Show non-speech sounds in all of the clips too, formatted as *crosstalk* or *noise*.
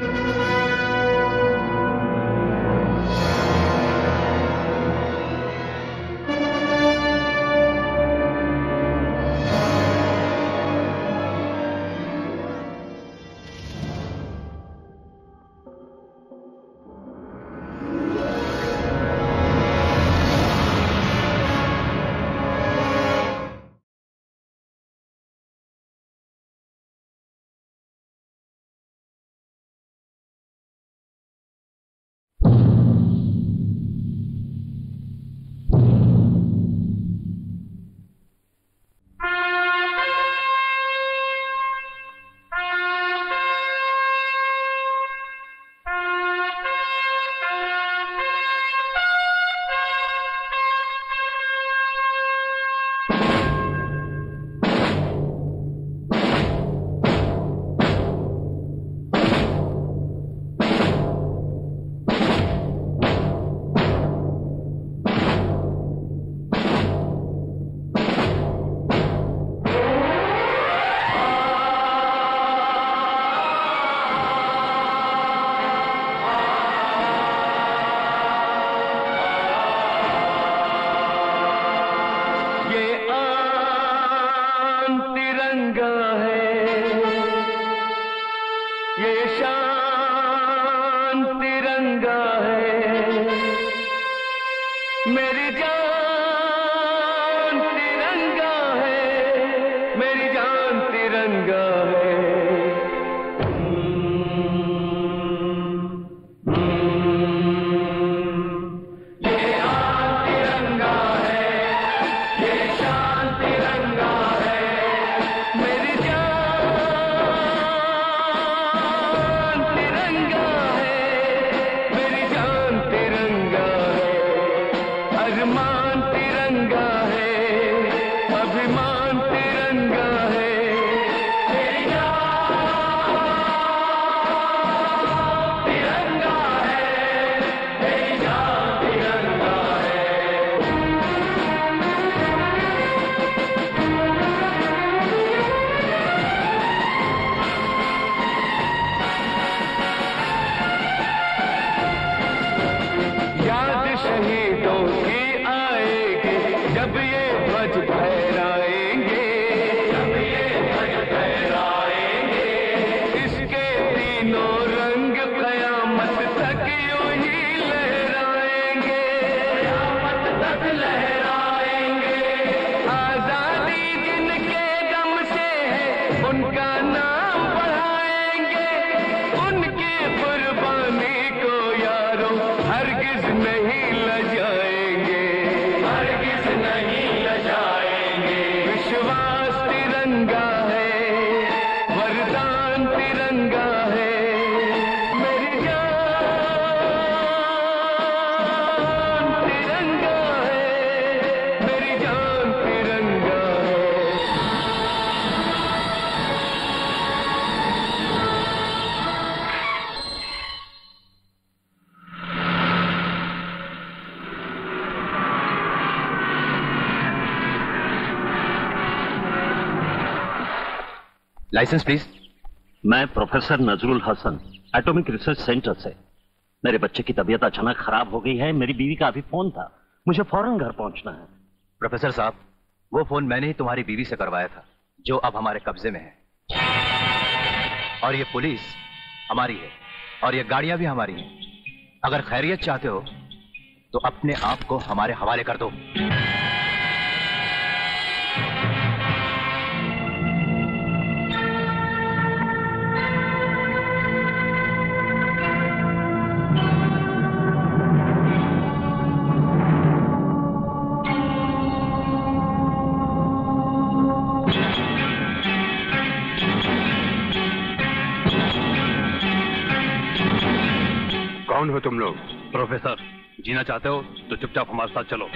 ये licence please मैं professor Nazrul Hasan atomic research centre से। मेरे बच्चे की तबीयत अचानक खराब हो गई है। मेरी बीवी का अभी फ़ोन था। मुझे फ़ौरन घर पहुँचना है। प्रोफेसर साहब वो फ़ोन मैंने ही तुम्हारी बीवी से करवाया था जो अब हमारे कब्जे में है। और ये पुलिस हमारी है और ये गाड़ियाँ भी हमारी हैं। अगर खैरियत चाहते हो तो अपने आप को हमारे हवाले कर दो। लोग प्रोफेसर जीना चाहते हो तो चुपचाप हमारे साथ चलो।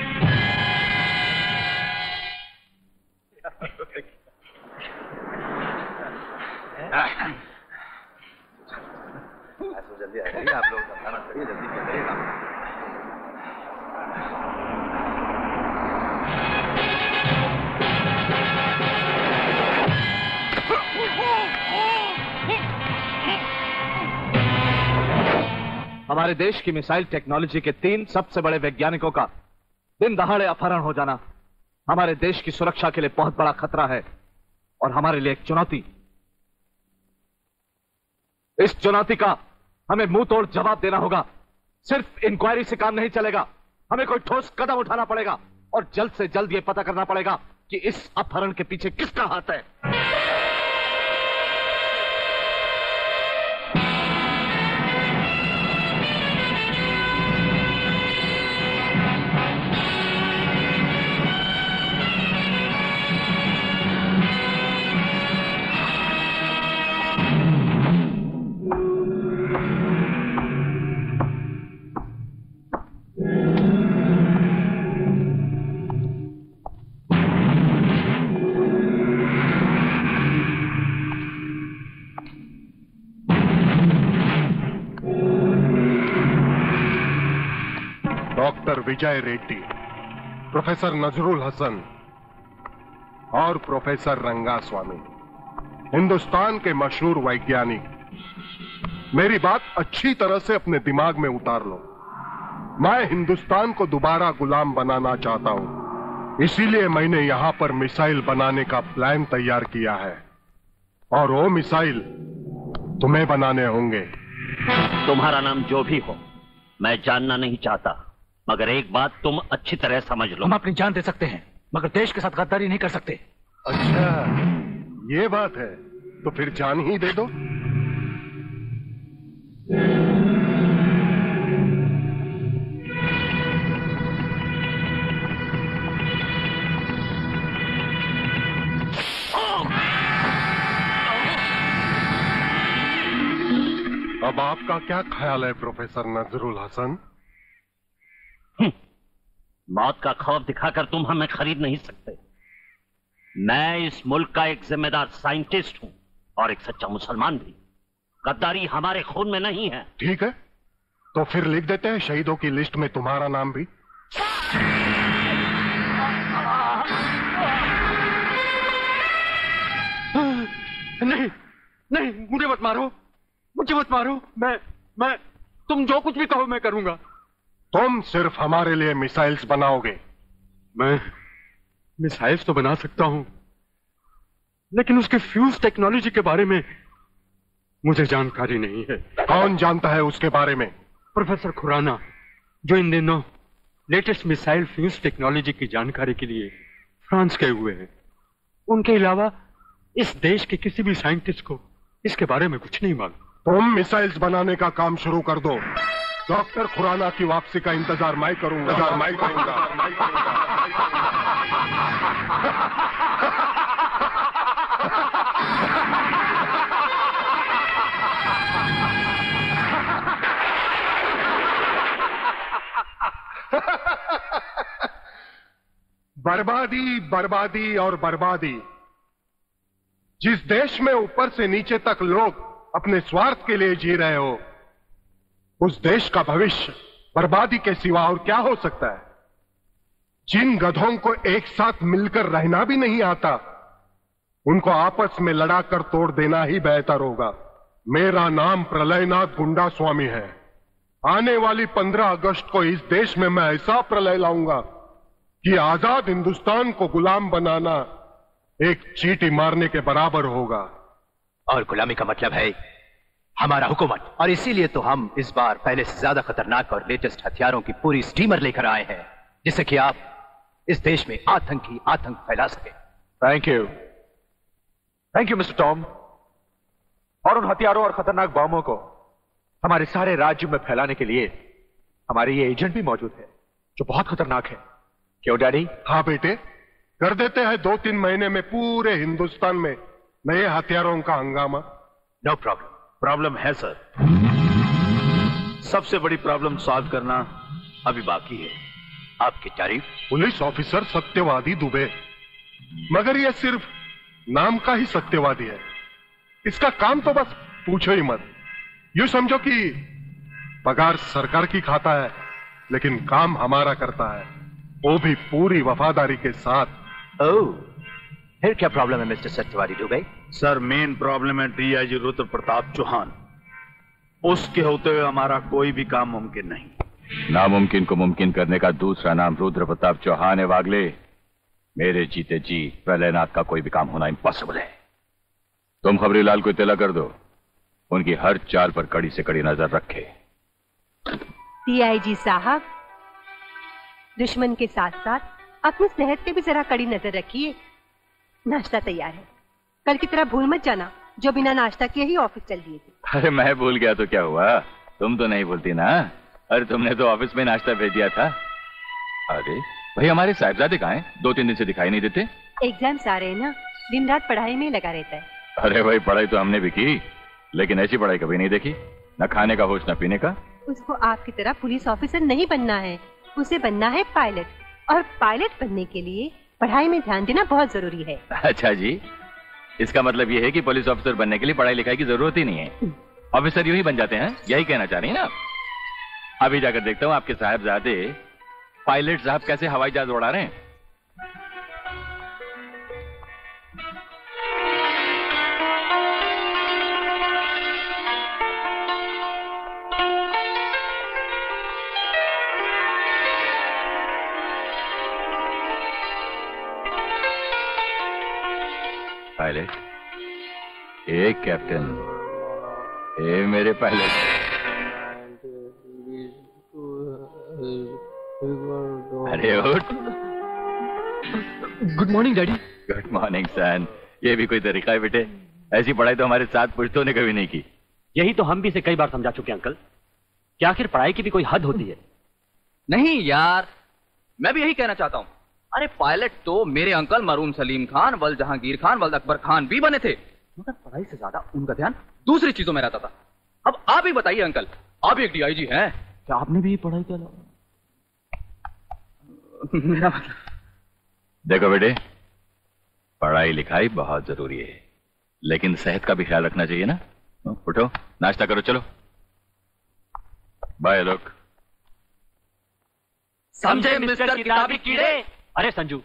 की मिसाइल टेक्नोलॉजी के तीन सबसे बड़े वैज्ञानिकों का दिन दहाड़े अपहरण हो जाना हमारे देश की सुरक्षा के लिए बहुत बड़ा खतरा है और हमारे लिए एक चुनौती। इस चुनौती का हमें मुँह तोड़ जवाब देना होगा। सिर्फ़ इंक्वायरी से काम नहीं चलेगा। हमें कोई ठोस कदम उठाना पड़ेगा और जल्द से जल्द यह पता करना पड़ेगा कि इस अपहरण के पीछे किसका हाथ है। डॉक्टर विजय रेड्डी, प्रोफेसर नजरुल हसन और प्रोफेसर रंगा स्वामी, हिंदुस्तान के मशहूर वैज्ञानिक। मेरी बात अच्छी तरह से अपने दिमाग में उतार लो। मैं हिंदुस्तान को दोबारा गुलाम बनाना चाहता हूँ। इसीलिए मैंने यहाँ पर मिसाइल बनाने का प्लान तैयार किया है। और वो मिसाइल तुम्हें बनाने होंगे। तुम्हारा नाम जो भी हो, मैं जानना नहीं चाहता। मगर एक बात तुम अच्छी तरह समझ लो। हम अपनी जान दे सकते हैं मगर देश के साथ गद्दारी नहीं कर सकते। अच्छा ये बात है तो फिर जान ही दे दो। अब आपका क्या ख्याल है प्रोफेसर नजरुल हसन? *laughs* मौत का खौफ दिखाकर तुम हमें खरीद नहीं सकते। मैं इस मुल्क का एक जिम्मेदार साइंटिस्ट हूँ और एक सच्चा मुसलमान भी। गद्दारी हमारे खून में नहीं है। ठीक है। तो फिर लिख देते हैं शहीदों की लिस्ट में तुम्हारा नाम भी। *laughs* नहीं नहीं मुझे मत मारो। मुझे मत मारो। मैं मैं तुम जो कुछ भी कहो मैं करूँगा। तुम सिर्फ़ हमारे लिए मिसाइल्स बनाओगे। मैं मिसाइल्स तो बना सकता हूँ लेकिन उसके फ्यूज टेक्नोलॉजी के बारे में मुझे जानकारी नहीं है। कौन जानता है उसके बारे में? प्रोफेसर खुराना जो इन दिनों लेटेस्ट मिसाइल फ्यूज टेक्नोलॉजी की जानकारी के लिए फ्रांस गए हुए हैं उनके अलावा इस देश के किसी भी साइंटिस्ट को इसके बारे में कुछ नहीं मालूम। तुम मिसाइल्स बनाने का काम शुरू कर दो। डॉक्टर खुराना की वापसी का इंतज़ार मैं करूँगा। इंतज़ार मैं करूँगा। बर्बादी बर्बादी और बर्बादी। जिस देश में ऊपर से नीचे तक लोग अपने स्वार्थ के लिए जी रहे हो उस देश का भविष्य बर्बादी के सिवा और क्या हो सकता है? जिन गधों को एक साथ मिलकर रहना भी नहीं आता, उनको आपस में लड़ाकर तोड़ देना ही बेहतर होगा। मेरा नाम प्रलयनाथ गुंडा स्वामी है। आने वाली 15 अगस्त को इस देश में मैं ऐसा प्रलय लाऊँगा कि आज़ाद हिंदुस्तान को गुलाम बनाना एक चीटी मारने के बराबर होगा। और गुलामी का मतलब है हमारा हुकूमत। और इसीलिए तो हम इस बार पहले से ज़्यादा खतरनाक और लेटेस्ट हथियारों की पूरी स्टीमर लेकर आए हैं जिससे कि आप इस देश में आतंक ही आतंक फैला सके। Thank you thank you mister Tom और उन हथियारों और खतरनाक बॉम्बों को हमारे सारे राज्य में फैलाने के लिए हमारे ये एजेंट भी मौजूद है जो बहुत खतरनाक है। क्यों डैडी? हाँ बेटे। कर देते हैं दो तीन महीने में पूरे हिंदुस्तान में नए हथियारों का हंगामा। नो प्रॉब्लम प्रॉब्लम है सर सबसे बड़ी प्रॉब्लम सॉल्व करना अभी बाकी है। आपकी तारीफ़? पुलिस ऑफिसर सत्यवादी दुबे। मगर यह सिर्फ़ नाम का ही सत्यवादी है। इसका काम तो बस पूछो ही मत। यू समझो कि पगार सरकार की खाता है लेकिन काम हमारा करता है। वो भी पूरी वफादारी के साथ। ओह फिर क्या प्रॉब्लम है mister Satyavadi Dubey? Sir main problem है डीआईजी रुद्र प्रताप चौहान। उसके होते हुए हमारा कोई भी काम मुमकिन नहीं। नामुमकिन को मुमकिन करने का दूसरा नाम रुद्र प्रताप चौहान है वागले। मेरे जीते जी प्रलयनाथ का कोई भी काम होना इम्पॉसिबल है। तुम खबरी लाल को इतला कर दो। उनकी हर चाल पर कड़ी से कड़ी नज़र रखे। डीआईजी साहब दुश्मन के साथ साथ अपनी सेहत पे भी जरा कड़ी नज़र रखिए। नाश्ता तैयार है। कल की तरह भूल मत जाना जो बिना नाश्ता किए ही ऑफ़िस चल दिए थे। अरे मैं भूल गया तो क्या हुआ? तुम तो नहीं भूलती ना? अरे तुमने तो ऑफ़िस में नाश्ता भेज दिया था। अरे भाई हमारे साहिबजादे कहाँ हैं? दो तीन दिन से दिखाई नहीं देते। एग्ज़ाम्स आ रहे हैं ना? दिन रात पढ़ाई में लगा रहता है। अरे भाई पढ़ाई तो हमने भी की लेकिन ऐसी पढ़ाई कभी नहीं देखी। न खाने का होश न पीने का। उसको आपकी तरह पुलिस ऑफिसर नहीं बनना है। उसे बनना है पायलट। और पायलट बनने के लिए पढ़ाई में ध्यान देना बहुत ज़रूरी है। अच्छा जी। इसका मतलब ये है कि पुलिस ऑफिसर बनने के लिए पढ़ाई लिखाई की ज़रूरत ही नहीं है। ऑफिसर यू ही बन जाते हैं, यही कहना चाह रही है ना? अभी जाकर देखता हूँ आपके साहबजादे पायलट साहब कैसे हवाई जहाज़ उड़ा रहे हैं। पायलट ए कैप्टन ए मेरे पायलट अरे उठ। Good morning daddy good morning son ये भी कोई तरीका है बेटे? ऐसी पढ़ाई तो हमारे साथ पुश्तों ने कभी नहीं की। यही तो हम भी से कई बार समझा चुके अंकल कि आखिर पढ़ाई की भी कोई हद होती है। नहीं यार मैं भी यही कहना चाहता हूँ। अरे पायलट तो मेरे अंकल मरून सलीम खान वल जहांगीर खान वल अकबर खान भी बने थे। मगर पढ़ाई से ज़्यादा उनका ध्यान दूसरी चीज़ों में रहता था। अब आप ही बताइए अंकल आप एक डीआईजी हैं। क्या आपने भी पढ़ाई के अलावा? मेरा मतलब देखो बेटे पढ़ाई लिखाई बहुत ज़रूरी है। लेकिन सेहत का भी ख्याल रखना चाहिए ना? उठो नाश्ता करो चलो। बाय लोग। समझे मिस्टर किताबी कीड़े? अरे संजू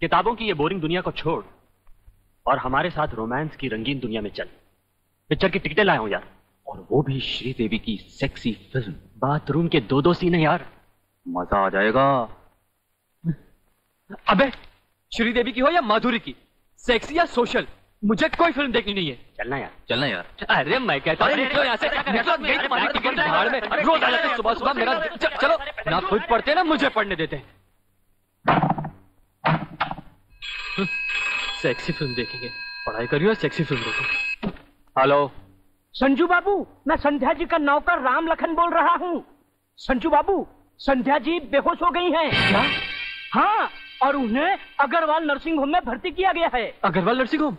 किताबों की ये बोरिंग दुनिया को छोड़ और हमारे साथ रोमांस की रंगीन दुनिया में चल। पिक्चर की टिकटें लाए हूँ यार। और वो भी श्रीदेवी की सेक्सी फ़िल्म बाथरूम के दो दो सीन है यार। मज़ा आ जाएगा। अबे श्रीदेवी की हो या माधुरी की? सेक्सी या सोशल मुझे कोई फ़िल्म देखनी नहीं है। चलना यार। चलना यार। अरे मैं कहता हूँ निकलो यहाँ से। अरे, अरे, निकलो अरे, गई अरे, तुम्हारी अरे, टिकट भाड़ में। रोज आ जाते सुबह सुबह मेरा चलो ना खुद पढ़ते ना मुझे पढ़ने देते सेक्सी फ़िल्म देखेंगे। पढ़ाई करियो सेक्सी फ़िल्म देखो। हेलो संजू बाबू मैं संध्या जी का नौकर राम लखन बोल रहा हूँ। संजू बाबू संध्या जी बेहोश हो गई हैं। क्या? हाँ और उन्हें अग्रवाल नर्सिंग होम में भर्ती किया गया है। Agarwal nursing home?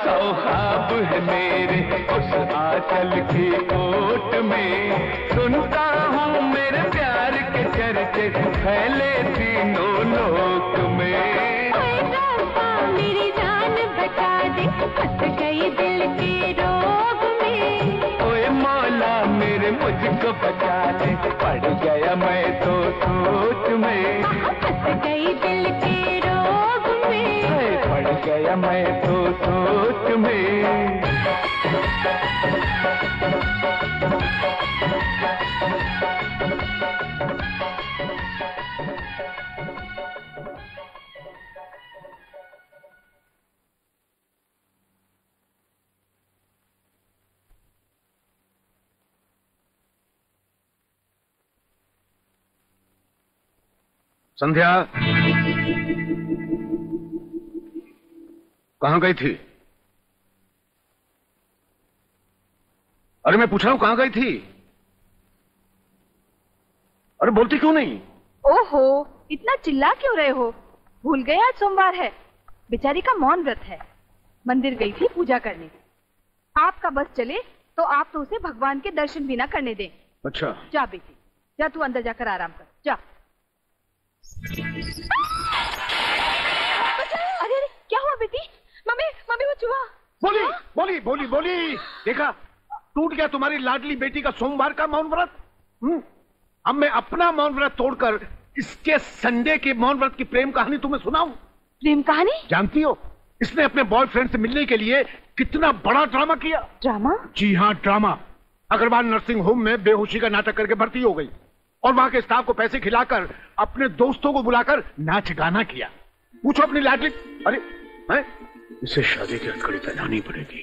मौला सौ ख्वाब है मेरे उस आंचल की ओट में। सुनता हूँ मेरे प्यार के चर्चे फैले तीनों लोक में। मेरी जान बचा दे फंस गई दिल के रोग में। ओए मौला मेरे मुझको बचा ले पड़ गया मैं तो सोच में। फंस गई दिल गया मैं तो सोच में। संध्या कहाँ गई थी? अरे मैं पूछ रहा हूँ कहाँ गई थी? अरे बोलती क्यों नहीं? ओहो इतना चिल्ला क्यों रहे हो? भूल गए आज सोमवार है। बेचारी का मौन व्रत है। मंदिर गई थी पूजा करने। आपका बस चले तो आप तो उसे भगवान के दर्शन भी ना करने दें। अच्छा। जा बेटी जा तू अंदर जाकर आराम कर। जा अरे अरे क्या हुआ बेटी मम्मी वो चूहा। बोली बोली बोली बोली। देखा टूट गया तुम्हारी लाडली बेटी का सोमवार का मौन व्रत? हम्म, अब मैं अपना मौन व्रत तोड़कर इसके संडे के मौन व्रत की प्रेम कहानी तुम्हें सुनाऊं। प्रेम कहानी? जानती हो? इसने अपने बॉयफ्रेंड से मिलने के लिए कितना बड़ा ड्रामा किया। ड्रामा जी हाँ ड्रामा अग्रवाल नर्सिंग होम में बेहोशी का नाटक करके भर्ती हो गई और वहाँ के स्टाफ को पैसे खिलाकर अपने दोस्तों को बुलाकर नाच गाना किया। पूछो अपनी लाडली अरे हैं? इसे शादी की हथकड़ी पहनानी पड़ेगी।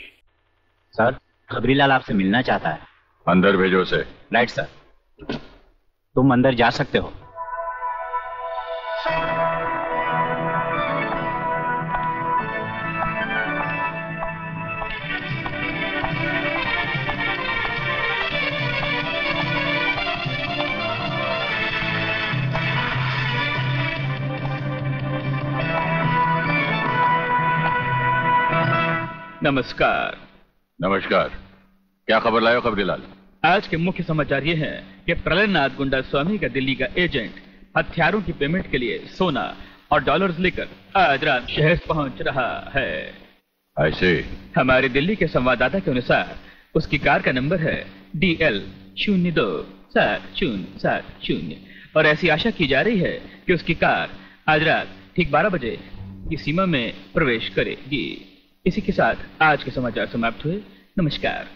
सर खबरीलाल आपसे मिलना चाहता है। अंदर भेजो उसे। राइट सर तुम अंदर जा सकते हो। नमस्कार। नमस्कार। क्या खबर लाए हो खबरीलाल आज के मुख्य समाचार ये हैं कि प्रलयनाथ गुंडा स्वामी का दिल्ली का एजेंट हथियारों की पेमेंट के लिए सोना और डॉलर्स लेकर आज रात शहर पहुँच रहा है। ऐसे? हमारे दिल्ली के संवाददाता के अनुसार उसकी कार का नंबर है डी एल शून्य दो सात शून्य सात शून्य। और ऐसी आशा की जा रही है कि उसकी कार आज रात ठीक बारह बजे की सीमा में प्रवेश करेगी। इसी के साथ आज के समाचार समाप्त हुए। नमस्कार।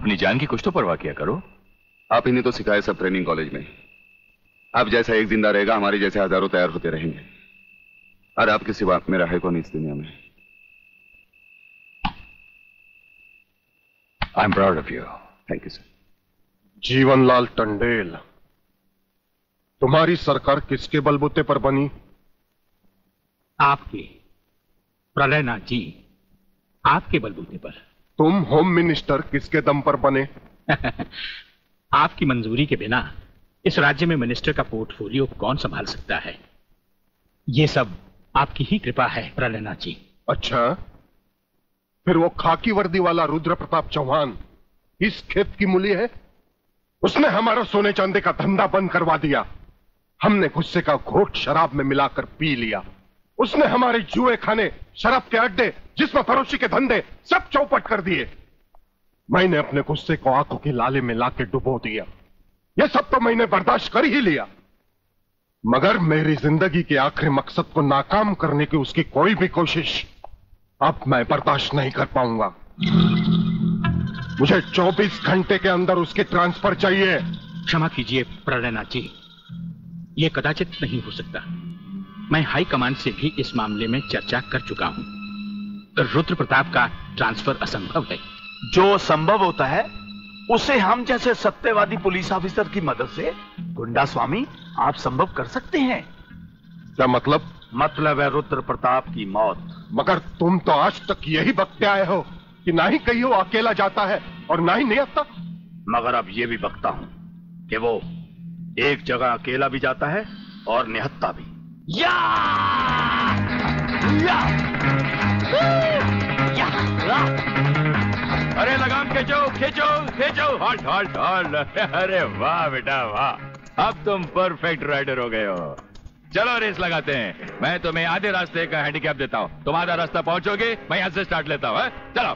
अपनी जान की कुछ तो परवाह किया करो। आप ही ने तो सिखाया सब ट्रेनिंग कॉलेज में। आप जैसा एक ज़िंदा रहेगा हमारे जैसे हज़ारों तैयार होते रहेंगे। और आपके सिवा मेरा है कौन इस दुनिया में? I am proud of you thank you sir Jeevanlal Tandel तुम्हारी सरकार किसके बलबूते पर बनी? आपके प्रलयनाथ जी आपके बलबूते पर। तुम होम मिनिस्टर किसके दम पर बने? *laughs* आपकी मंजूरी के बिना इस राज्य में मिनिस्टर का पोर्टफोलियो कौन संभाल सकता है? ये सब आपकी ही कृपा है प्रलना जी। अच्छा। फिर वो खाकी वर्दी वाला रुद्र प्रताप चौहान इस खेत की मूली है? उसने हमारा सोने चांदी का धंधा बंद करवा दिया। हमने गुस्से का घोट शराब में मिलाकर पी लिया। उसने हमारे जुए खाने, शराब के अड्डे, जिसमें फरोशी के धंधे, सब चौपट कर दिए। मैंने अपने गुस्से को आँखों के लाले में लाके डुबो दिया। यह सब तो मैंने बर्दाश्त कर ही लिया। मगर मेरी ज़िंदगी के आखिरी मकसद को नाकाम करने की उसकी कोई भी कोशिश अब मैं बर्दाश्त नहीं कर पाऊँगा। मुझे 24 घंटे के अंदर उसकी ट्रांसफ़र चाहिए। क्षमा कीजिए प्रलयनाथ जी। ये कदाचित नहीं हो सकता। मैं हाई कमांड से भी इस मामले में चर्चा कर चुका हूँ। रुद्र प्रताप का ट्रांसफ़र असंभव है। जो संभव होता है उसे हम जैसे सत्यवादी पुलिस ऑफिसर की मदद से गुंडा स्वामी आप संभव कर सकते हैं। क्या मतलब? मतलब है रुद्र प्रताप की मौत। मगर तुम तो आज तक यही बकते आए हो कि ना ही कहीं वो अकेला जाता है और ना ही निहत्ता मगर अब ये भी बकता हूँ कि वो एक जगह अकेला भी जाता है और निहत्ता भी। अरे लगाम, खींचो खींचो खींचो। Halt halt halt. अरे वाह बेटा, वाह। अब तुम परफेक्ट राइडर हो गए हो। चलो रेस लगाते हैं। मैं तुम्हें आधे रास्ते का हैंडीकैप देता हूँ। तुम आधा रास्ता पहुंचोगे, मैं यहाँ से स्टार्ट लेता हूँ हाँ? चलो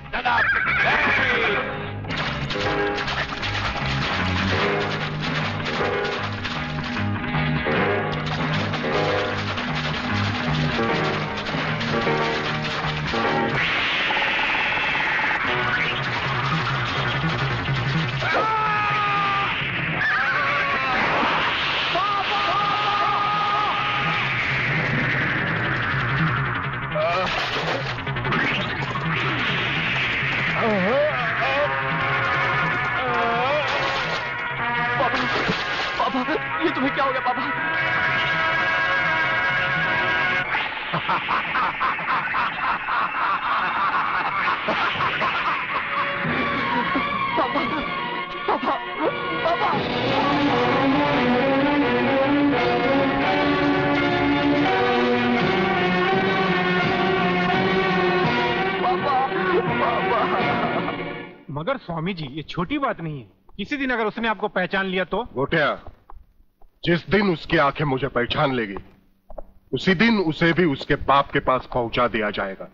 चलो पापा स्वामी जी, ये छोटी बात नहीं है। किसी दिन अगर उसने आपको पहचान लिया तो? गोटिया, जिस दिन उसकी आँखें मुझे पहचान लेगी, उसी दिन उसे भी उसके बाप के पास पहुँचा दिया जाएगा।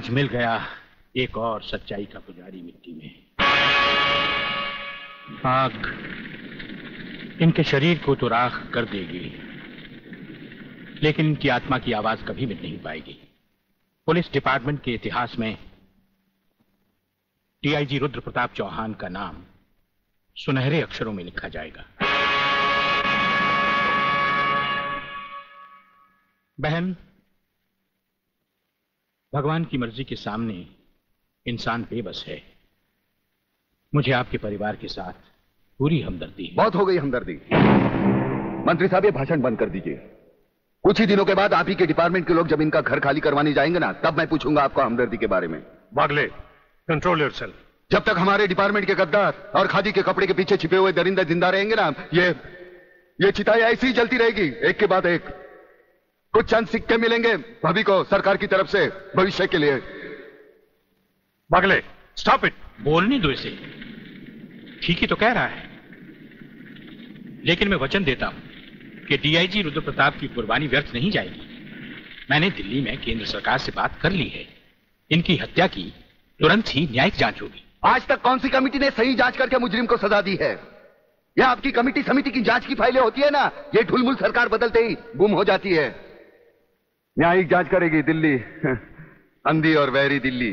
आज मिल गया एक और सच्चाई का पुजारी मिट्टी में। आग इनके शरीर को तो राख कर देगी, लेकिन इनकी आत्मा की आवाज़ कभी मिल नहीं पाएगी। पुलिस डिपार्टमेंट के इतिहास में टीआईजी रुद्र प्रताप चौहान का नाम सुनहरे अक्षरों में लिखा जाएगा। बहन भगवान की मर्ज़ी के सामने इंसान बेबस है। मुझे आपके परिवार के साथ पूरी हमदर्दी है। बहुत हो गई हमदर्दी। मंत्री साहब ये भाषण बंद कर दीजिए। कुछ ही दिनों के बाद आप ही के डिपार्टमेंट के लोग जब इनका घर खाली करवाने जाएँगे ना तब मैं पूछूँगा आपको हमदर्दी के बारे में। बागले कंट्रोल योरसेल्फ जब तक हमारे डिपार्टमेंट के गद्दार और खादी के कपड़े के पीछे छिपे हुए दरिंदा ज़िंदा रहेंगे ना ये ये चिताएँ ऐसी ही जलती रहेगी एक के बाद एक। कुछ चंद सिक्के मिलेंगे भाभी को सरकार की तरफ़ से भविष्य के लिए। बागले स्टॉप इट बोलने दो इसे। ठीक ही तो कह रहा है। लेकिन मैं वचन देता हूँ कि डीआईजी रुद्र प्रताप की कुर्बानी व्यर्थ नहीं जाएगी। मैंने दिल्ली में केंद्र सरकार से बात कर ली है। इनकी हत्या की तुरंत ही न्यायिक जाँच होगी। आज तक कौन सी कमेटी ने सही जाँच करके मुजरिम को सजा दी है? यह आपकी कमेटी समिति की जाँच की फाइलें होती है ना? ये ढुलमुल सरकार बदलते ही गुम हो जाती है। न्यायिक जाँच करेगी दिल्ली अंधी और वैरी दिल्ली।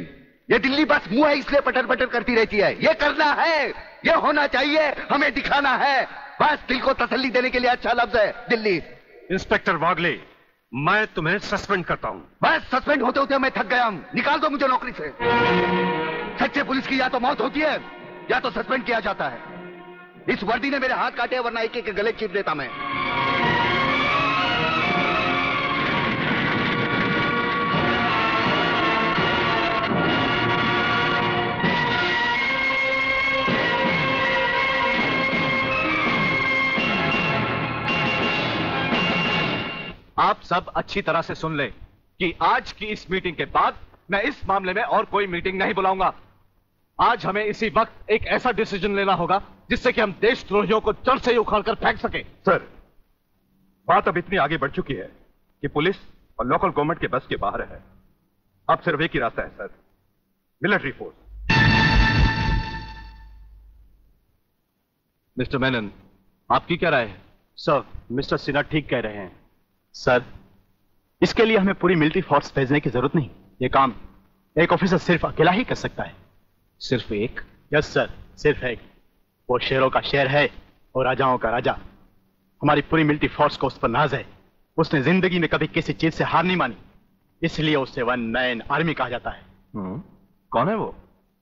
ये दिल्ली बस मुँह है इसलिए पटर पटर करती रहती है। ये करना है ये होना चाहिए हमें दिखाना है। बस दिल को तसल्ली देने के लिए अच्छा लफ्ज है दिल्ली। इंस्पेक्टर वागले मैं तुम्हें सस्पेंड करता हूँ। बस सस्पेंड होते होते मैं थक गया हूँ। निकाल दो मुझे नौकरी से। सच्चे पुलिस की या तो मौत होती है या तो सस्पेंड किया जाता है। इस वर्दी ने मेरे हाथ काटे वरना एक एक गले चीप देता मैं। आप सब अच्छी तरह से सुन लें कि आज की इस मीटिंग के बाद मैं इस मामले में और कोई मीटिंग नहीं बुलाऊँगा। आज हमें इसी वक्त एक ऐसा डिसीज़न लेना होगा जिससे कि हम देशद्रोहियों को जड़ से ही उखाड़ कर फेंक सके। सर बात अब इतनी आगे बढ़ चुकी है कि पुलिस और लोकल गवर्नमेंट के बस के बाहर है। अब सिर्फ़ एक ही रास्ता है sir. Military force mister Menon आपकी क्या राय है? सर मिस्टर सिन्हा ठीक कह रहे हैं। सर इसके लिए हमें पूरी मिलिट्री फोर्स भेजने की ज़रूरत नहीं। ये काम एक ऑफिसर सिर्फ़ अकेला ही कर सकता है। सिर्फ़ एक? यस सर सिर्फ़ एक। वो शेरों का शेर है और राजाओं का राजा। हमारी पूरी मिलिट्री फोर्स को उस पर नाज है। उसने ज़िंदगी में कभी किसी चीज़ से हार नहीं मानी। इसलिए उसे वन मैन आर्मी कहा जाता है। हम्म, कौन है वो?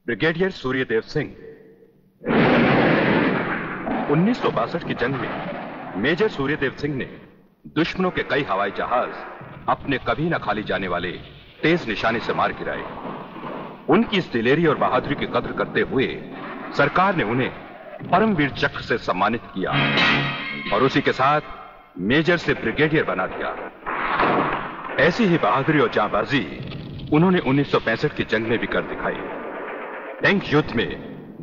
ब्रिगेडियर सूर्यदेव सिंह। उन्नीस की जंग में मेजर सूर्यदेव सिंह ने दुश्मनों के कई हवाई जहाज़ अपने कभी न खाली जाने वाले तेज निशाने से मार गिराए। उनकी इस दिलेरी और बहादुरी की कद्र करते हुए सरकार ने उन्हें परमवीर चक्र से सम्मानित किया और उसी के साथ मेजर से ब्रिगेडियर बना दिया। ऐसी ही बहादुरी और जांबाजी उन्होंने 1965 की जंग में भी कर दिखाई। टैंक युद्ध में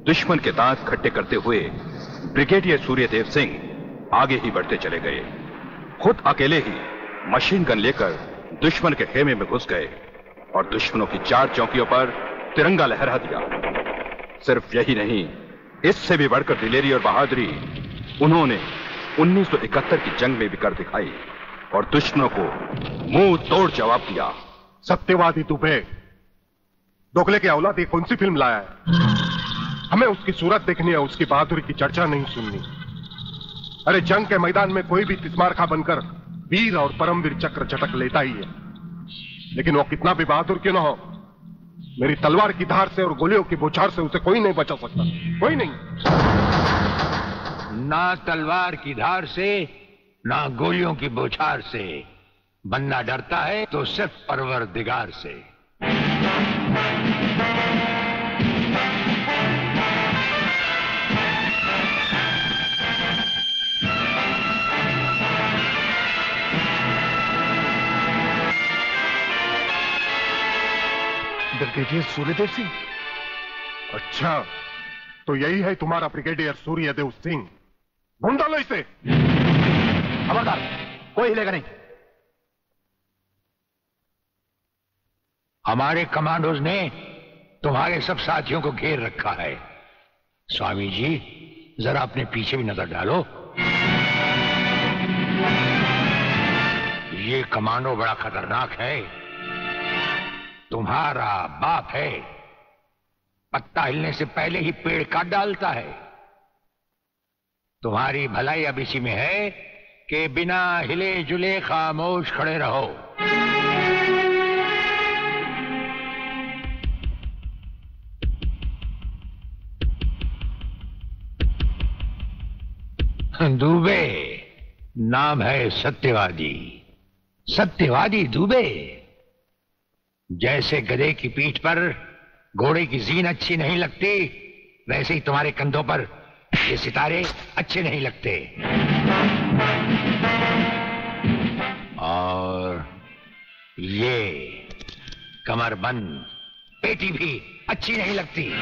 दुश्मन के दांत खट्टे करते हुए ब्रिगेडियर सूर्यदेव सिंह आगे ही बढ़ते चले गए। खुद अकेले ही मशीन गन लेकर दुश्मन के खेमे में घुस गए और दुश्मनों की चार चौकियों पर तिरंगा लहरा दिया सिर्फ़ यही नहीं, इससे भी बढ़कर दिलेरी और बहादुरी उन्होंने 1971 की जंग में भी कर दिखाई और दुश्मनों को मुँह तोड़ जवाब दिया। सत्यवादी दुबे दोगले के औलाद ये कौन सी फ़िल्म लाया है? हमें उसकी सूरत देखनी है उसकी बहादुरी की चर्चा नहीं सुननी। अरे जंग के मैदान में कोई भी तिस्मार खा बनकर वीर और परमवीर चक्र झटक लेता ही है। लेकिन वो कितना भी बहादुर क्यों ना हो, मेरी तलवार की धार से और गोलियों की बोछार से उसे कोई नहीं बचा सकता, कोई नहीं। ना तलवार की धार से, ना गोलियों की बोछार से। बनना डरता है तो सिर्फ़ परवर दिगार से। ब्रिगेडियर सूर्यदेव सिंह। अच्छा तो यही है तुम्हारा ब्रिगेडियर सूर्यदेव सिंह। ढूंढ डालो इसे। खबरदार कोई हिलेगा नहीं। हमारे कमांडोज ने तुम्हारे सब साथियों को घेर रखा है। स्वामी जी जरा अपने पीछे भी नज़र डालो। ये कमांडो बड़ा खतरनाक है। तुम्हारा बाप है। पत्ता हिलने से पहले ही पेड़ काट डालता है। तुम्हारी भलाई अब इसी में है कि बिना हिले जुले खामोश खड़े रहो। दुबे नाम है सत्यवादी। सत्यवादी दुबे जैसे गधे की पीठ पर घोड़े की जीन अच्छी नहीं लगती, वैसे ही तुम्हारे कंधों पर ये सितारे अच्छे नहीं लगते। और ये कमरबंद पेटी भी अच्छी नहीं लगती।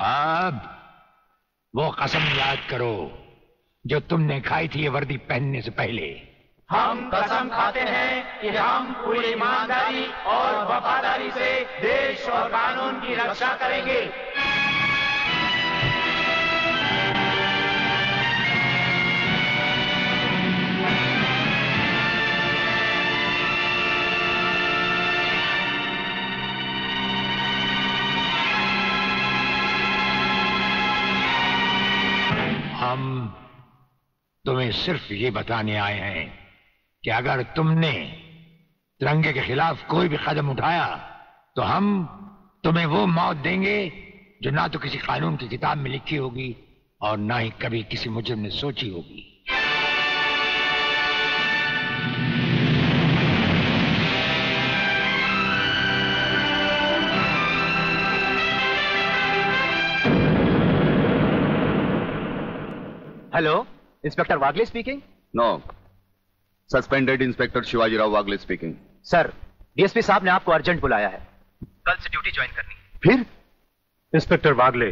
अब वो कसम याद करो जो तुमने खाई थी ये वर्दी पहनने से पहले। हम कसम खाते हैं कि हम पूरी ईमानदारी और वफादारी से देश और कानून की रक्षा करेंगे। हम सिर्फ़ ये बताने आए हैं कि अगर तुमने तिरंगे के खिलाफ कोई भी कदम उठाया तो हम तुम्हें वो मौत देंगे जो ना तो किसी कानून की किताब में लिखी होगी और ना ही कभी किसी मुजरिम ने सोची होगी। Hello? Inspector Wagle speaking no suspended inspector Shivaji Rao Wagle speaking sir DSP साहब ने आपको अर्जेंट बुलाया है। कल से ड्यूटी ज्वाइन करनी। फिर? इंस्पेक्टर वागले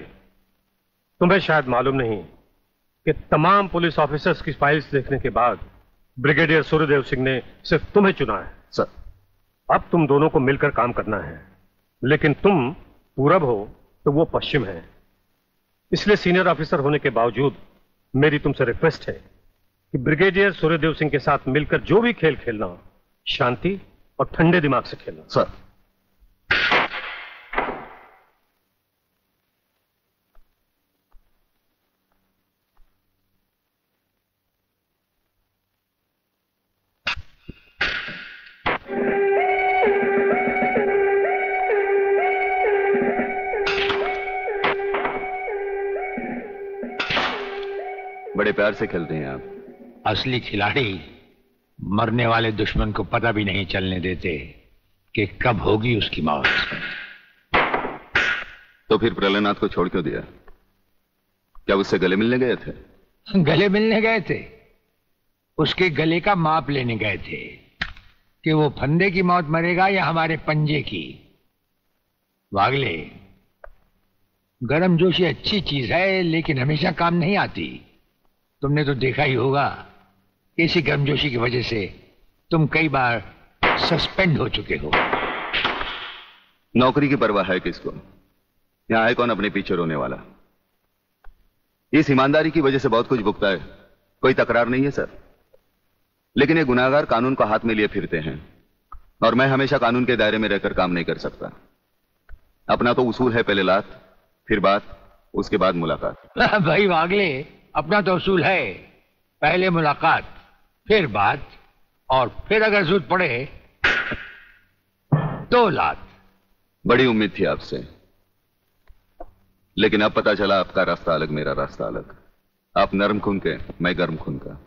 तुम्हें शायद मालूम नहीं कि तमाम पुलिस ऑफिसर्स की फाइल्स देखने के बाद ब्रिगेडियर सूर्यदेव सिंह ने सिर्फ़ तुम्हें चुना है। सर अब तुम दोनों को मिलकर काम करना है। लेकिन तुम पूरब हो तो वो पश्चिम है। इसलिए सीनियर ऑफिसर होने के बावजूद मेरी तुमसे रिक्वेस्ट है कि ब्रिगेडियर सूर्यदेव सिंह के साथ मिलकर जो भी खेल खेलना हो, शांति और ठंडे दिमाग से खेलना। सर प्यार से खेलते हैं आप। असली खिलाड़ी मरने वाले दुश्मन को पता भी नहीं चलने देते कि कब होगी उसकी मौत। तो फिर प्रलयनाथ को छोड़ क्यों दिया? क्या उससे गले मिलने गए थे? गले मिलने गए थे। उसके गले का माप लेने गए थे कि वो फंदे की मौत मरेगा या हमारे पंजे की। वागले गरम जोशी अच्छी चीज़ है लेकिन हमेशा काम नहीं आती। तुमने तो देखा ही होगा इसी गर्मजोशी की वजह से तुम कई बार सस्पेंड हो चुके हो। नौकरी की परवाह है किसको? यहाँ है कौन अपने पीछे रोने वाला? इस ईमानदारी की वजह से बहुत कुछ भुगता है। कोई तकरार नहीं है सर। लेकिन ये गुनाहगार कानून को हाथ में लिए फिरते हैं। और मैं हमेशा कानून के दायरे में रहकर काम नहीं कर सकता। अपना तो उसूल है पहले लात फिर बात उसके बाद मुलाकात। *laughs* भाई वागले अपना तो उसूल है। पहले मुलाकात फिर बात और फिर अगर ज़रूरत पड़े तो लात। बड़ी उम्मीद थी आपसे। लेकिन अब पता चला आपका रास्ता अलग मेरा रास्ता अलग। आप नरम खून के मैं गर्म खून का।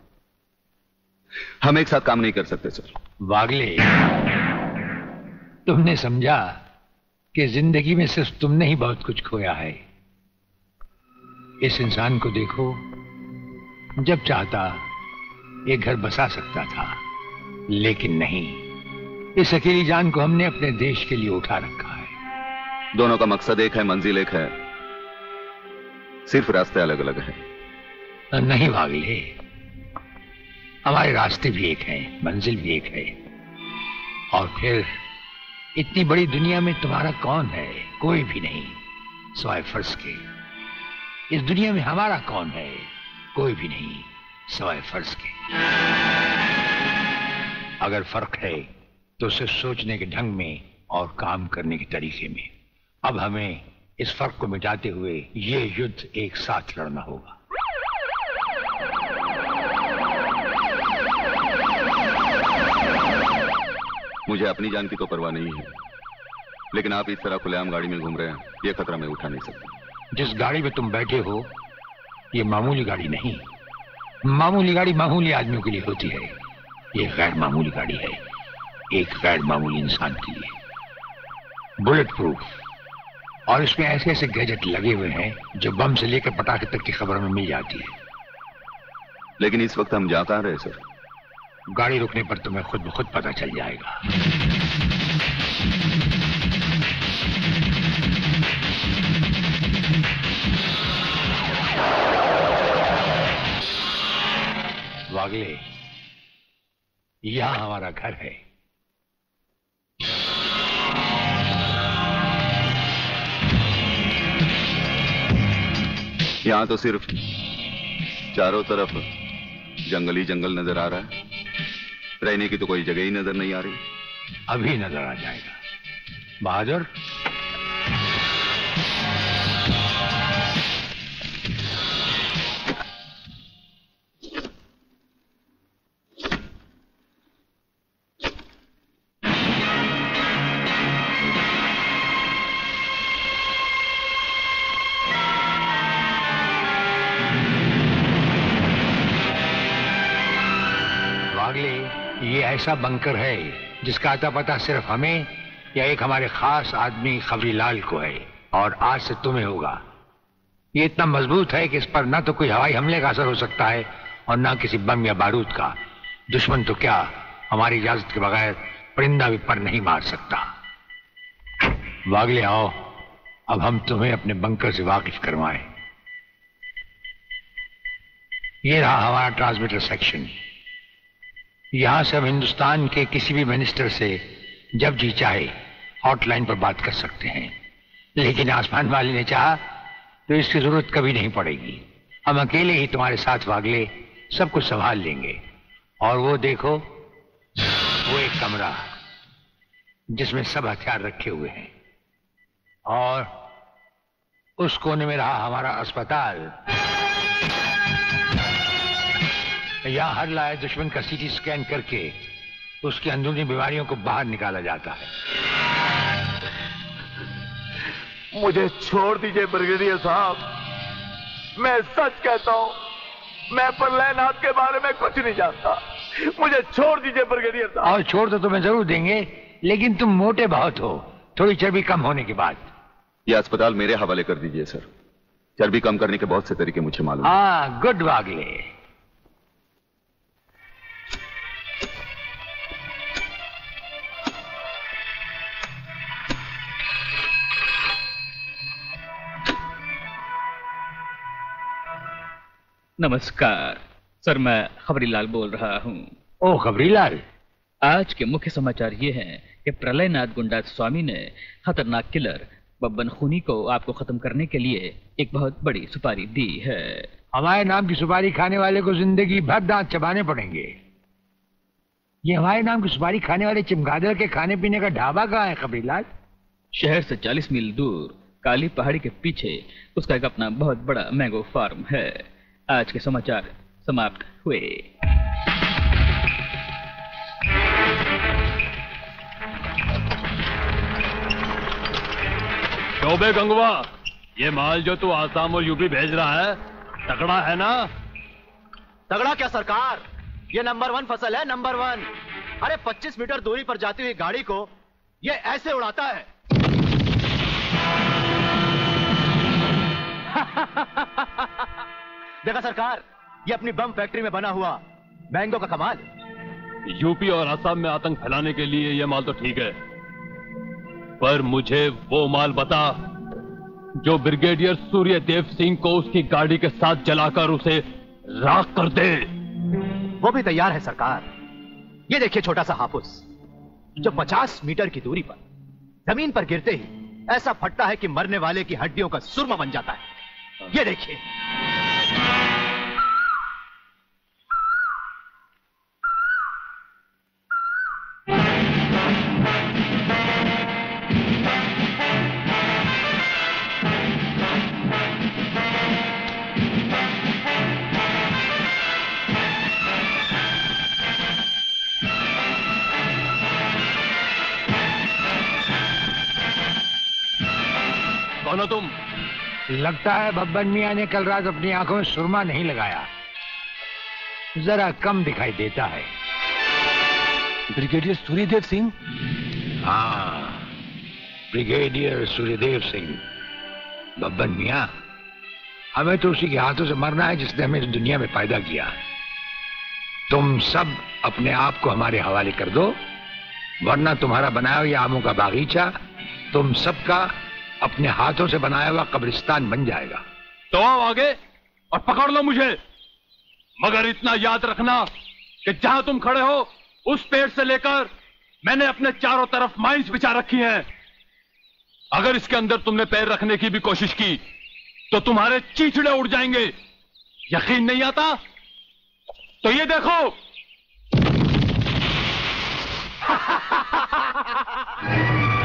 हम एक साथ काम नहीं कर सकते सर। वागले तुमने समझा कि ज़िंदगी में सिर्फ़ तुमने ही बहुत कुछ खोया है। इस इंसान को देखो जब चाहता एक घर बसा सकता था लेकिन नहीं। इस अकेली जान को हमने अपने देश के लिए उठा रखा है। दोनों का मकसद एक है मंजिल एक है। सिर्फ़ रास्ते अलग अलग हैं। नहीं वागले। हमारे रास्ते भी एक हैं मंजिल भी एक है। और फिर इतनी बड़ी दुनिया में तुम्हारा कौन है? कोई भी नहीं सिवाय फ़र्ज़ के। इस दुनिया में हमारा कौन है? कोई भी नहीं सवाए फ़र्ज़ के। अगर फ़र्क है तो सिर्फ़ सोचने के ढंग में और काम करने के तरीके में। अब हमें इस फ़र्क को मिटाते हुए ये युद्ध एक साथ लड़ना होगा। मुझे अपनी जान की तो परवाह नहीं है। लेकिन आप इस तरह खुलेआम गाड़ी में घूम रहे हैं, ये खतरा मैं उठा नहीं सकता। जिस गाड़ी में तुम बैठे हो ये मामूली गाड़ी नहीं। मामूली गाड़ी मामूली आदमियों के लिए होती है। ये गैर मामूली गाड़ी है। एक गैर मामूली इंसान के लिए। बुलेट प्रूफ और इसमें ऐसे ऐसे गैजेट लगे हुए हैं जो बम से लेकर पटाखे तक की खबर में मिल जाती है। लेकिन इस वक्त हम जाता रहे सर। गाड़ी रुकने पर तुम्हें खुद ब खुद पता चल जाएगा। वागले यहाँ हमारा घर है। यहाँ तो सिर्फ़ चारों तरफ़ जंगल ही जंगल नज़र आ रहा है। रहने की तो कोई जगह ही नज़र नहीं आ रही। अभी नज़र आ जाएगा। बहादुर ऐसा बंकर है, जिसका अता पता सिर्फ़ हमें, या एक हमारे खास आदमी खबरीलाल को है, और आज से तुम्हें होगा। ये इतना मज़बूत है कि इस पर ना तो कोई हवाई हमले का असर हो सकता है, और ना किसी बम या बारूद का। दुश्मन तो क्या हमारी इजाज़त के बगैर परिंदा भी पर नहीं मार सकता। वागले आओ, अब हम तुम्हें अपने बंकर से वाकिफ करवाएँ। ये रहा हमारा ट्रांसमीटर सेक्शन। यहाँ से हम हिंदुस्तान के किसी भी मिनिस्टर से जब जी चाहे हॉटलाइन पर बात कर सकते हैं। लेकिन आसमान वाले ने चाहा तो इसकी ज़रूरत कभी नहीं पड़ेगी। हम अकेले ही तुम्हारे साथ वागले सब कुछ संभाल लेंगे। और वो देखो, वो एक कमरा, जिसमें सब हथियार रखे हुए हैं। और उस कोने में रहा हमारा अस्पताल। यहाँ हर लाए दुश्मन का सीटी स्कैन करके उसकी अंदरूनी बीमारियों को बाहर निकाला जाता है। मुझे छोड़ दीजिए ब्रिगेडियर साहब। मैं सच कहता हूँ मैं प्रलयनाथ के बारे में कुछ नहीं जानता। मुझे छोड़ दीजिए ब्रिगेडियर साहब। और छोड़ तो तुम्हें ज़रूर देंगे लेकिन तुम मोटे बहुत हो। थोड़ी चर्बी कम होने के बाद। ये अस्पताल मेरे हवाले कर दीजिए सर। चर्बी कम करने के बहुत से तरीके मुझे मालूम हैं। हाँ गुड वागले। नमस्कार। सर मैं खबरीलाल बोल रहा हूँ। ओ खबरीलाल। आज के मुख्य समाचार ये हैं कि प्रलयनाथ गुंडा स्वामी ने खतरनाक किलर बब्बन खूनी को आपको खत्म करने के लिए एक बहुत बड़ी सुपारी दी है। हमारे नाम की सुपारी खाने वाले को ज़िंदगी भर दांत चबाने पड़ेंगे। ये हमारे नाम की सुपारी खाने वाले चिमगादड़ के खाने पीने का ढाबा कहाँ है खबरीलाल? शहर से 40 मील दूर काली पहाड़ी के पीछे उसका एक अपना बहुत बड़ा मैंगो फार्म है। आज के समाचार समाप्त हुए। चौबे गंगवा ये माल जो तू आसाम और यूपी भेज रहा है तगड़ा है ना? तगड़ा क्या सरकार? ये नंबर वन फ़सल है नंबर वन अरे 25 मीटर दूरी पर जाती हुई गाड़ी को ये ऐसे उड़ाता है। *laughs* देखा सरकार ये अपनी बम फैक्ट्री में बना हुआ मैंगो का कमाल। यूपी और असम में आतंक फैलाने के लिए यह माल तो ठीक है पर मुझे वो माल बता जो ब्रिगेडियर सूर्य देव सिंह को उसकी गाड़ी के साथ जलाकर उसे राख कर दे। वो भी तैयार है सरकार। ये देखिए छोटा सा हापुस जो 50 मीटर की दूरी पर ज़मीन पर गिरते ही ऐसा फटता है कि मरने वाले की हड्डियों का सुरमा बन जाता है। ये देखिए। लगता है बब्बन मियाँ ने कल रात अपनी आँखों में सुरमा नहीं लगाया। जरा कम दिखाई देता है। ब्रिगेडियर सूर्यदेव सिंह? हाँ ब्रिगेडियर सूर्यदेव सिंह। बब्बन मियाँ हमें तो उसी के हाथों से मरना है जिसने हमें इस दुनिया में पैदा किया। तुम सब अपने आप को हमारे हवाले कर दो वरना तुम्हारा बनाया हुआ आमों का बागीचा तुम सबका अपने हाथों से बनाया हुआ कब्रिस्तान बन जाएगा तो आओ आगे और पकड़ लो मुझे मगर इतना याद रखना कि जहाँ तुम खड़े हो, उस पेड़ से लेकर मैंने अपने चारों तरफ़ माइंस बिछा रखी हैं। अगर इसके अंदर तुमने पैर रखने की भी कोशिश की तो तुम्हारे चीचड़े उड़ जाएँगे यकीन नहीं आता तो ये देखो Ha ha ha ha ha ha!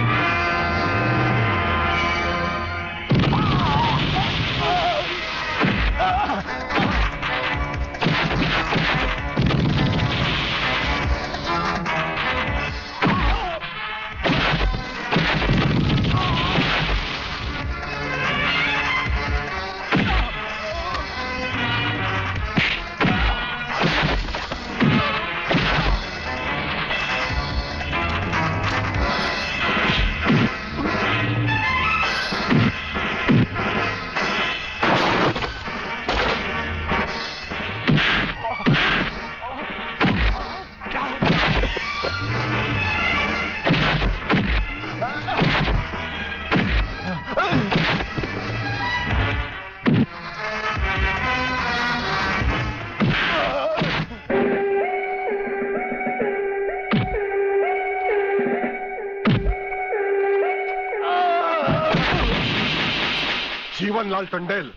लाल टंडेल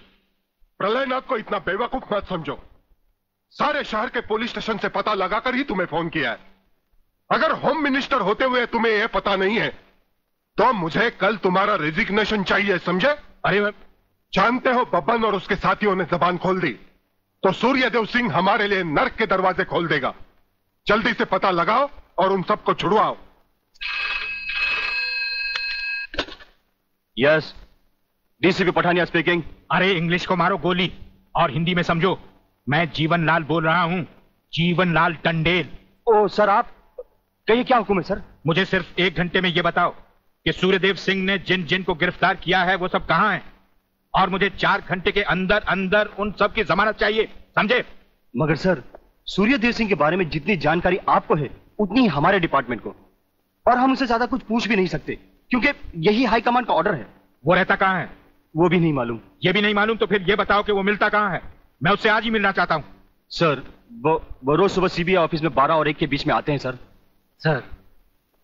प्रलयनाथ को इतना बेवकूफ़ मत समझो। सारे शहर के पुलिस स्टेशन से पता लगाकर ही तुम्हें फ़ोन किया है। अगर होम मिनिस्टर होते हुए तुम्हें यह पता नहीं है तो मुझे कल तुम्हारा रेजिग्नेशन चाहिए समझे? अरे जानते हो बब्बन और उसके साथियों ने जबान खोल दी तो सूर्यदेव सिंह हमारे लिए नर्क के दरवाजे खोल देगा। जल्दी से पता लगाओ और उन सबको छुड़वाओ। यस डीसीपी पठानिया स्पीकिंग अरे इंग्लिश को मारो गोली। और हिंदी में समझो। मैं जीवन लाल बोल रहा हूँ। जीवन लाल टंडेल। ओ सर आप कहिए क्या हुक्म है सर? मुझे सिर्फ़ एक घंटे में ये बताओ कि सूर्यदेव सिंह ने जिन जिन को गिरफ़्तार किया है वो सब कहाँ हैं? और मुझे चार घंटे के अंदर अंदर उन सब की जमानत चाहिए समझे? मगर सर सूर्यदेव सिंह के बारे में जितनी जानकारी आपको है उतनी हमारे डिपार्टमेंट को। और हम उसे ज़्यादा कुछ पूछ भी नहीं सकते क्योंकि यही हाई कमांड का ऑर्डर है। वो रहता कहाँ है? वो भी नहीं मालूम। ये भी नहीं मालूम तो फिर ये बताओ कि वो मिलता कहाँ है? मैं उससे आज ही मिलना चाहता हूँ। सर वो वो रोज सुबह सीबीआई ऑफ़िस में बारह और एक के बीच में आते हैं सर। सर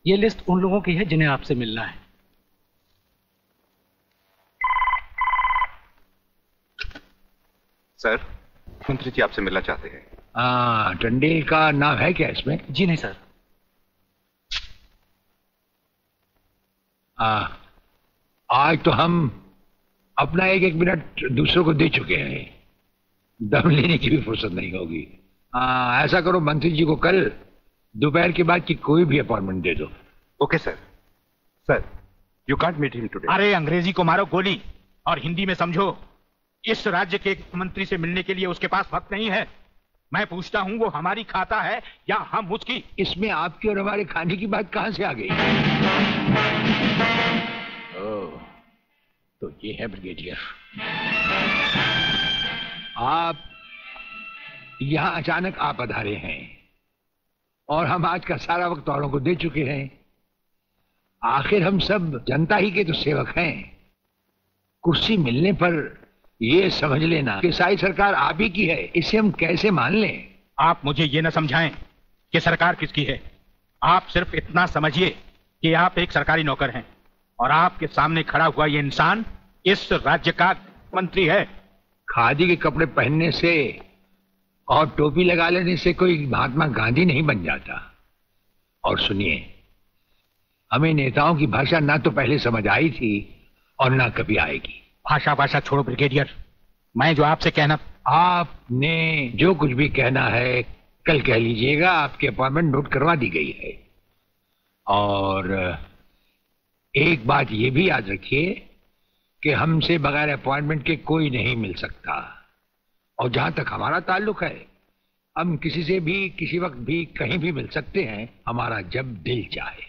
ये लिस्ट उन लोगों की है जिन्हें आपसे मिलना है। सर मंत्री जी आपसे मिलना चाहते हैं। हाँ टंडेल का नाम है क्या इसमें? जी नहीं सर। आ, आज तो हम अपना एक एक मिनट दूसरों को दे चुके हैं। दम लेने की भी फुर्सत नहीं होगी। आ, ऐसा करो मंत्री जी को कल दोपहर के बाद की कोई भी अपॉइंटमेंट दे दो। Okay sir. Sir you can't meet him today अरे अंग्रेज़ी को मारो गोली और हिंदी में समझो। इस राज्य के एक मंत्री से मिलने के लिए उसके पास वक्त नहीं है। मैं पूछता हूँ वो हमारी खाता है या हम उसकी? इसमें आपकी और हमारे खाने की बात कहाँ से आ गई? तो ये है ब्रिगेडियर। आप यहाँ अचानक आप पधारे हैं और हम आज का सारा वक्त औरों को दे चुके हैं। आखिर हम सब जनता ही के तो सेवक हैं। कुर्सी मिलने पर ये समझ लेना कि सारी सरकार आप ही की है। इसे हम कैसे मान लें? आप मुझे ये ना समझाएँ कि सरकार किसकी है। आप सिर्फ़ इतना समझिए कि आप एक सरकारी नौकर हैं। और आपके सामने खड़ा हुआ ये इंसान इस राज्य का मंत्री है। खादी के कपड़े पहनने से और टोपी लगा लेने से कोई महात्मा गांधी नहीं बन जाता। और सुनिए हमें नेताओं की भाषा ना तो पहले समझ आई थी और ना कभी आएगी। भाषा भाषा छोड़ो ब्रिगेडियर। मैं जो आपसे कहना आपने जो कुछ भी कहना है कल कह लीजिएगा आपकी अपॉइंटमेंट नोट करवा दी गई है। और एक बात ये भी याद रखिए कि हमसे बगैर अपॉइंटमेंट के कोई नहीं मिल सकता। और जहाँ तक हमारा ताल्लुक है, हम किसी से भी, किसी वक्त भी कहीं भी मिल सकते हैं, हमारा जब दिल चाहे।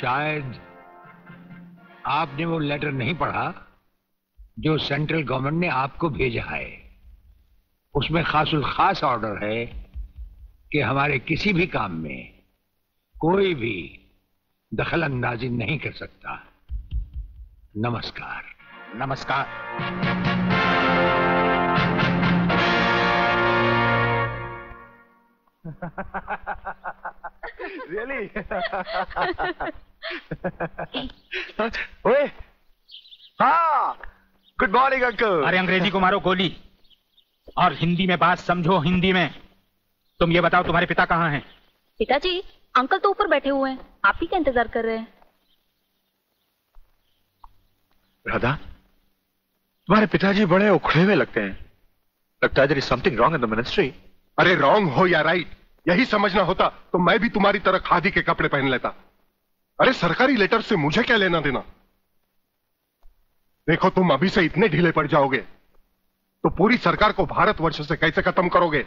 शायद आपने वो लेटर नहीं पढ़ा जो सेंट्रल गवर्नमेंट ने आपको भेजा है। उसमें खासुल खास ऑर्डर है कि हमारे किसी भी काम में कोई भी दखल अंदाजी नहीं कर सकता। नमस्कार। नमस्कार। Really? *laughs* ओए। हाँ। गुड मॉर्निंग अंकल अरे अंग्रेज़ी को मारो गोली। और हिंदी में बात समझो हिंदी में। तुम ये बताओ तुम्हारे पिता कहाँ हैं? पिताजी अंकल तो ऊपर बैठे हुए हैं। आप ही का इंतज़ार कर रहे हैं। राधा तुम्हारे पिताजी बड़े उखड़े हुए लगते हैं। लगता है is something wrong in the ministry अरे रॉन्ग हो या राइट यही समझना होता तो मैं भी तुम्हारी तरह खादी के कपड़े पहन लेता। अरे सरकारी लेटर से मुझे क्या लेना देना? देखो तुम अभी से इतने ढीले पड़ जाओगे तो पूरी सरकार को भारतवर्ष से कैसे खत्म करोगे?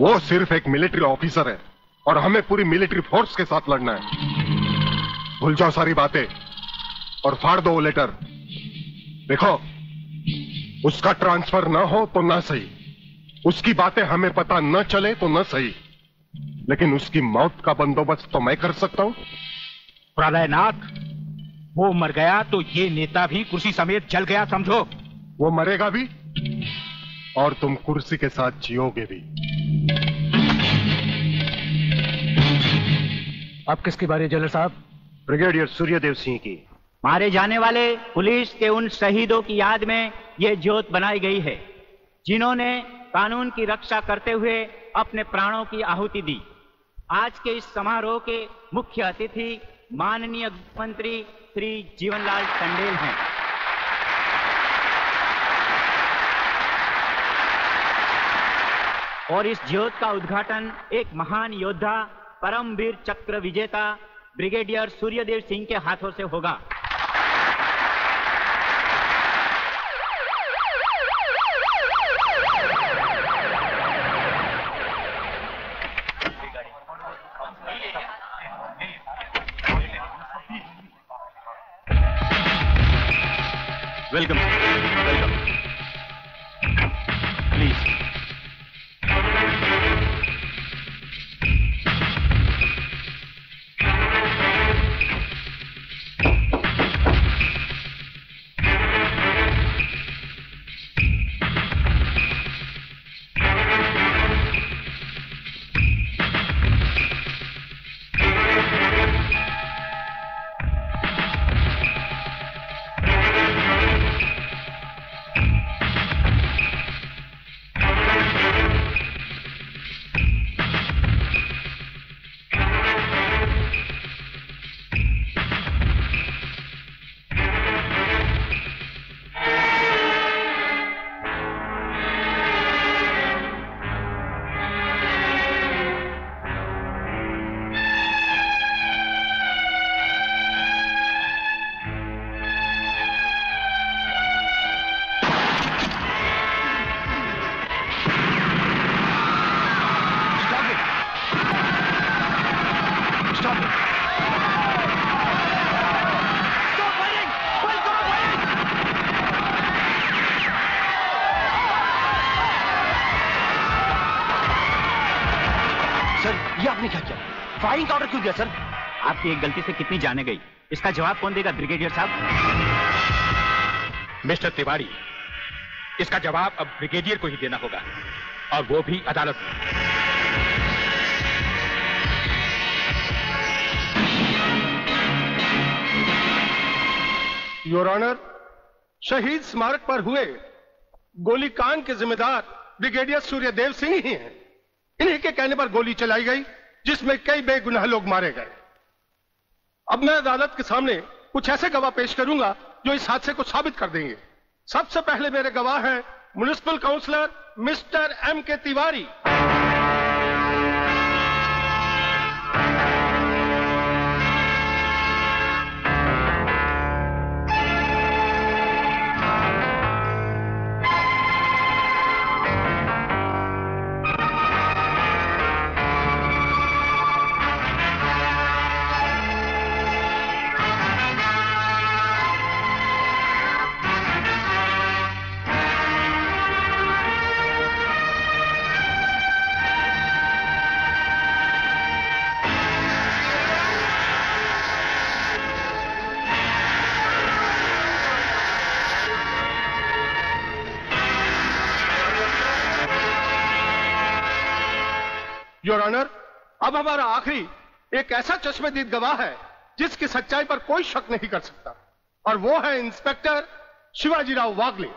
वो सिर्फ़ एक मिलिट्री ऑफिसर है और हमें पूरी मिलिट्री फोर्स के साथ लड़ना है। भूल जाओ सारी बातें और फाड़ दो वो लेटर। देखो उसका ट्रांसफ़र ना हो तो ना सही। उसकी बातें हमें पता न चले तो न सही। लेकिन उसकी मौत का बंदोबस्त तो मैं कर सकता हूँ। प्रलयनाथ वो मर गया तो ये नेता भी कुर्सी समेत जल गया समझो। वो मरेगा भी और तुम कुर्सी के साथ जियोगे भी। आप किसकी बारी जेलर साहब? ब्रिगेडियर सूर्यदेव सिंह की। मारे जाने वाले पुलिस के उन शहीदों की याद में यह ज्योत बनाई गई है जिन्होंने कानून की रक्षा करते हुए अपने प्राणों की आहुति दी। आज के इस समारोह के मुख्य अतिथि माननीय मंत्री श्री जीवनलाल टंडेल हैं। और इस ज्योत का उद्घाटन एक महान योद्धा परमवीर चक्र विजेता ब्रिगेडियर सूर्यदेव सिंह के हाथों से होगा। आपकी एक गलती से कितनी जाने गई। इसका जवाब कौन देगा ब्रिगेडियर साहब? मिस्टर तिवारी इसका जवाब अब ब्रिगेडियर को ही देना होगा और वो भी अदालत में। योर ऑनर शहीद स्मारक पर हुए गोलीकांड के जिम्मेदार ब्रिगेडियर सूर्यदेव सिंह ही हैं। इन्हीं के कहने पर गोली चलाई गई जिसमें कई बेगुनाह लोग मारे गए। अब मैं अदालत के सामने कुछ ऐसे गवाह पेश करूँगा जो इस हादसे को साबित कर देंगे। सबसे पहले मेरे गवाह हैं म्युनिसिपल काउंसलर मिस्टर एम के तिवारी। अब हमारा आखिरी एक ऐसा चश्मदीद गवाह है जिसकी सच्चाई पर कोई शक नहीं कर सकता। और वो है इंस्पेक्टर शिवाजी राव वागले।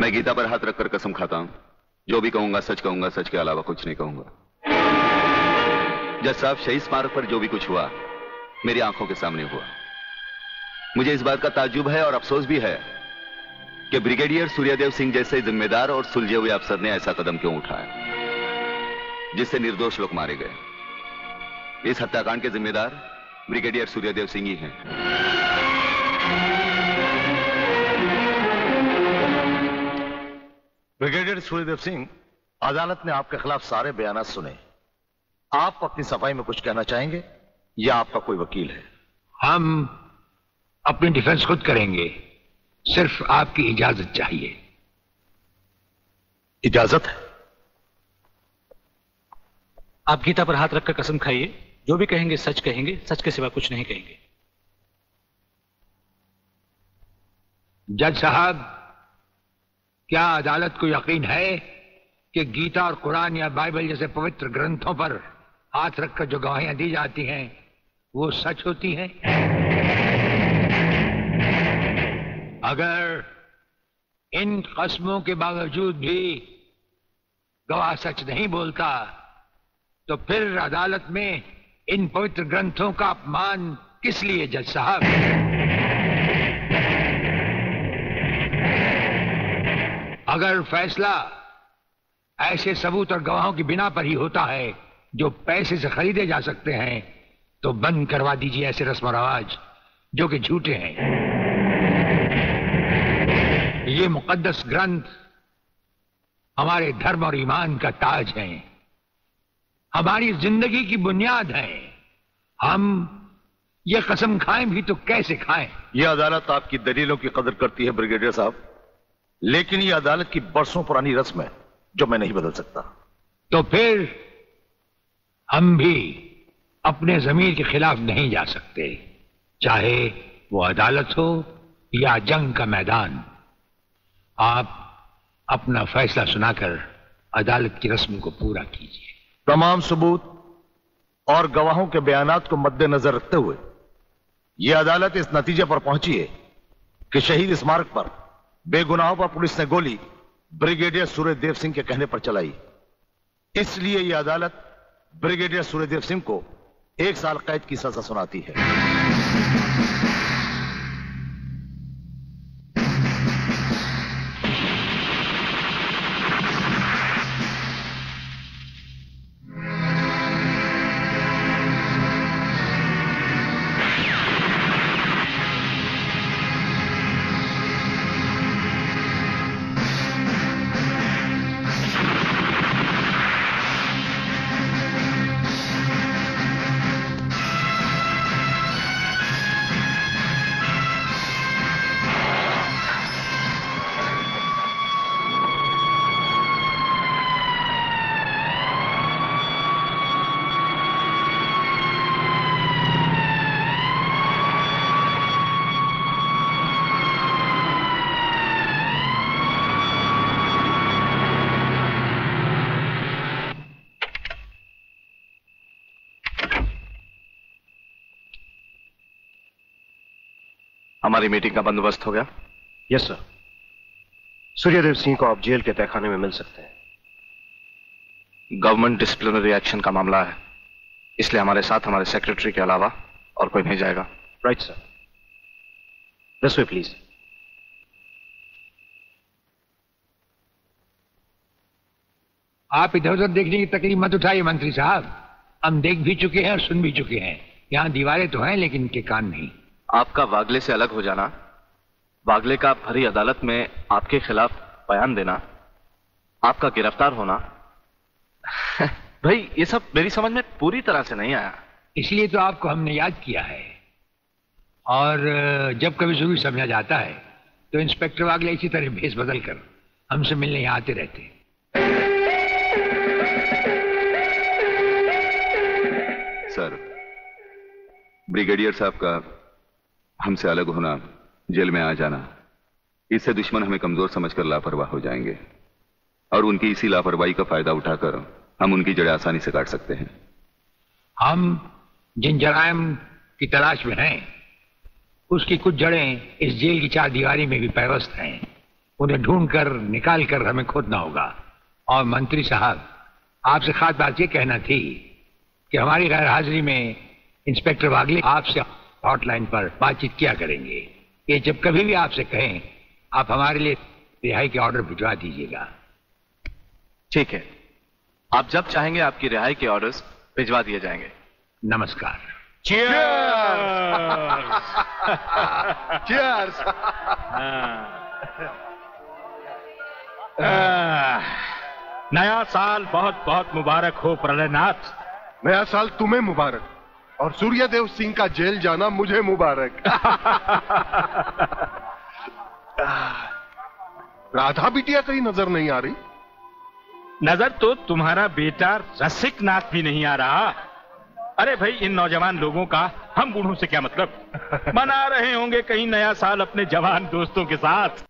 मैं गीता पर हाथ रखकर कसम खाता हूँ। जो भी कहूँगा सच कहूँगा, सच के अलावा कुछ नहीं कहूँगा। जज साहब, शहीद स्मारक पर जो भी कुछ हुआ मेरी आँखों के सामने हुआ। मुझे इस बात का ताजुब है और अफसोस भी है कि ब्रिगेडियर सूर्यदेव सिंह जैसे जिम्मेदार और सुलझे हुए अफसर ने ऐसा कदम क्यों उठाया, जिससे निर्दोष लोग मारे गए। इस हत्याकांड के जिम्मेदार ब्रिगेडियर सूर्यदेव सिंह ही हैं। ब्रिगेडियर सूर्यदेव सिंह, अदालत ने आपके खिलाफ सारे बयान सुने। आप अपनी सफ़ाई में कुछ कहना चाहेंगे? या आपका कोई वकील है? हम अपनी डिफेंस खुद करेंगे। सिर्फ़ आपकी इजाज़त चाहिए। इजाज़त? है आप गीता पर हाथ रखकर कसम खाइए। जो भी कहेंगे सच कहेंगे सच के सिवा कुछ नहीं कहेंगे। जज साहब क्या अदालत को यकीन है कि गीता और कुरान या बाइबल जैसे पवित्र ग्रंथों पर हाथ रखकर जो गवाहियाँ दी जाती हैं वो सच होती है? अगर इन कस्मों के बावजूद भी गवाह सच नहीं बोलता तो फिर अदालत में इन पवित्र ग्रंथों का अपमान किस लिए, जज साहब? अगर फैसला ऐसे सबूत और गवाहों की बिना पर ही होता है, जो पैसे से खरीदे जा सकते हैं तो बंद करवा दीजिए ऐसे रस्म रवाज जो कि झूठे हैं। ये मुकद्दस ग्रंथ हमारे धर्म और ईमान का ताज है। हमारी ज़िंदगी की बुनियाद है। हम ये कसम खाएँ भी तो कैसे खाएँ? यह अदालत आपकी दलीलों की कदर करती है ब्रिगेडियर साहब। लेकिन यह अदालत की बरसों पुरानी रस्म है जो मैं नहीं बदल सकता। तो फिर हम भी अपने जमीर के खिलाफ नहीं जा सकते। चाहे वो अदालत हो या जंग का मैदान। आप अपना फैसला सुनाकर अदालत की रस्म को पूरा कीजिए। तमाम सबूत और गवाहों के बयानात को मद्देनजर रखते हुए यह अदालत इस नतीजे पर पहुँची है कि शहीद स्मारक पर बेगुनाहों पर पुलिस ने गोली ब्रिगेडियर सूर्यदेव सिंह के कहने पर चलाई। इसलिए यह अदालत ब्रिगेडियर सूर्यदेव सिंह को एक साल कैद की सजा सुनाती है। हमारी मीटिंग का बंदोबस्त हो गया। यस सर सूर्यदेव सिंह को आप जेल के तहखाने में मिल सकते हैं। गवर्नमेंट डिसिप्लिनरी एक्शन का मामला है। इसलिए हमारे साथ हमारे सेक्रेटरी के अलावा और कोई नहीं जाएगा। Right sir this way please आप इधर उधर देखने की तकलीफ़ मत उठाइए मंत्री साहब। हम देख भी चुके हैं और सुन भी चुके हैं। यहाँ दीवारें तो हैं लेकिन इनके कान नहीं। आपका वागले से अलग हो जाना वागले का भरी अदालत में आपके खिलाफ बयान देना आपका गिरफ़्तार होना। *laughs* भाई ये सब मेरी समझ में पूरी तरह से नहीं आया। इसलिए तो आपको हमने याद किया है। और जब कभी ज़रूरी समझा जाता है तो इंस्पेक्टर वागले इसी तरह भेस बदल कर हमसे मिलने यहाँ आते रहते हैं। सर ब्रिगेडियर साहब का हमसे अलग होना, जेल में आ जाना, इससे दुश्मन हमें कमज़ोर समझकर लापरवाह हो जाएँगे। और उनकी इसी लापरवाही का फ़ायदा उठाकर हम उनकी जड़ें आसानी से काट सकते हैं। हम जिन जरायम की तलाश में हैं, उसकी कुछ जड़ें इस जेल की चार दीवारी में भी पैवस्त हैं। उन्हें ढूंढकर निकाल कर हमें खोदना होगा। और मंत्री साहब, आपसे खास बात यह कहना थी कि हमारी गैर हाजिरी में इंस्पेक्टर वागले आपसे हॉटलाइन पर बातचीत किया करेंगे। ये जब कभी भी आपसे कहें आप हमारे लिए रिहाई के ऑर्डर भिजवा दीजिएगा। ठीक है। आप जब चाहेंगे आपकी रिहाई के ऑर्डर्स भिजवा दिए जाएँगे। नमस्कार। Cheers! *laughs* नया साल बहुत बहुत मुबारक हो प्रलयनाथ। नया साल तुम्हें मुबारक। और सूर्यदेव सिंह का जेल जाना मुझे मुबारक। राधा बिटिया कहीं नज़र नहीं आ रही? नज़र तो तुम्हारा बेटा रसिक नाथ भी नहीं आ रहा। अरे भाई इन नौजवान लोगों का हम बूढ़ों से क्या मतलब? *laughs* मना रहे होंगे कहीं नया साल अपने जवान दोस्तों के साथ।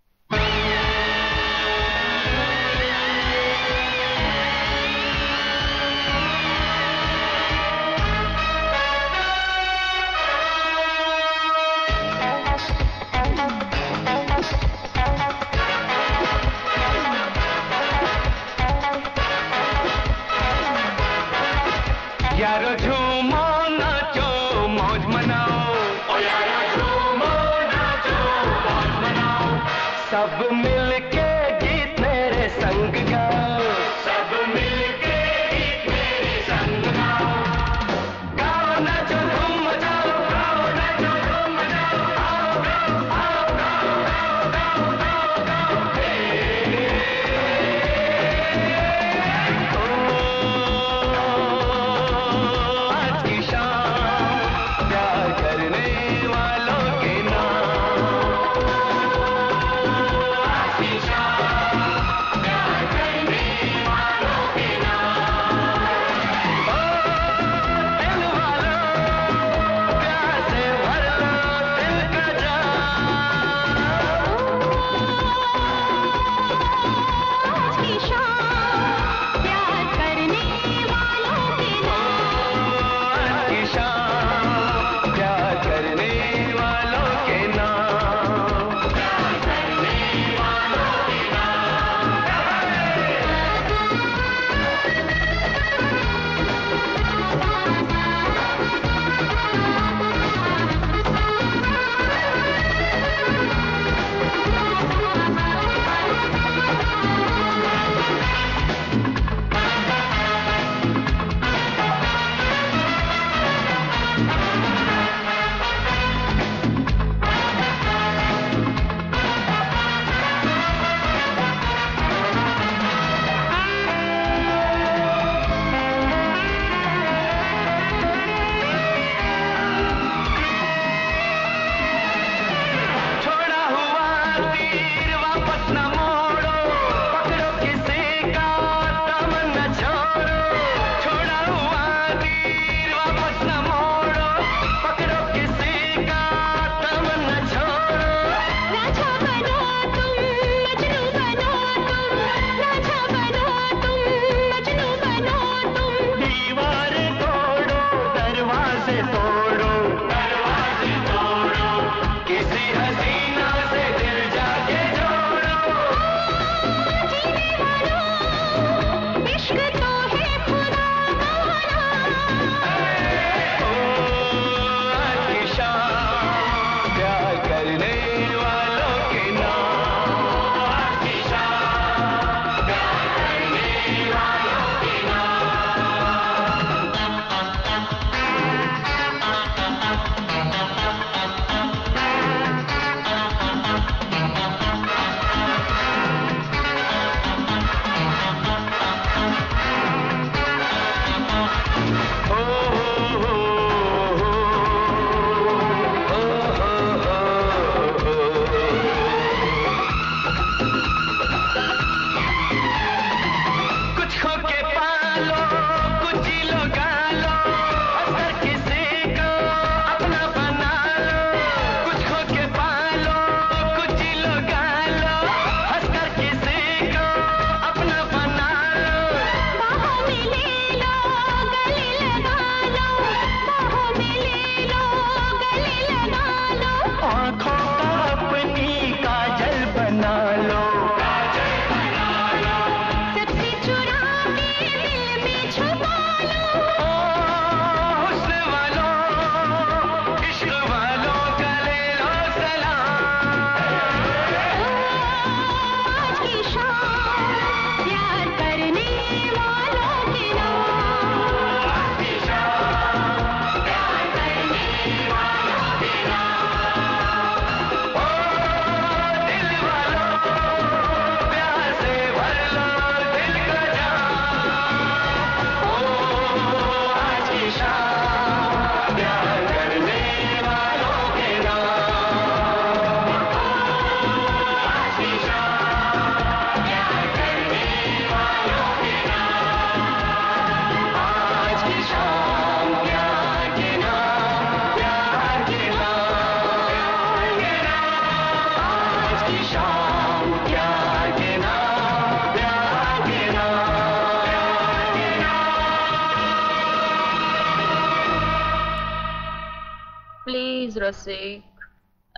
रसिक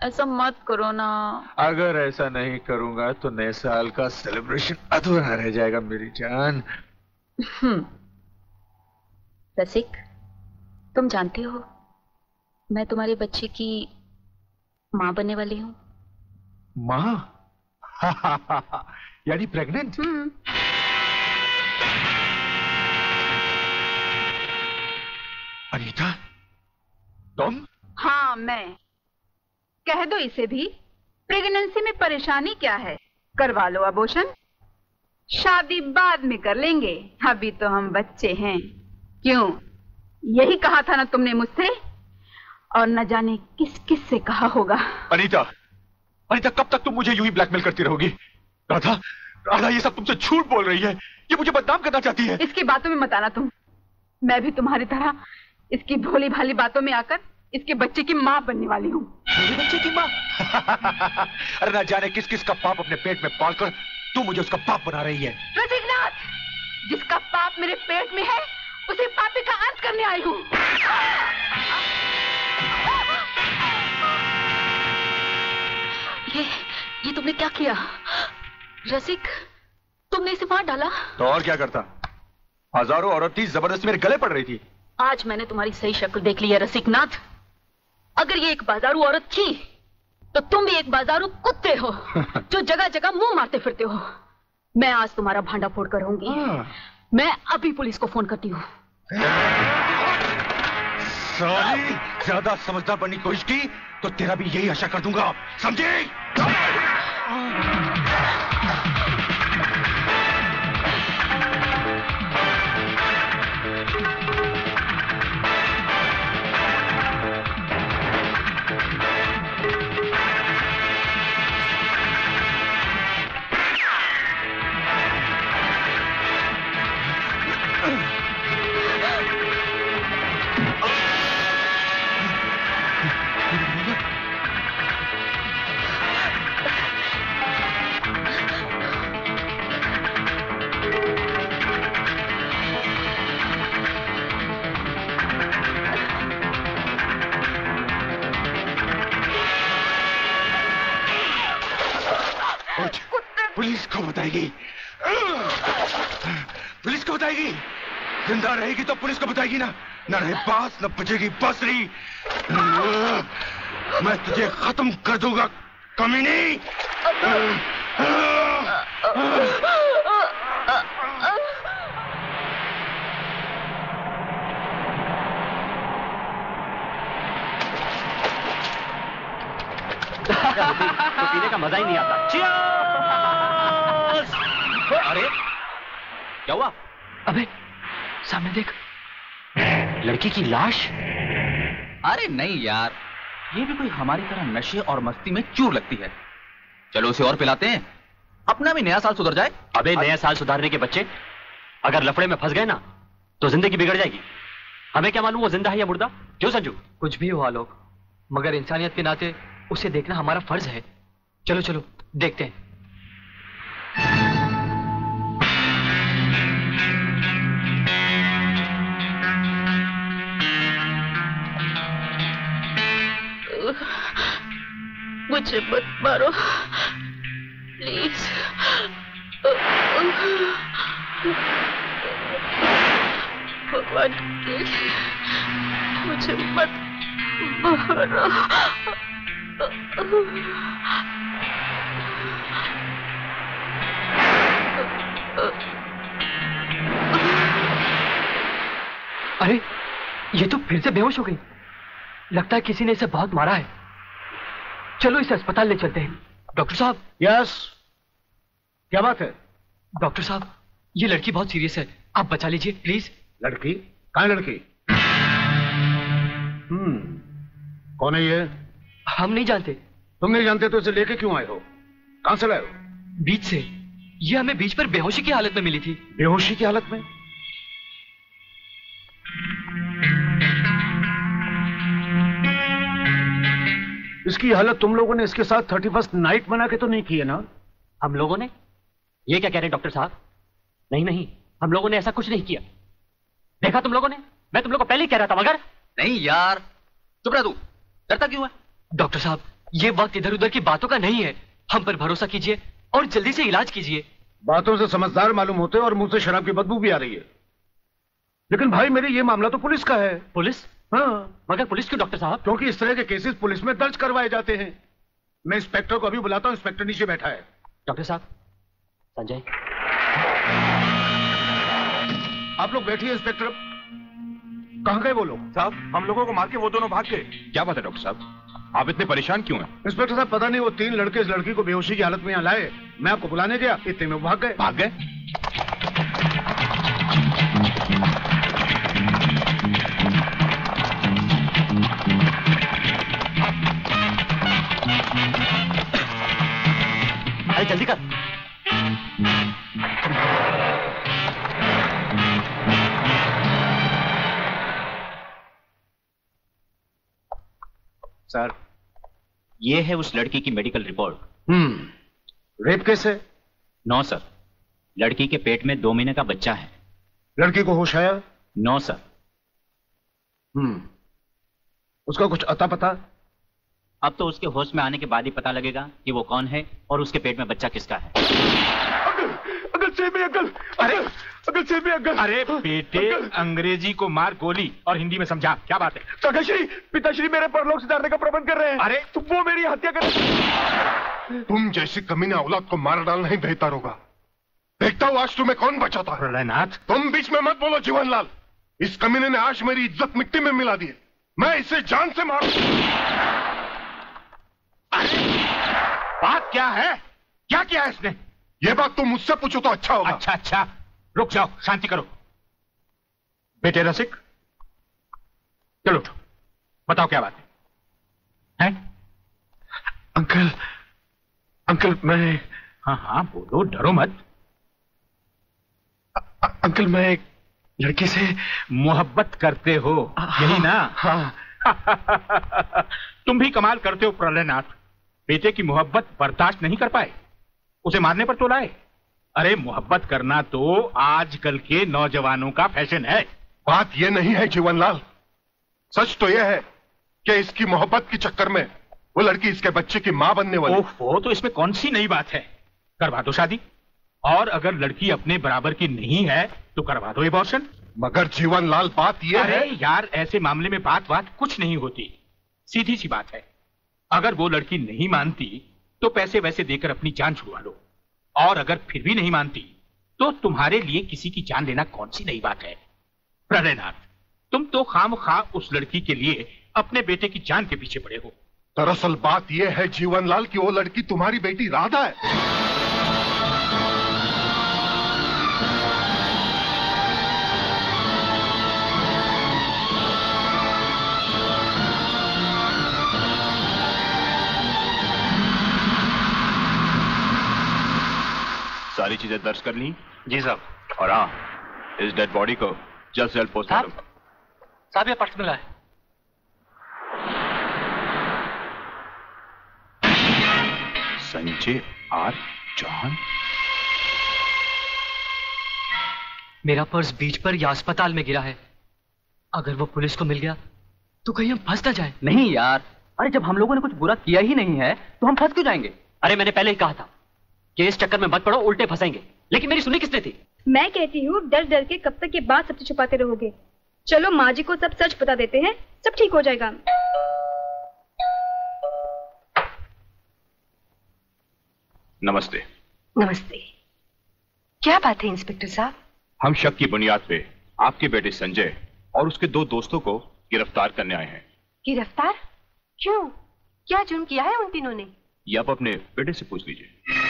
ऐसा मत करो ना। अगर ऐसा नहीं करूँगा तो नए साल का सेलिब्रेशन अधूरा रह जाएगा मेरी जान। हम्म। रसिक तुम जानते हो मैं तुम्हारे बच्चे की माँ बनने वाली हूँ। माँ? *laughs* यानी प्रेग्नेंट अनीता? तुम हाँ मैं। कह दो इसे भी। प्रेगनेंसी में परेशानी क्या है? करवा लो अबोशन। शादी बाद में कर लेंगे। अभी तो हम बच्चे हैं। क्यों? यही कहा था ना तुमने मुझसे? और न जाने किस किस से कहा होगा। अनीता अनीता कब तक तुम मुझे यूँ ही ब्लैकमेल करती रहोगी? राधा राधा ये सब तुमसे झूठ बोल रही है। ये मुझे बदनाम करना चाहती है। इसकी बातों में मत आना तुम। मैं भी तुम्हारी तरह इसकी भोली भाली बातों में आकर इसके बच्चे की माँ बनने वाली हूँ। बच्चे की माँ। *laughs* अरे ना जाने किस किस का पाप अपने पेट में पालकर तू मुझे उसका पाप बना रही है। रसिकनाथ जिसका पाप मेरे पेट में है उसे पापी का अंत करने आई हूँ। ये ये तुमने क्या किया? रसिक तुमने इसे मार डाला? तो और क्या करता? हज़ारों औरतें ज़बरदस्ती मेरे गले पड़ रही थी। आज मैंने तुम्हारी सही शक्ल देख ली है रसिकनाथ। अगर ये एक बाजारू औरत थी तो तुम भी एक बाजारू कुत्ते हो *laughs* जो जगह जगह मुँह मारते फिरते हो। मैं आज तुम्हारा भांडा फोड़ कर रहूँगी मैं अभी पुलिस को फ़ोन करती हूँ। साली ज़्यादा समझदार बनने की कोशिश की तो तेरा भी यही आशा कर दूँगा। समझे? *laughs* बताएगी ज़िंदा रहेगी तो पुलिस को बताएगी ना। न रहे पास न बचेगी बसरी। मैं तुझे खत्म कर दूँगा कमीनी तो पीने का मज़ा ही नहीं आता। अरे क्या हुआ? अबे सामने देख। लड़की की लाश? अरे नहीं यार ये भी कोई हमारी तरह नशे और मस्ती में चूर लगती है। चलो उसे और पिलाते हैं। अपना भी नया साल सुधर जाए। अबे नया साल सुधारने के बच्चे अगर लफड़े में फंस गए ना तो ज़िंदगी बिगड़ जाएगी। हमें क्या मालूम वो ज़िंदा है या मुर्दा? क्यों संजू? कुछ भी हुआ लोग। मगर इंसानियत के नाते उसे देखना हमारा फ़र्ज़ है। चलो चलो देखते हैं। मुझे मत मारो। प्लीज़। भगवान मुझे मत मारो। अरे, ये तो फिर से बेहोश हो गई। लगता है किसी ने इसे बहुत मारा है। चलो इसे अस्पताल ले चलते हैं। डॉक्टर साहब। यस। क्या बात है? डॉक्टर साहब ये लड़की बहुत सीरियस है। आप बचा लीजिए प्लीज़। लड़की? कहा लड़की? हम्म कौन है ये? हम नहीं जानते। तुम नहीं जानते तो इसे लेके क्यों आए हो? कहाँ से लाए हो? बीच से। ये हमें बीच पर बेहोशी की हालत में मिली थी। बेहोशी की हालत में? इसकी हालत तुम लोगों ने इसके साथ थर्टी फ़र्स्ट नाइट बना के तो नहीं की है ना? हम लोगों ने? ये क्या कह रहे हैं डॉक्टर साहब? नहीं नहीं हम लोगों ने ऐसा कुछ नहीं किया। देखा तुम लोगों ने? मैं तुम लोगों को पहले ही कह रहा था मगर नहीं यार चुप रह तू। डरता क्यों है? डॉक्टर साहब ये वक्त इधर उधर की बातों का नहीं है। हम पर भरोसा कीजिए और जल्दी से इलाज कीजिए। बातों से समझदार मालूम होते और मुँह से शराब की बदबू भी आ रही है। लेकिन भाई मेरे ये मामला तो पुलिस का है। पुलिस? हाँ मगर पुलिस क्यों डॉक्टर साहब? क्योंकि इस तरह के केसेस पुलिस में दर्ज करवाए जाते हैं। मैं इंस्पेक्टर को अभी बुलाता हूँ इंस्पेक्टर नीचे बैठा है। डॉक्टर साहब संजय। आप लोग बैठिए इंस्पेक्टर। कहाँ गए वो लोग? साहब हम लोगों को मार के वो दोनों भाग गए। क्या बात है डॉक्टर साहब? आप इतने परेशान क्यों हैं? इंस्पेक्टर साहब पता नहीं वो तीन लड़के इस लड़की को बेहोशी की हालत में यहाँ लाए। मैं आपको बुलाने गया इतने में वो भाग गए। भाग गए? जल्दी कर। सर ये है उस लड़की की मेडिकल रिपोर्ट हम्म। रेप केस है? नो सर लड़की के पेट में दो महीने का बच्चा है. लड़की को होश आया? नो सर हम्म। उसका कुछ अता पता अब तो उसके होश में आने के बाद ही पता लगेगा कि वो कौन है और उसके पेट में बच्चा किसका है। अगल सेबी अगल अरे अगल सेबी अगल अरे बेटे अंग्रेज़ी को मार गोली और हिंदी में समझा क्या बात है? सगाश्री पिताश्री मेरे परलोक सुधारने का प्रबंध कर रहे हैं। अरे। तो वो मेरी हत्या कर तुम जैसी कमीना औलाद को मार डालना ही बेहतर होगा। देखता हूँ आज तुम्हें कौन बचाता है। प्रलयनाथ। तुम बीच में मत बोलो जीवनलाल। इस कमीने ने आज मेरी इज़्ज़त मिट्टी में मिला दी है। मैं इसे जान से मारू। बात क्या है? क्या किया है इसने? ये बात तुम मुझसे पूछो तो अच्छा होगा। अच्छा अच्छा। रुक जाओ शांति करो। बेटे रसिक चलो उठो। बताओ क्या बात है? हैं? अंकल अंकल मैं हाँ हाँ बोलो डरो मत। अंकल मैं एक लड़की से मोहब्बत करते हो यही ना? हाँ। *laughs* तुम भी कमाल करते हो प्रलयनाथ। बेटे की मोहब्बत बर्दाश्त नहीं कर पाए। उसे मारने पर तो लाए अरे मोहब्बत करना तो आजकल के नौजवानों का फ़ैशन है। बात यह नहीं है जीवनलाल सच तो यह है कि इसकी मोहब्बत के चक्कर में वो लड़की इसके बच्चे की माँ बनने वाली। ओहो तो इसमें कौन सी नई बात है? करवा दो शादी। और अगर लड़की अपने बराबर की नहीं है तो करवा दो एबॉर्शन मगर जीवनलाल बात यह अरे है यार ऐसे मामले में बात बात कुछ नहीं होती। सीधी सी बात है। अगर वो लड़की नहीं मानती तो पैसे वैसे देकर अपनी जान छुड़वा लो। और अगर फिर भी नहीं मानती तो तुम्हारे लिए किसी की जान लेना कौन सी नई बात है? प्रणयनाथ, तुम तो खाम खा उस लड़की के लिए अपने बेटे की जान के पीछे पड़े हो। दरअसल बात यह है, जीवनलाल, की वो लड़की तुम्हारी बेटी राधा है। चीज़ें दर्ज कर ली? जी साहब और हाँ इस डेड बॉडी को जल्द से जल्द पोस्टमार्टम साहब ये पर्स मिला है। संजय आर चौहान? मेरा पर्स बीच पर या अस्पताल में गिरा है। अगर वो पुलिस को मिल गया तो कहीं हम फंस ना जाए। नहीं यार अरे जब हम लोगों ने कुछ बुरा किया ही नहीं है तो हम फंस क्यों जाएँगे? अरे मैंने पहले ही कहा था कि इस चक्कर में मत पड़ो उल्टे फंसेंगे। लेकिन मेरी सुनी किसने थी? मैं कहती हूँ डर डर के कब तक ये बात सबसे छुपाते रहोगे। चलो माँ जी को सब सच बता देते हैं सब ठीक हो जाएगा। नमस्ते। नमस्ते। क्या बात है इंस्पेक्टर साहब? हम शक की बुनियाद पे आपके बेटे संजय और उसके दो दोस्तों को गिरफ़्तार करने आए हैं। गिरफ़्तार? क्यों? क्या जुर्म किया है उन तीनों ने? ये आप अपने बेटे से पूछ लीजिए।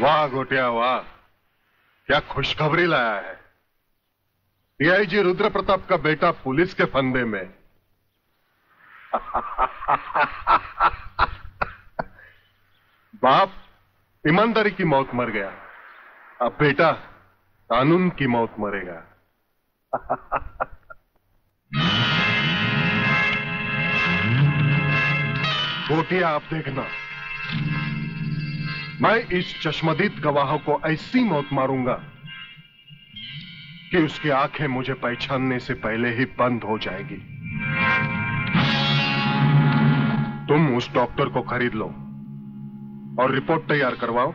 वाह गोटिया, वाह। क्या खुशखबरी लाया है। डीआईजी रुद्र प्रताप का बेटा पुलिस के फंदे में। बाप, ईमानदारी की मौत मर गया। अब बेटा, कानून की मौत मरेगा। गोटिया, आप देखना। मैं इस चश्मदीद गवाह को ऐसी मौत मारूँगा कि उसकी आँखें मुझे पहचानने से पहले ही बंद हो जाएगी। तुम उस डॉक्टर को खरीद लो और रिपोर्ट तैयार करवाओ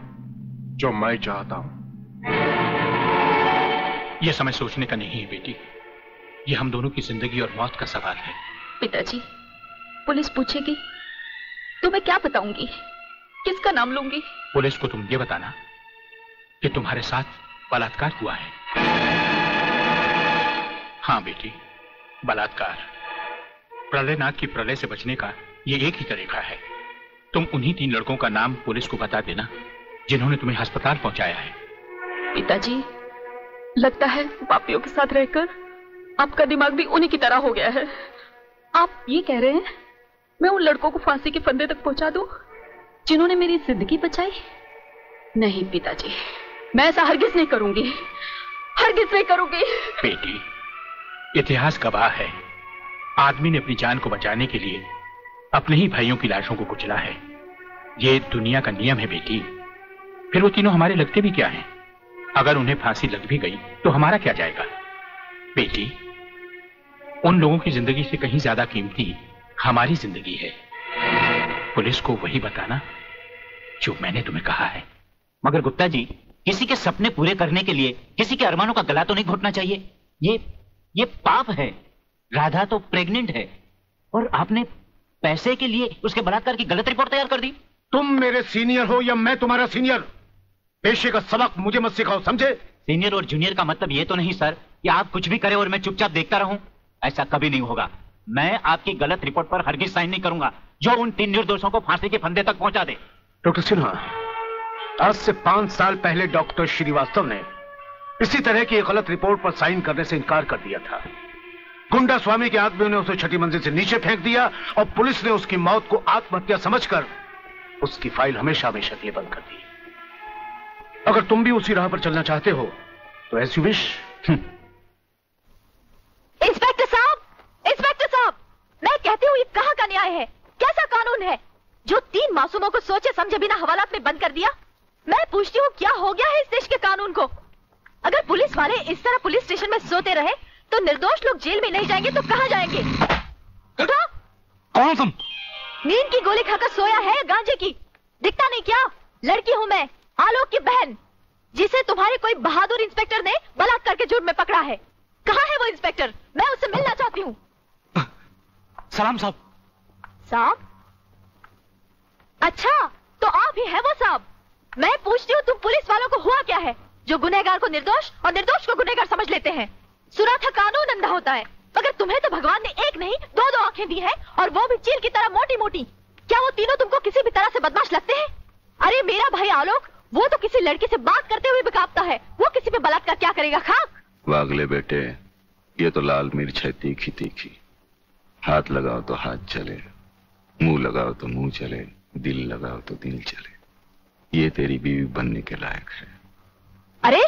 जो मैं चाहता हूँ। यह समय सोचने का नहीं है बेटी। यह हम दोनों की ज़िंदगी और मौत का सवाल है। पिताजी पुलिस पूछेगी तो मैं क्या बताऊँगी? किसका नाम लूँगी? पुलिस को तुम ये बताना कि तुम्हारे साथ बलात्कार हुआ है। हाँ बेटी बलात्कार। प्रलयनाथ की प्रलय से बचने का ये एक ही तरीका है। तुम उन्हीं तीन लड़कों का नाम पुलिस को बता देना जिन्होंने तुम्हें अस्पताल पहुँचाया है। पिताजी लगता है पापियों के साथ रहकर आपका दिमाग भी उन्हीं की तरह हो गया है। आप ये कह रहे हैं मैं उन लड़कों को फांसी के फंदे तक पहुँचा दूँ? जिन्होंने मेरी ज़िंदगी बचाई? नहीं, पिताजी। मैं ऐसा हरगिज नहीं करूँगी। हरगिज नहीं करूँगी। बेटी, इतिहास गवाह है। आदमी ने अपनी जान को बचाने के लिए अपने ही भाइयों की लाशों को कुचला है। ये दुनिया का नियम है, बेटी। फिर वो तीनों हमारे लगते भी क्या हैं? अगर उन्हें फांसी लग भी गई तो हमारा क्या जाएगा? बेटी, उन लोगों की ज़िंदगी से कहीं ज़्यादा कीमती हमारी ज़िंदगी है। पुलिस को वही बताना जो मैंने तुम्हें कहा है। मगर गुप्ता जी किसी के सपने पूरे करने के लिए किसी के अरमानों का गला तो नहीं घोटना चाहिए। ये ये पाप है। राधा तो प्रेग्नेंट है। और आपने पैसे के लिए उसके बलात्कार की गलत रिपोर्ट तैयार कर दी? तुम मेरे सीनियर हो या मैं तुम्हारा सीनियर? पेशे का सबक मुझे मत सिखाओ समझे? सीनियर और जूनियर का मतलब ये तो नहीं सर कि आप कुछ भी करें और मैं चुपचाप देखता रहूँ। ऐसा कभी नहीं होगा। मैं आपकी गलत रिपोर्ट पर हरगिज साइन नहीं करूँगा। जो उन तीन निर्दोषों को फांसी के फंदे तक पहुँचा दे। डॉक्टर सिन्हा आज से पाँच साल पहले डॉक्टर श्रीवास्तव ने इसी तरह की गलत रिपोर्ट पर साइन करने से इनकार कर दिया था। गुंडा स्वामी के आदमियों ने उसे छठी मंजिल से नीचे फेंक दिया और पुलिस ने उसकी मौत को आत्महत्या समझकर उसकी फ़ाइल हमेशा हमेशा के लिए बंद कर दी। अगर तुम भी उसी राह पर चलना चाहते हो तो ऐसी विश इंस्पेक्टर साहब इंस्पेक्टर साहब मैं कहती हूँ ये कहाँ का न्याय है? कैसा कानून है? जो तीन मासूमों को सोचे समझे बिना हवालात में बंद कर दिया? मैं पूछती हूँ क्या हो गया है इस देश के कानून को? अगर पुलिस वाले इस तरह पुलिस स्टेशन में सोते रहे तो निर्दोष लोग जेल में नहीं जाएँगे तो कहाँ जाएँगे? उठो कौन तुम? नींद की गोली खाकर सोया है गांजे की? दिखता नहीं क्या? लड़की हूँ मैं आलोक की बहन जिसे तुम्हारे कोई बहादुर इंस्पेक्टर ने बलात्कार के जुर्म में पकड़ा है। कहाँ है वो इंस्पेक्टर? मैं उससे मिलना चाहती हूँ। *laughs* सलाम साहब। साहब? अच्छा तो आप ही है वो साहब। मैं पूछती हूँ, तुम पुलिस वालों को हुआ क्या है? जो गुनहगार को निर्दोष और निर्दोष को गुनहगार समझ लेते हैं। सुरा था कानून अंधा होता है, मगर तुम्हें तो भगवान ने एक नहीं, दो दो आँखें दी है, और वो भी चील की तरह मोटी मोटी क्या वो तीनों तुमको किसी भी तरह से बदमाश लगते हैं? अरे मेरा भाई आलोक, वो तो किसी लड़की से बात करते हुए भी कांपता है। वो किसी पे बलात्कार क्या करेगा, खाक? वागले बेटे, ये तो लाल मिर्च है तीखी तीखी हाथ लगाओ तो हाथ चले मुँह लगाओ तो मुँह चले दिल लगाओ तो दिल चले। ये तेरी बीवी बनने के लायक है। अरे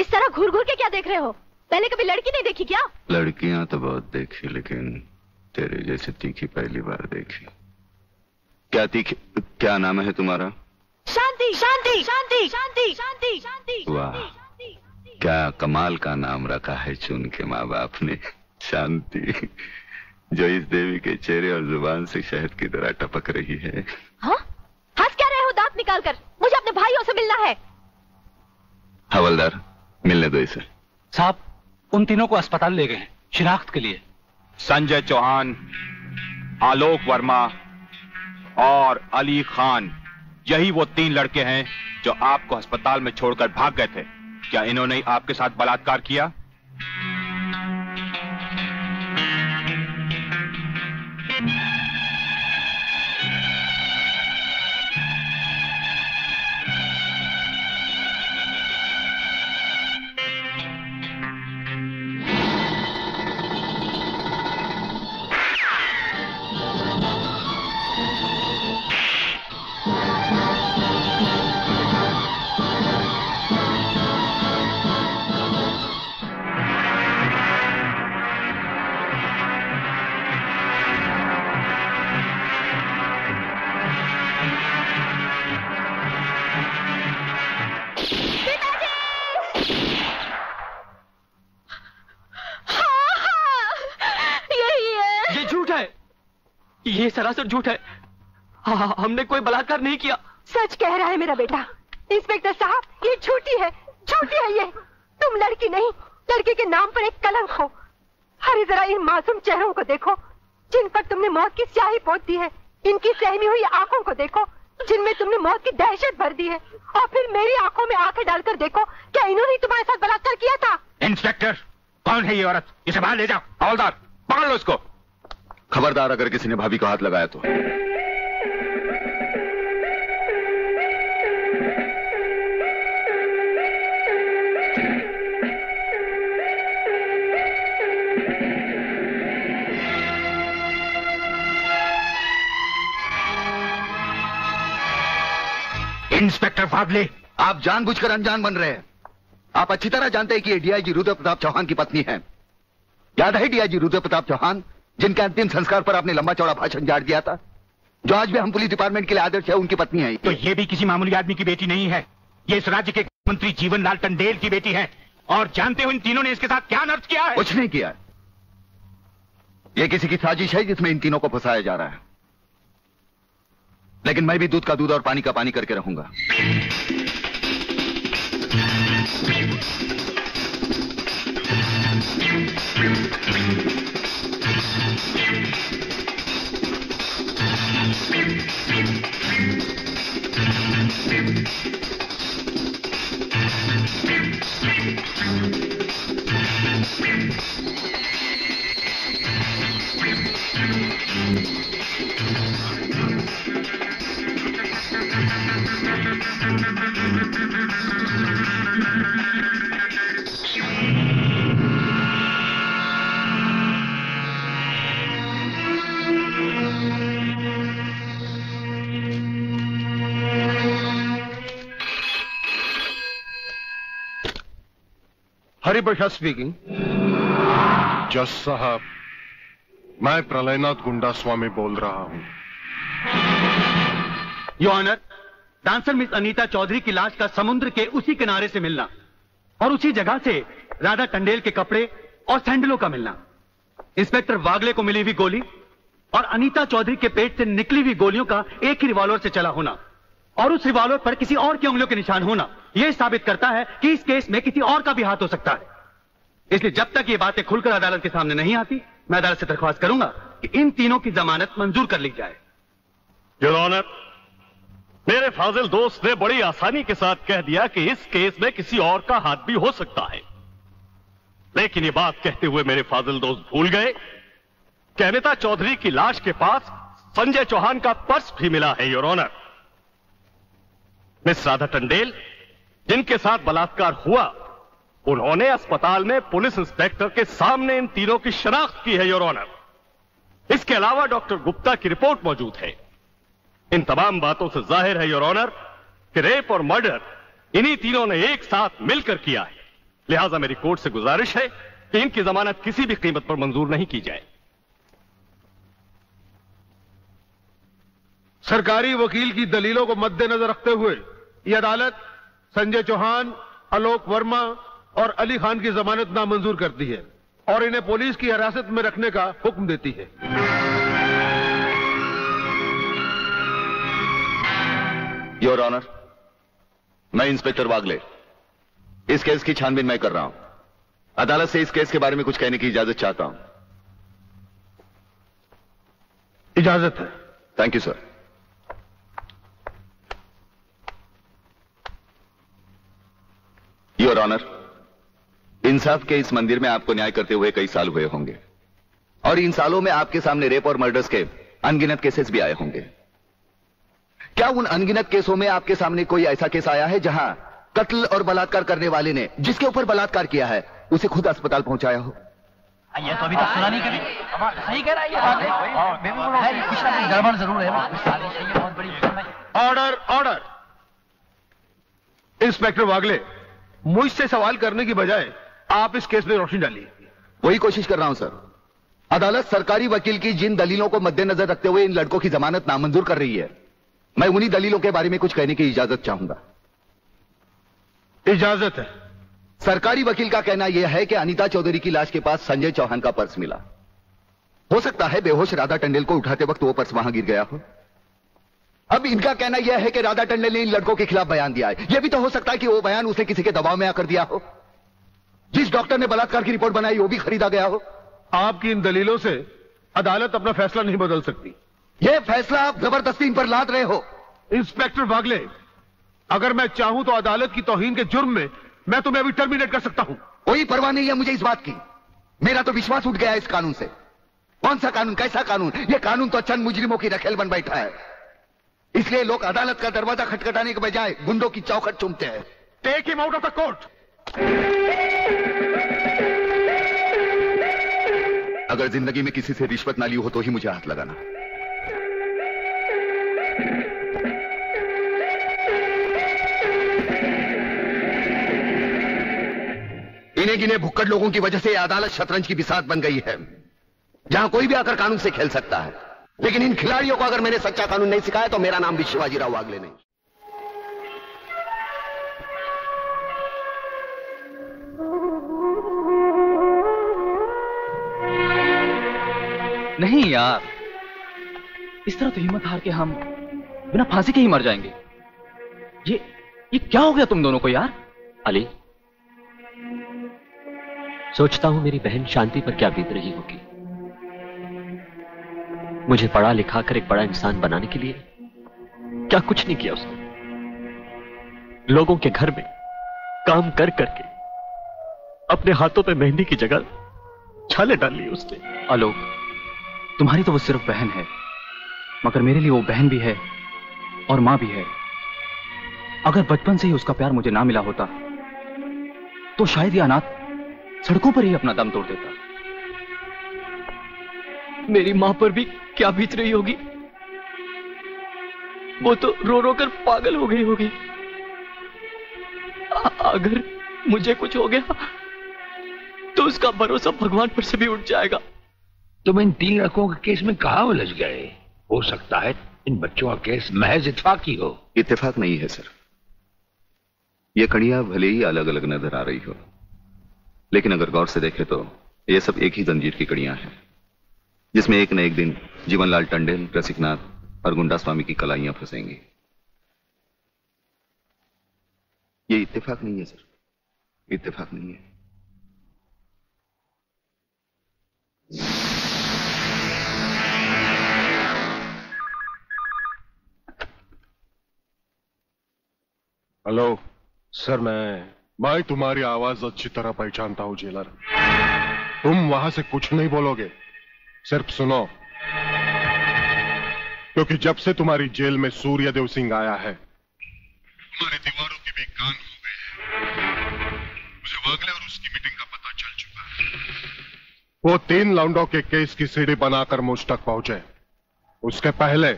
इस तरह घूर घूर के क्या देख रहे हो? पहले कभी लड़की नहीं देखी क्या? लड़कियाँ तो बहुत देखी लेकिन तेरे जैसे तीखी पहली बार देखी। क्या तीखी क्या नाम है तुम्हारा? शांति शांति शांति शांति शांति शांति। वाह क्या कमाल का नाम रखा है चुन के माँ बाप ने। शांति। जो इस देवी के चेहरे और ज़ुबान से शहद की तरह टपक रही है। हाँ? हंस क्या रहे हो? दांत निकाल कर मुझे अपने भाइयों से मिलना है। हवलदार मिलने दो इसे। साहब उन तीनों को अस्पताल ले गए हैं शिनाख्त के लिए। संजय चौहान आलोक वर्मा और अली खान यही वो तीन लड़के हैं जो आपको अस्पताल में छोड़कर भाग गए थे। क्या इन्होंने आपके साथ बलात्कार किया? सरासर झूठ है हाँ, हमने कोई बलात्कार नहीं किया। सच कह रहा है मेरा बेटा। इंस्पेक्टर साहब ये झूठी है झूठी है ये। तुम लड़की नहीं लड़के के नाम पर एक कलंक हो। अरे जरा इन मासूम चेहरों को देखो जिन पर तुमने मौत की स्याही पोत दी है। इनकी सहमी हुई आँखों को देखो जिनमें तुमने मौत की दहशत भर दी है। और फिर मेरी आँखों में आँखें डालकर देखो क्या इन्होंने तुम्हारे साथ बलात्कार किया था? इंस्पेक्टर कौन है ये औरत? इसे बाहर ले जाओ हवलदार पकड़ लो इसको। खबरदार अगर किसी ने भाभी को हाथ लगाया तो। इंस्पेक्टर फादले। आप जानबूझकर अनजान बन रहे हैं। आप अच्छी तरह जानते हैं कि डीआईजी रुद्र प्रताप चौहान की पत्नी है। याद है डीआईजी रुद्र प्रताप चौहान? जिनके अंतिम संस्कार पर आपने लंबा चौड़ा भाषण झाड़ दिया था जो आज भी हम पुलिस डिपार्टमेंट के लिए आदर्श है उनकी पत्नी है। तो ये भी किसी मामूली आदमी की बेटी नहीं है। ये इस राज्य के मंत्री जीवन लाल टंडेल की बेटी है। और जानते हो इन तीनों ने इसके साथ क्या नर्ज किया है? कुछ नहीं किया ये किसी की साजिश है जिसमें इन तीनों को फंसाया जा रहा है। लेकिन मैं भी दूध का दूध और पानी का पानी करके रहूँगा। हरिप्रसाद स्पीकिंग जज साहब मैं प्रलयनाथ गुंडा स्वामी बोल रहा हूँ your honour dancer miss Anita Chaudhary की लाश का समुद्र के उसी किनारे से मिलना और उसी जगह से राधा टंडेल के कपड़े और सैंडलों का मिलना। इंस्पेक्टर वागले को मिली हुई गोली और अनीता चौधरी के पेट से निकली हुई गोलियों का एक ही रिवॉल्वर से चला होना और उस रिवॉल्वर पर किसी और की उंगलियों के निशान होना यह साबित करता है कि इस केस में किसी और का भी हाथ हो सकता है। इसलिए जब तक ये बातें खुलकर अदालत के सामने नहीं आती, मैं अदालत से दरख्वास्त करूँगा कि इन तीनों की जमानत मंजूर कर ली जाए। योर ऑनर मेरे फाजिल दोस्त ने बड़ी आसानी के साथ कह दिया कि इस केस में किसी और का हाथ भी हो सकता है। लेकिन ये बात कहते हुए मेरे फाजिल दोस्त भूल गए। कि चौधरी की लाश के पास संजय चौहान का पर्स भी मिला है, your honour. Miss Radha Tandel, जिनके साथ बलात्कार हुआ, उन्होंने अस्पताल में पुलिस इंस्पेक्टर के सामने इन तीनों की शनाख्त की है, योर ऑनर। इसके अलावा डॉक्टर गुप्ता की रिपोर्ट मौजूद है। इन तमाम बातों से ज़ाहिर है योर ऑनर कि रेप और मर्डर इन्हीं तीनों ने एक साथ मिलकर किया है। लिहाजा मेरी कोर्ट से गुजारिश है कि इनकी जमानत किसी भी कीमत पर मंजूर नहीं की जाए। सरकारी वकील की दलीलों को मद्देनजर रखते हुए यह अदालत संजय चौहान आलोक वर्मा और अली खान की जमानत नामंजूर करती है और इन्हें पुलिस की हिरासत में रखने का हुक्म देती है। योर ऑनर मैं इंस्पेक्टर वागले इस केस की छानबीन मैं कर रहा हूँ। अदालत से इस केस के बारे में कुछ कहने की इजाज़त चाहता हूँ। इजाज़त है। Thank you sir your honour इंसाफ के इस मंदिर में आपको न्याय करते हुए कई साल हुए होंगे। और इन सालों में आपके सामने रेप और मर्डर्स के अनगिनत केसेस भी आए होंगे। क्या उन अनगिनत केसों में आपके सामने कोई ऐसा केस आया है जहाँ कत्ल और बलात्कार करने वाले ने जिसके ऊपर बलात्कार किया है उसे खुद अस्पताल पहुँचाया हो? ये तो अभी तक सुना नहीं कभी। सही कह रहा है कुछ ना कुछ गड़बड़ ज़रूर है। है बहुत बड़ी ऑर्डर ऑर्डर। इंस्पेक्टर वागले मुझसे सवाल करने की बजाय आप इस केस में रोशनी डालिए। वही कोशिश कर रहा हूँ सर। अदालत सरकारी वकील की जिन दलीलों को मद्देनजर रखते हुए इन लड़कों की जमानत नामंजूर कर रही है मैं उन्हीं दलीलों के बारे में कुछ कहने की इजाज़त चाहूँगा। इजाज़त है। सरकारी वकील का कहना यह है कि अनीता चौधरी की लाश के पास संजय चौहान का पर्स मिला। हो सकता है बेहोश राधा टंडेल को उठाते वक्त वो पर्स वहाँ गिर गया हो। अब इनका कहना यह है कि राधा टंडेल ने इन लड़कों के खिलाफ बयान दिया है। यह भी तो हो सकता है कि वो बयान उसे किसी के दबाव में आकर दिया हो। जिस डॉक्टर ने बलात्कार की रिपोर्ट बनाई वो भी खरीदा गया हो। आपकी इन दलीलों से अदालत अपना फैसला नहीं बदल सकती। यह फैसला आप ज़बरदस्ती इन पर लाद रहे हो। इंस्पेक्टर बागले अगर मैं चाहूँ तो अदालत की तोहीन के जुर्म में मैं तुम्हें अभी टर्मिनेट कर सकता हूँ। कोई परवाह नहीं है मुझे इस बात की। मेरा तो विश्वास उठ गया है इस कानून से। कौन सा कानून? कैसा कानून? यह कानून तो चंद मुजरिमों की रखेल बन बैठा है। इसलिए लोग अदालत का दरवाज़ा खटखटाने के बजाय गुंडों की चौखट चूमते हैं। Take him out of the court अगर ज़िंदगी में किसी से रिश्वत ना ली हो तो ही मुझे हाथ लगाना। इन्हें गिने भुक्कड़ लोगों की वजह से यह अदालत शतरंज की बिसात बन गई है। जहाँ कोई भी आकर कानून से खेल सकता है। लेकिन इन खिलाड़ियों को अगर मैंने सच्चा कानून नहीं सिखाया तो मेरा नाम भी शिवाजी राव वागले नहीं। नहीं यार। इस तरह तो हिम्मत हार के हम बिना फांसी के ही मर जाएँगे। ये ये क्या हो गया तुम दोनों को यार? अली सोचता हूँ मेरी बहन शांति पर क्या बीत रही होगी। मुझे पढ़ा लिखा कर एक बड़ा इंसान बनाने के लिए क्या कुछ नहीं किया उसने? लोगों के घर में काम कर करके अपने हाथों पे मेहंदी की जगह छाले डाल ली उसने। आलोक, तुम्हारी तो वो सिर्फ़ बहन है, मगर मेरे लिए वो बहन भी है और माँ भी है। अगर बचपन से ही उसका प्यार मुझे ना मिला होता तो शायद ये अनाथ सड़कों पर ही अपना दम तोड़ देता। मेरी माँ पर भी क्या बीत रही होगी? वो तो रो रो कर पागल हो गई होगी। अगर मुझे कुछ हो गया तो उसका भरोसा भगवान पर से भी उठ जाएगा। तुम इन तीन लड़कों के केस में कहा उलझ गए? हो सकता है इन बच्चों का केस महज इतफाकी हो इतफाक नहीं है सर। ये कड़िया भले ही अलग अलग नज़र आ रही हो। लेकिन अगर गौर से देखें तो ये सब एक ही जंजीर की कड़ियाँ हैं, जिसमें एक न एक दिन जीवनलाल टंडेल, रसिकनाथ और गुंडा स्वामी की कलाइयाँ फंसेंगी। ये इत्तेफाक नहीं है, सर। इत्तेफाक नहीं है। हेलो, सर, मैं मैं तुम्हारी आवाज़ अच्छी तरह पहचानता हूँ, जेलर। तुम वहाँ से कुछ नहीं बोलोगे। सिर्फ़ सुनो। क्योंकि जब से तुम्हारी जेल में सूर्यदेव सिंह आया है, तुम्हारी दीवारों के भी कान हो गए मुझे वागले और उसकी मीटिंग का पता चल चुका है। वो तीन लाउंडों के केस की सीढ़ी बनाकर मुझ तक पहुँचे। उसके पहले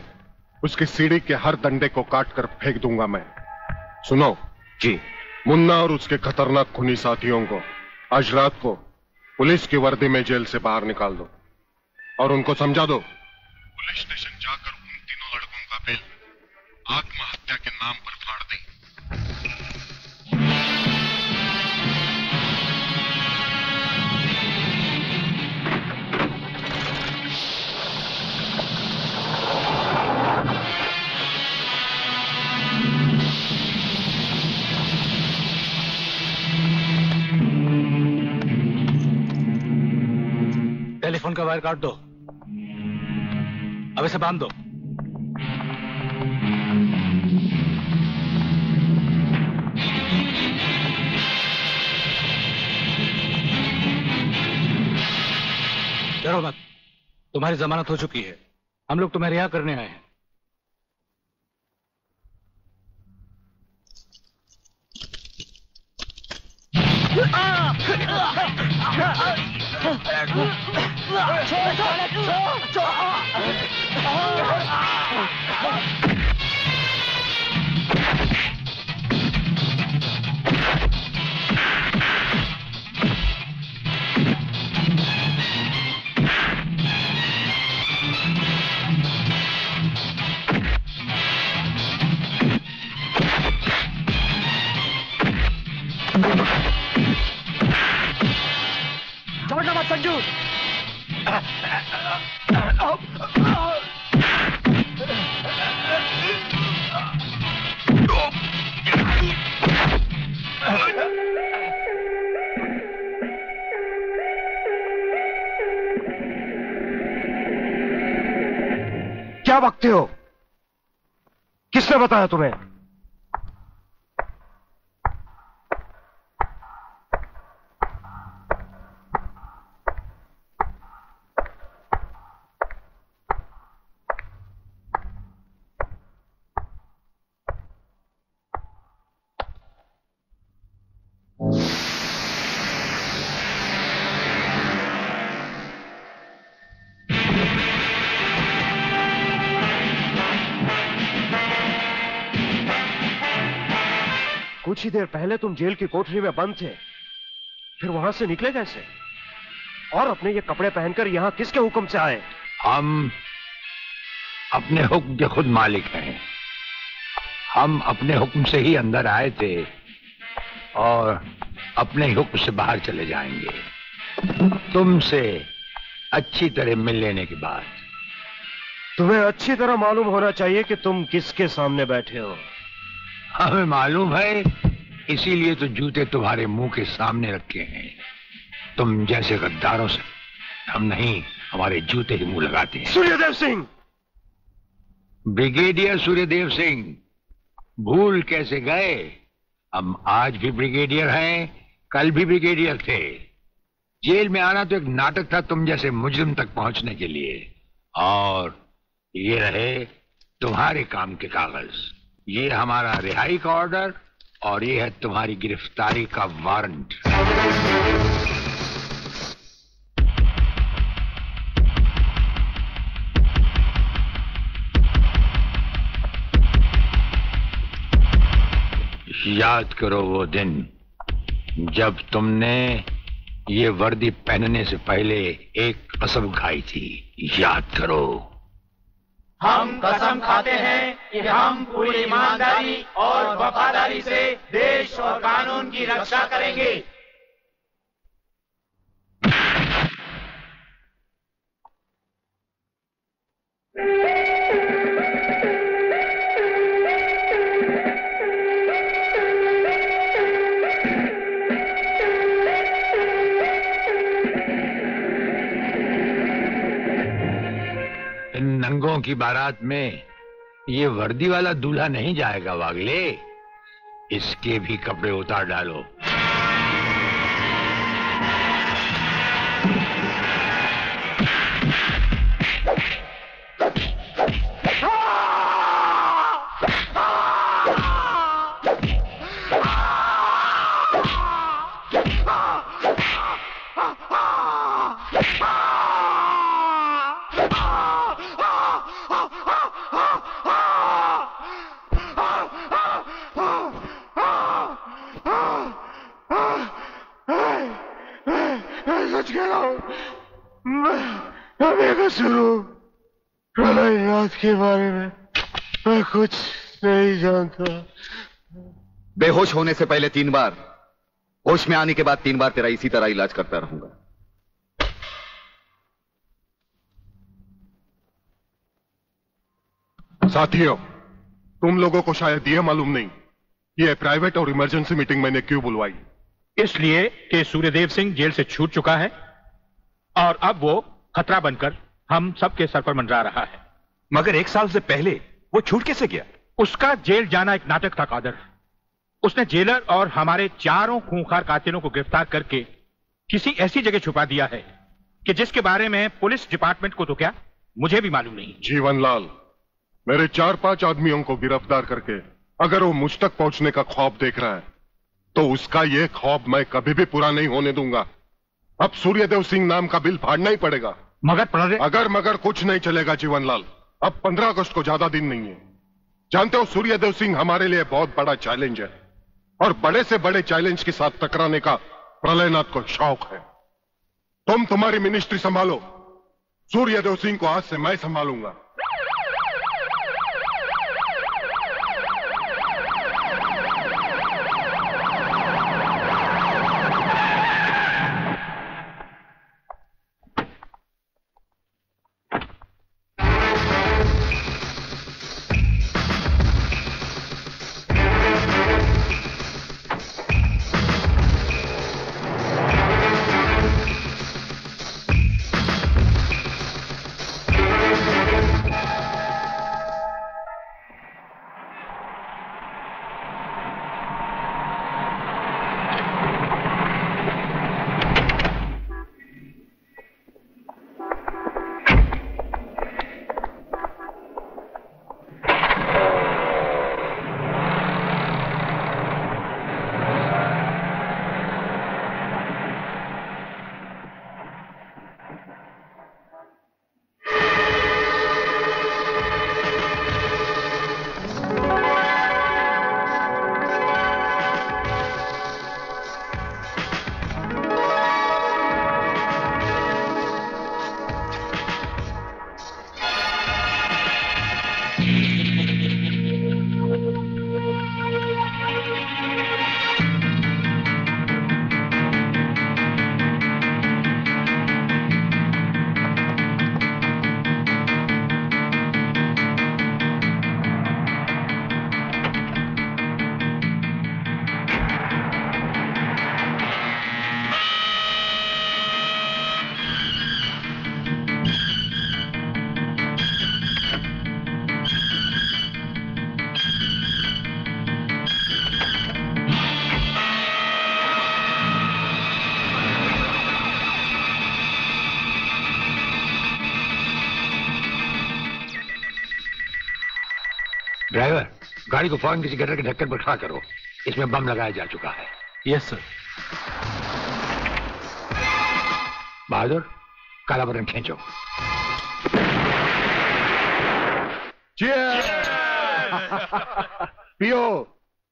उसकी सीढ़ी के हर डंडे को काट कर फेंक दूँगा मैं। सुनो। जी। मुन्ना और उसके खतरनाक खूनी साथियों को, आज रात को, पुलिस की वर्दी में जेल से बाहर निकाल दो। और उनको समझा दो। पुलिस स्टेशन जाकर उन तीनों लड़कों का बिल आत्महत्या के नाम पर फाड़ दें वायर काट दो। अब इसे बाँध दो। मत। तुम्हारी जमानत हो चुकी है। हम लोग तुम्हें रिहा करने आए हैं। छोड़ना मत राजू क्या वक्त हो? किसने बताया तुम्हें? कुछ ही देर पहले तुम जेल की कोठरी में बंद थे। फिर वहाँ से निकले कैसे? और अपने ये कपड़े पहनकर यहाँ किसके हुक्म से आए? हम अपने हुक्म के खुद मालिक हैं। हम अपने हुक्म से ही अंदर आए थे और अपने हुक्म से बाहर चले जाएँगे। तुमसे अच्छी तरह मिल लेने के बाद। तुम्हें अच्छी तरह मालूम होना चाहिए कि तुम किसके सामने बैठे हो। हमें मालूम है इसीलिए तो जूते तुम्हारे मुँह के सामने रखे हैं। तुम जैसे गद्दारों से हम नहीं हमारे जूते ही मुँह लगाते हैं। सूर्यदेव सिंह! ब्रिगेडियर सूर्यदेव सिंह भूल कैसे गए? हम आज भी ब्रिगेडियर हैं कल भी ब्रिगेडियर थे। जेल में आना तो एक नाटक था तुम जैसे मुजरिम तक पहुँचने के लिए। और ये रहे तुम्हारे काम के कागज़। ये हमारा रिहाई का ऑर्डर और ये है तुम्हारी गिरफ्तारी का वारंट। याद करो वो दिन, जब तुमने ये वर्दी पहनने से पहले एक कसम खाई थी। याद करो। हम कसम खाते हैं कि हम पूरी ईमानदारी और वफादारी से देश और कानून की रक्षा करेंगे। इन नंगों की बारात में ये वर्दी वाला दूल्हा नहीं जाएगा वागले। इसके भी कपड़े उतार डालो। कुछ नहीं जानता। बेहोश होने से पहले तीन बार होश में आने के बाद तीन बार तेरा इसी तरह इलाज करता रहूँगा। साथियों तुम लोगों को शायद यह मालूम नहीं कि यह प्राइवेट और इमरजेंसी मीटिंग मैंने क्यों बुलवाई। इसलिए कि सूर्यदेव सिंह जेल से छूट चुका है और अब वो खतरा बनकर हम सबके सर पर मंडरा रहा है। मगर एक साल से पहले वो छूट कैसे गया? उसका जेल जाना एक नाटक था कादर। उसने जेलर और हमारे चारों खूंखार कातिलों को गिरफ़्तार करके किसी ऐसी जगह छुपा दिया है कि जिसके बारे में पुलिस डिपार्टमेंट को तो क्या? मुझे भी मालूम नहीं। जीवनलाल मेरे चार पाँच आदमियों को गिरफ़्तार करके अगर वो मुझ तक पहुँचने का ख्वाब देख रहा है तो उसका यह ख्वाब मैं कभी भी पूरा नहीं होने दूँगा। अब सूर्यदेव सिंह नाम का बिल फाड़ना ही पड़ेगा। मगर अगर मगर कुछ नहीं चलेगा जीवनलाल अब पंद्रह अगस्त को ज़्यादा दिन नहीं है। जानते हो, सूर्यदेव सिंह हमारे लिए बहुत बड़ा चैलेंज है। और बड़े से बड़े चैलेंज के साथ टकराने का प्रलयनाथ को शौक है। तुम तुम्हारी मिनिस्ट्री संभालो। सूर्यदेव सिंह को आज से मैं संभालूँगा। गाड़ी को फ़ौरन किसी गटर के ढक्कन पर खड़ा करो। इसमें बम लगाया जा चुका है। यस सर बहादुर काला बटन खींचो। *laughs* पियो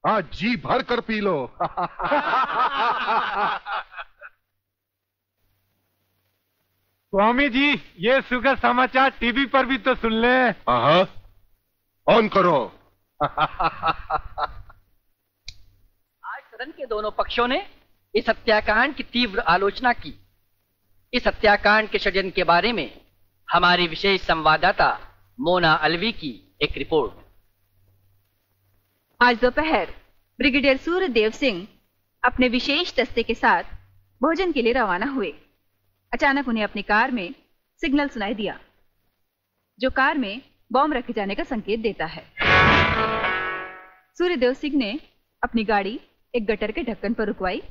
आज जी भर कर पी लो। *laughs* स्वामी जी ये सुखद समाचार टीवी पर भी तो सुन ले। हाँ। ऑन करो। *laughs* आज सदन के दोनों पक्षों ने इस हत्याकांड की तीव्र आलोचना की। इस हत्याकांड के षड्यंत्र के बारे में हमारी विशेष संवाददाता मोना अलवी की एक रिपोर्ट। आज दोपहर ब्रिगेडियर सूर्यदेव सिंह अपने विशेष दस्ते के साथ भोजन के लिए रवाना हुए। अचानक उन्हें अपनी कार में सिग्नल सुनाई दिया, जो कार में बॉम्ब रखे जाने का संकेत देता है। सूर्यदेव सिंह ने अपनी गाड़ी एक गटर के ढक्कन पर रुकवाई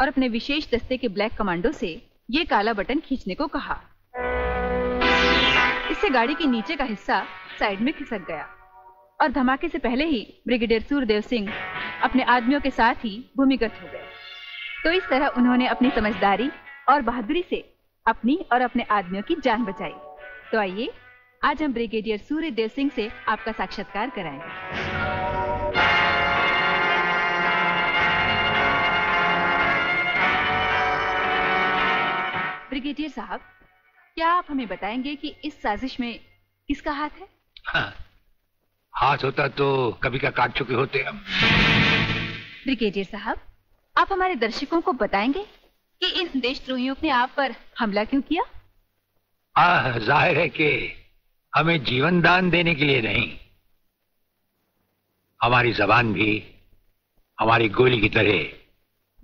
और अपने विशेष दस्ते के ब्लैक कमांडो से ये काला बटन खींचने को कहा। इससे गाड़ी के नीचे का हिस्सा साइड में खिसक गया और धमाके से पहले ही ब्रिगेडियर सूरदेव सिंह अपने आदमियों के साथ ही भूमिगत हो गए। तो इस तरह उन्होंने अपनी समझदारी और बहादुरी से अपनी और अपने आदमियों की जान बचाई। तो आइए, आज हम ब्रिगेडियर सूर्यदेव सिंह से आपका साक्षात्कार कराएँगे। ब्रिगेडियर साहब क्या आप हमें बताएँगे कि इस साजिश में किसका हाथ है? हाँ, हाथ होता तो कभी का काट चुके होते हम। ब्रिगेडियर साहब आप हमारे दर्शकों को बताएँगे कि इन देशद्रोहियों ने आप पर हमला क्यों किया? आ, ज़ाहिर है कि हमें जीवन दान देने के लिए नहीं। हमारी जबान भी हमारी गोली की तरह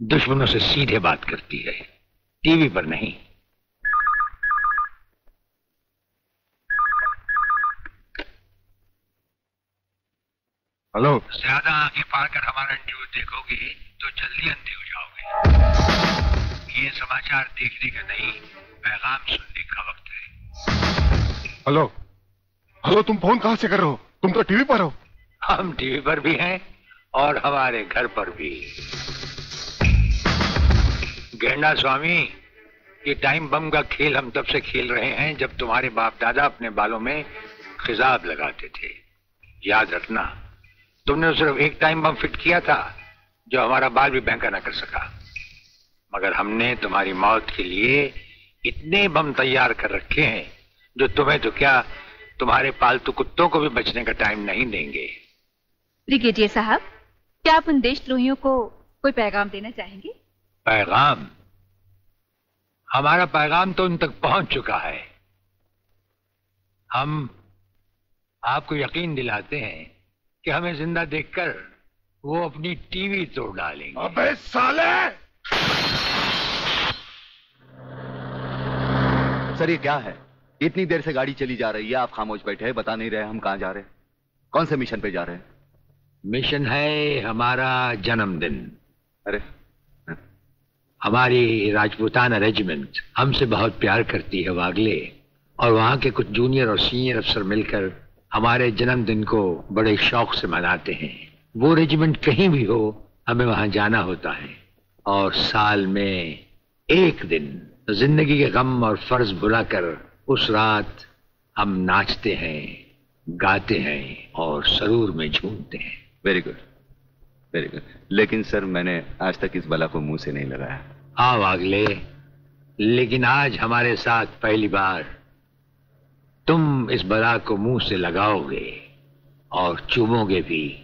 दुश्मनों से सीधे बात करती है टीवी पर नहीं। हेलो ज़्यादा आँखें पार कर हमारा न्यूज़ देखोगे तो जल्दी अंधे हो जाओगे। ये समाचार देखने का नहीं पैगाम सुनने का वक्त है। हेलो हेलो तुम फ़ोन कहाँ से कर रहे हो? तुम तो टीवी पर हो। हम टीवी पर भी हैं और हमारे घर पर भी। गेंडा स्वामी ये टाइम बम का खेल हम तब से खेल रहे हैं जब तुम्हारे बाप दादा अपने बालों में खिजाब लगाते थे। याद रखना तुमने सिर्फ़ एक टाइम बम फिट किया था जो हमारा बाल भी बैंका ना कर सका। मगर हमने तुम्हारी मौत के लिए इतने बम तैयार कर रखे हैं जो तुम्हें तो क्या तुम्हारे पालतू कुत्तों को भी बचने का टाइम नहीं देंगे। ब्रिगेडियर साहब क्या आप उन देशद्रोहियों को कोई पैगाम देना चाहेंगे? पैगाम? हमारा पैगाम तो उन तक पहुँच चुका है। हम आपको यकीन दिलाते हैं कि हमें ज़िंदा देखकर वो अपनी टीवी तोड़ डालेंगे। अबे साले! सर ये क्या है? इतनी देर से गाड़ी चली जा रही है आप खामोश बैठे हैं बता नहीं रहे हम कहाँ जा रहे हैं? कौन से मिशन पे जा रहे हैं? मिशन है हमारा जन्मदिन। अरे। हमारी राजपूताना रेजिमेंट हमसे बहुत प्यार करती है वागले और वहाँ के कुछ जूनियर और सीनियर अफसर मिलकर हमारे जन्मदिन को बड़े शौक से मनाते हैं। वो रेजिमेंट कहीं भी हो हमें वहाँ जाना होता है। और साल में एक दिन ज़िंदगी के गम और फ़र्ज़ भुलाकर उस रात हम नाचते हैं गाते हैं और सरूर में झूमते हैं। वेरी गुड वेरी गुड लेकिन सर मैंने आज तक इस बला को मुँह से नहीं लगाया। हाँ वागले लेकिन आज हमारे साथ पहली बार तुम इस बला को मुँह से लगाओगे और चूमोगे भी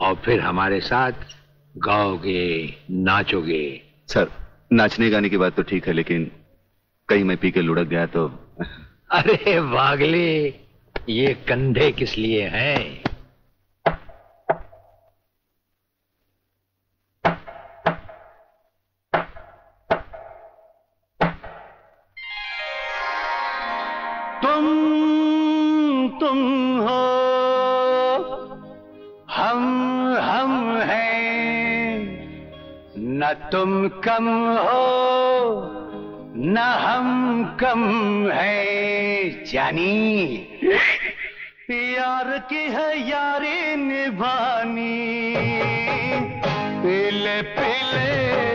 और फिर हमारे साथ गाओगे नाचोगे। सर नाचने गाने की बात तो ठीक है लेकिन कहीं मैं पी के लुढ़क गया तो अरे वागले ये कंधे किस लिए हैं? कम हो न हम कम है जानी। प्यार की है यारी निभानी। पिले पीले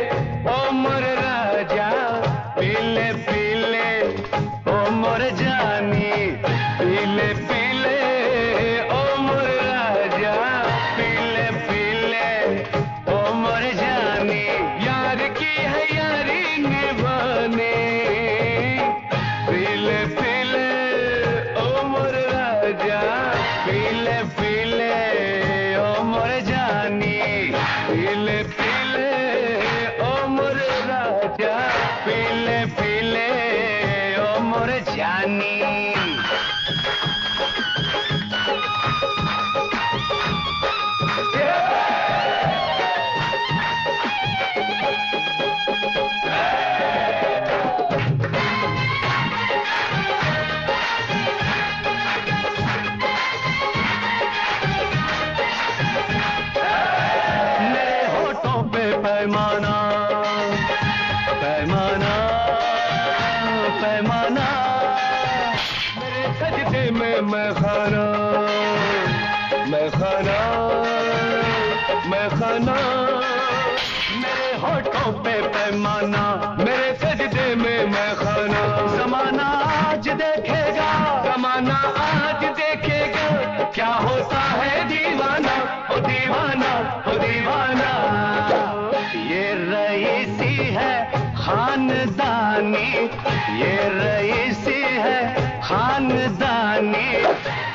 खानदानी ये रईसी है खानदानी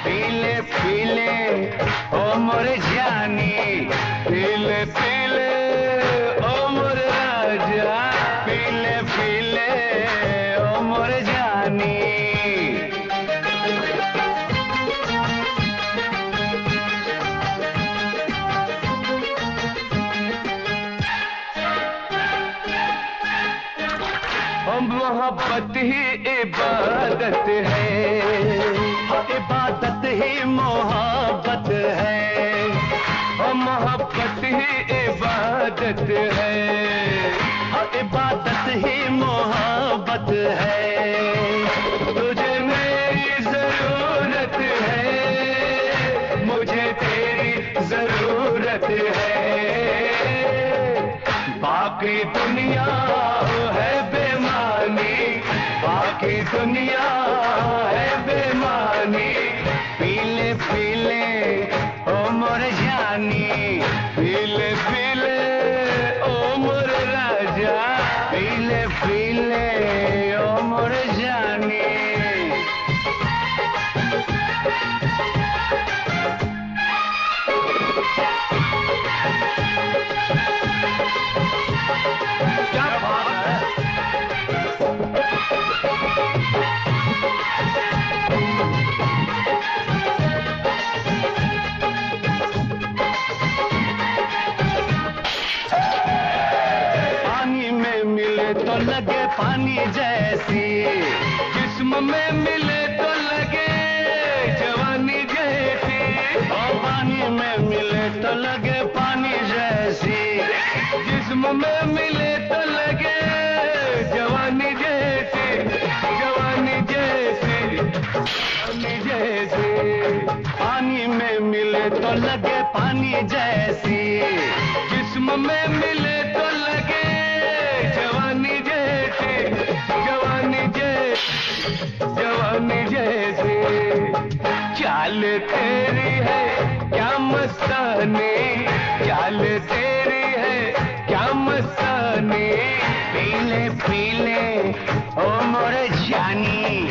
पीले पीले ओ मोरे जानी पीले पीले मोहब्बत ही इबादत है। इबादत ही मोहब्बत है। हम मोहब्बत ही इबादत है। इबादत ही मोहब्बत है। तुझे मेरी ज़रूरत है। मुझे तेरी ज़रूरत है। बाकी दुनिया है बेमानी बाकी दुनिया है बेमानी। पीले पीले, ओ मोर जानी। पीले पीले, ओ मोर राजा। पीले पीले तो लगे पानी जैसी। जिस्म में मिले तो लगे जवानी जैसी। और पानी में मिले तो लगे पानी जैसी। जिस्म में मिले तो लगे जवानी जैसी। जवानी जैसी जवानी जैसी। पानी में मिले तो लगे मस्तानी चाल तेरी है क्या मस्ताने पीले पीले ओ मोर जानी।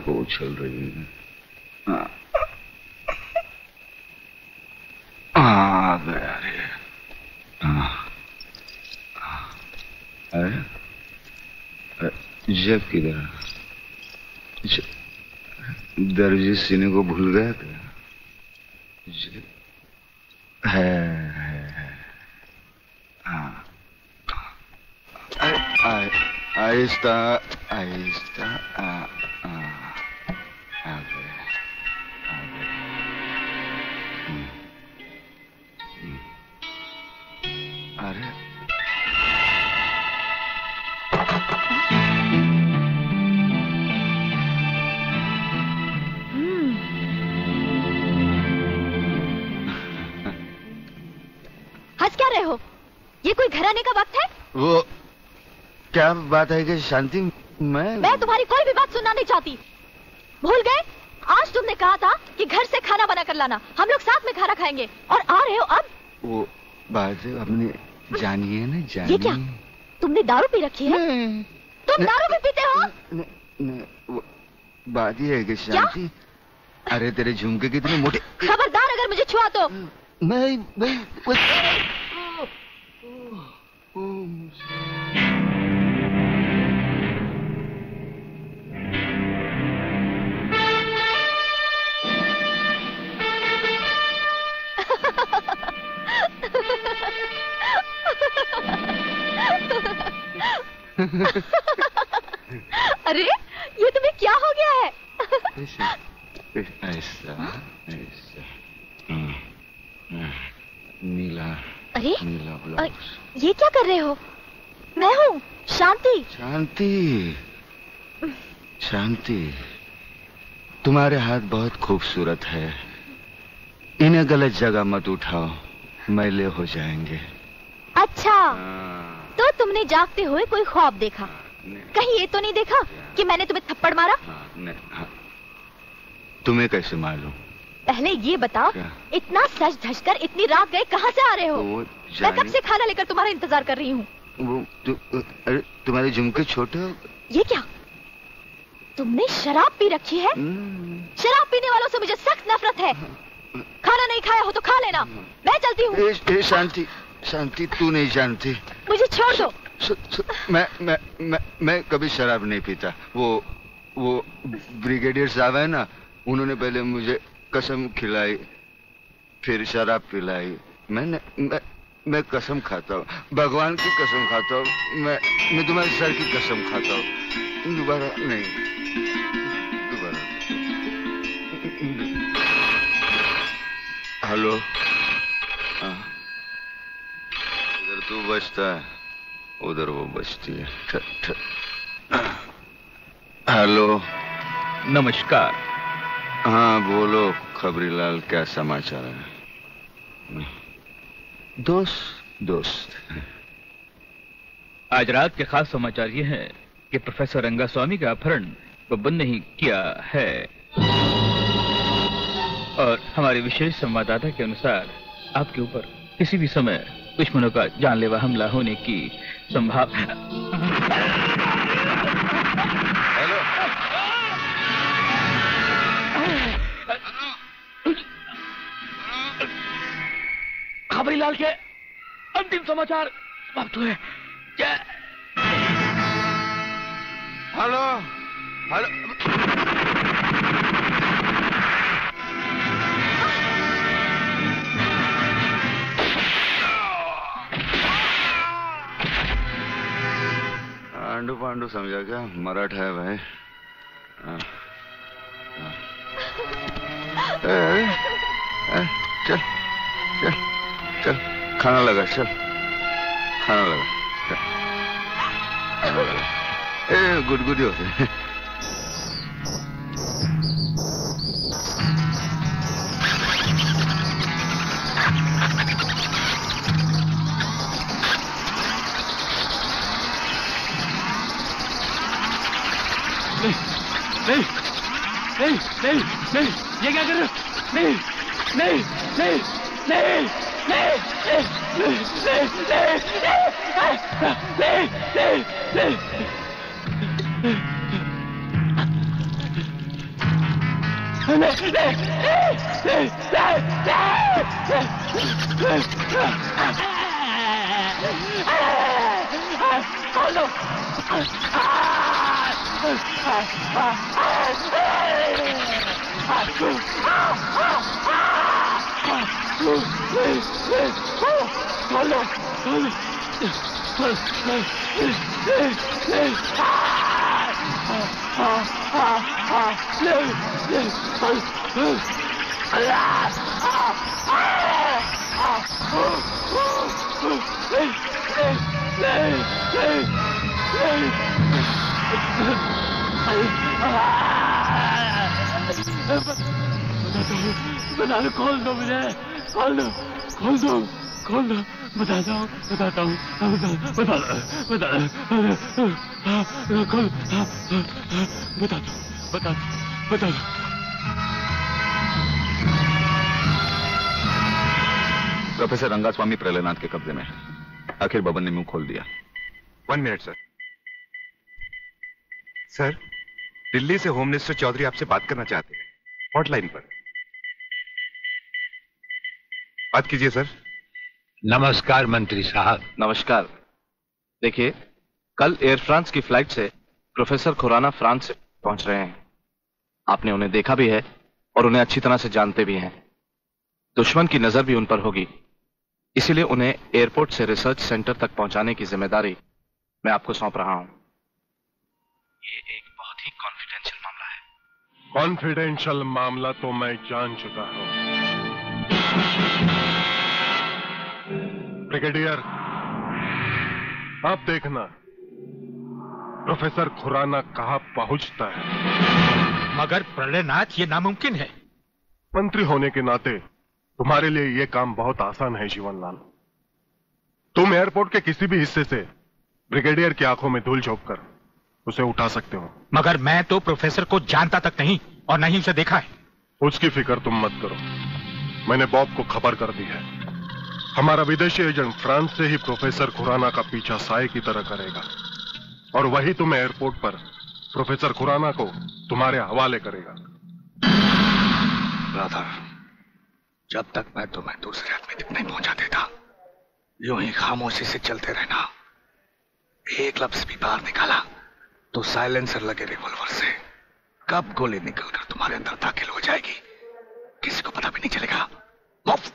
तू को उछल रही है। आ गया रे। अरे जग किधर दर्जी सीने को भूल गया जी, है, है, है। हाँ आ- आ- आहिस्ता आहिस्ता आ, आ, आ आने का वक्त है? वो क्या बात है कि शांति मैं मैं तुम्हारी कोई भी बात सुनना नहीं चाहती। भूल गए? आज तुमने कहा था कि घर से खाना बना कर लाना। हम लोग साथ में खाना खाएँगे। और आ रहे हो अब? वो बात हमने जानी है ना जानी ये क्या तुमने दारू पी रखी है? तुम दारू भी पीते हो? न, बात ये है कि शांति अरे तेरे झुमके कितने मोटे खबरदार अगर मुझे छुआ तो। नहीं नहीं *laughs* अरे ये तुम्हें क्या हो गया है? ऐसा ऐसा ऐसा। हम्म, नीला अरे ब्लाउज ये क्या कर रहे हो? मैं हूँ शांति। शांति? शांति। तुम्हारे हाथ बहुत खूबसूरत है। इन्हें गलत जगह मत उठाओ। मैले हो जाएँगे। अच्छा तो तुमने जागते हुए कोई ख्वाब देखा? कहीं ये तो नहीं देखा कि मैंने तुम्हें थप्पड़ मारा? हाँ। तुम्हें कैसे मालूम? पहले ये बताओ क्या? इतना सच धज कर इतनी रात गए कहाँ से आ रहे हो? मैं कब से खाना लेकर तुम्हारा इंतज़ार कर रही हूँ? वो तु, अरे तुम्हारे झुमके छोटे हो? ये क्या? तुमने शराब पी रखी है? शराब पीने वालों से मुझे सख्त नफरत है। खाना नहीं खाया हो तो खा लेना। मैं चलती हूँ। शांति शांति तू नहीं जानती। मुझे छोड़ दो। सु, सु, मैं मैं मैं मैं कभी शराब नहीं पीता। वो वो ब्रिगेडियर साहब है ना उन्होंने पहले मुझे कसम खिलाई, फिर शराब पिलाई। मैंने मैं मैं कसम खाता हूँ। भगवान की कसम खाता हूँ। मैं मैं तुम्हारे सर की कसम खाता हूँ। दोबारा नहीं। दोबारा। हेलो। हाँ। इधर तू बचता है। उधर वो बचती है। हेलो। नमस्कार। हाँ बोलो खबरीलाल क्या समाचार है? दोस्त। दोस्त। आज रात के खास समाचार ये हैं कि प्रोफेसर रंगास्वामी का अपहरण को बंद नहीं किया है। और हमारे विशेष संवाददाता के अनुसार आपके ऊपर किसी भी समय दुश्मनों का जानलेवा हमला होने की संभावना खबरीलाल के अंतिम समाचार समाप्त हुए। हेलो। हेलो। पांडू पांडू समझा क्या? मराठा है भाई। हाँ, हाँ। ए, ए, ए, चल चल चल। खाना लगा, चल। खाना लगा। खाना लगा। ए नहीं नहीं नहीं नहीं ये क्या कर रहे हो? नहीं नहीं नहीं नहीं। Ah! नहीं नहीं नहीं नहीं खोलो बता दो खोल दो खोल दो बताता हूँ बताता हूँ बता बता बता खोल बता दो बता दो बता दो प्रोफेसर रंगास्वामी प्रलयनाथ के कब्जे में है आखिर बबन ने मुँह खोल दिया one minute sir sir Delhi से होम मिनिस्टर चौधरी आपसे बात करना चाहते हैं हॉटलाइन पर बात कीजिए सर। नमस्कार मंत्री साहब। नमस्कार। देखिए कल एयर फ्रांस की फ़्लाइट से प्रोफेसर खुराना फ्रांस से पहुँच रहे हैं। आपने उन्हें देखा भी है और उन्हें अच्छी तरह से जानते भी हैं। दुश्मन की नज़र भी उन पर होगी। इसीलिए उन्हें एयरपोर्ट से रिसर्च सेंटर तक पहुँचाने की ज़िम्मेदारी मैं आपको सौंप रहा हूँ। ये एक बहुत ही कॉन्फिडेंशियल मामला है। कॉन्फिडेंशियल मामला तो मैं जान चुका हूँ। ब्रिगेडियर। आप देखना प्रोफेसर खुराना कहाँ पहुँचता है। मगर प्रलयनाथ ये नामुमकिन है। मंत्री होने के नाते तुम्हारे लिए यह काम बहुत आसान है जीवनलाल। तुम एयरपोर्ट के किसी भी हिस्से से ब्रिगेडियर की आँखों में धूल झोंक कर उसे उठा सकते हो। मगर मैं तो प्रोफेसर को जानता तक नहीं और नहीं उसे देखा है। उसकी फ़िक्र तुम मत करो। मैंने बॉब को खबर कर दी है। हमारा विदेशी एजेंट फ्रांस से ही प्रोफेसर खुराना का पीछा साय की तरह करेगा। और वही तुम्हें एयरपोर्ट पर प्रोफेसर खुराना को तुम्हारे हवाले करेगा। राधा, जब तक मैं तुम्हें दूसरे आदमी तक नहीं पहुँचा देता, यूँ ही खामोशी से चलते रहना। एक लफ्ज भी बाहर निकाला तो साइलेंसर लगे रिवॉल्वर से। कब गोली निकलकर तुम्हारे अंदर दाखिल हो जाएगी? किसी को पता भी नहीं चलेगा। मुफ़्त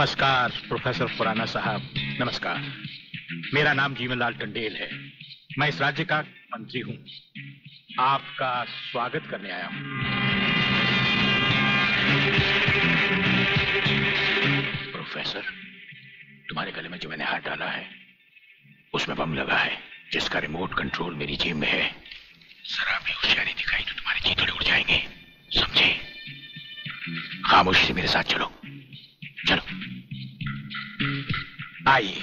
नमस्कार, प्रोफेसर खुराना साहब। नमस्कार। मेरा नाम जीवनलाल टंडेल है। मैं इस राज्य का मंत्री हूँ। आपका स्वागत करने आया हूँ। प्रोफेसर, तुम्हारे गले में जो मैंने हाथ डाला है, उसमें बम लगा है, जिसका रिमोट कंट्रोल मेरी जेब में है। जरा भी होशियारी दिखाई तो तुम्हारे चीथड़े उड़ जाएँगे। समझे? खामोशी से मेरे साथ चलो। चलो। आइए।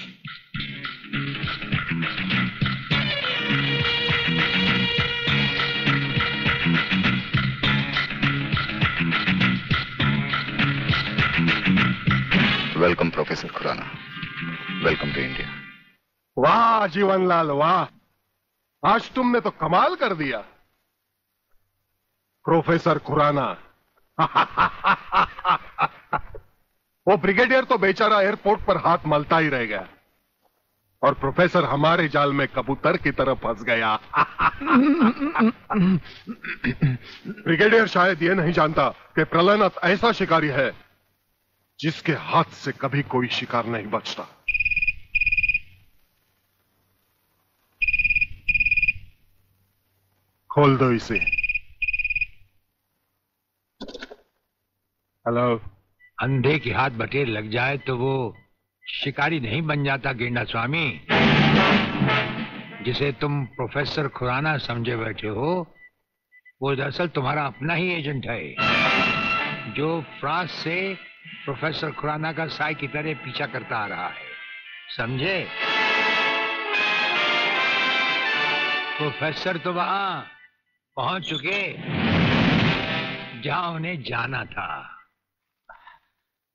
Welcome professor Khurana welcome to India वाह जीवनलाल वाह। आज तुमने तो कमाल कर दिया। प्रोफेसर खुराना *laughs* वो ब्रिगेडियर तो बेचारा एयरपोर्ट पर हाथ मलता ही रह गया। और प्रोफेसर हमारे जाल में कबूतर की तरह फंस गया। *laughs* ब्रिगेडियर शायद ये नहीं जानता कि प्रलयनाथ ऐसा शिकारी है, जिसके हाथ से कभी कोई शिकार नहीं बचता। खोल दो इसे। हेलो अंधे की हाथ बटेर लग जाए तो वो शिकारी नहीं बन जाता, गेंडा स्वामी। जिसे तुम प्रोफेसर खुराना समझे बैठे हो, वो दरअसल तुम्हारा अपना ही एजेंट है। जो फ्रांस से प्रोफेसर खुराना का साय की तरह पीछा करता आ रहा है। समझे? प्रोफेसर तो वहाँ पहुँच चुके, जहाँ उन्हें जाना था।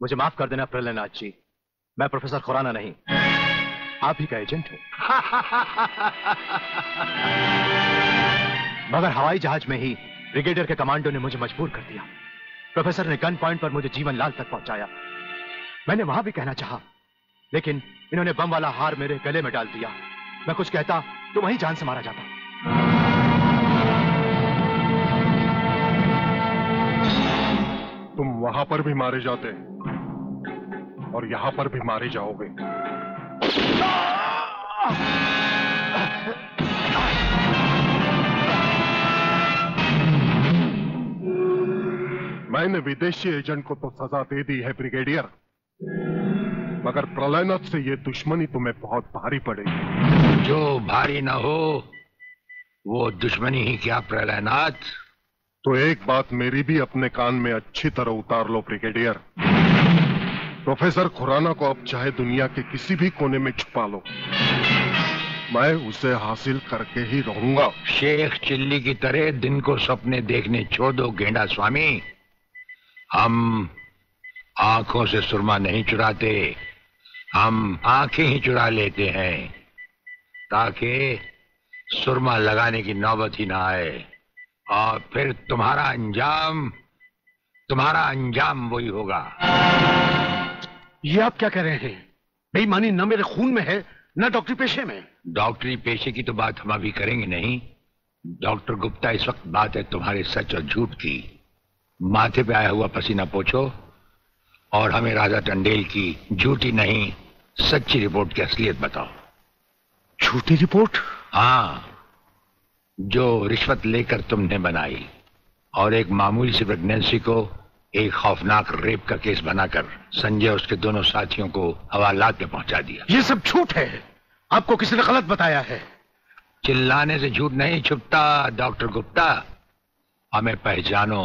मुझे माफ़ कर देना प्रलयनाथ जी। मैं प्रोफेसर खुराना नहीं। आप ही का एजेंट हूँ। मगर हवाई जहाज़ में ही ब्रिगेडियर के कमांडो ने मुझे मजबूर कर दिया। प्रोफेसर ने गन पॉइंट पर मुझे जीवन लाल तक पहुँचाया। मैंने वहाँ भी कहना चाहा, लेकिन इन्होंने बम वाला हार मेरे गले में डाल दिया। मैं कुछ कहता तो वहीं जान से मारा जाता। वहाँ पर भी मारे जाते हैं और यहाँ पर भी मारे जाओगे। मैंने विदेशी एजेंट को तो सजा दे दी है, ब्रिगेडियर। मगर प्रलयनाथ से ये दुश्मनी तुम्हें बहुत भारी पड़ेगी। जो भारी ना हो, वो दुश्मनी ही क्या प्रलयनाथ तो एक बात मेरी भी अपने कान में अच्छी तरह उतार लो, ब्रिगेडियर। प्रोफेसर खुराना को अब चाहे दुनिया के किसी भी कोने में छुपा लो। मैं उसे हासिल करके ही रहूँगा। शेख चिल्ली की तरह दिन को सपने देखने छोड़ दो गेंडा स्वामी। हम आँखों से सुरमा नहीं चुराते, हम आँखें ही चुरा लेते हैं, ताकि सुरमा लगाने की नौबत ही ना आए। और फिर तुम्हारा अंजाम तुम्हारा अंजाम वही होगा। ये आप क्या कह रहे हैं? बेईमानी न मेरे खून में है न डॉक्टरी पेशे में। डॉक्टरी पेशे की तो बात हम अभी करेंगे नहीं। डॉक्टर गुप्ता इस वक्त बात है तुम्हारे सच और झूठ की। माथे पे आया हुआ पसीना पोछो और हमें राजा टंडेल की झूठी नहीं सच्ची रिपोर्ट की असलियत बताओ। झूठी रिपोर्ट? हाँ। जो रिश्वत लेकर तुमने बनाई और एक मामूली सी प्रेगनेंसी को एक खौफनाक रेप का केस बनाकर संजय और उसके दोनों साथियों को हवालात में पहुँचा दिया। ये सब झूठ है। आपको किसी ने गलत बताया है? चिल्लाने से झूठ नहीं छुपता डॉक्टर गुप्ता। हमें पहचानो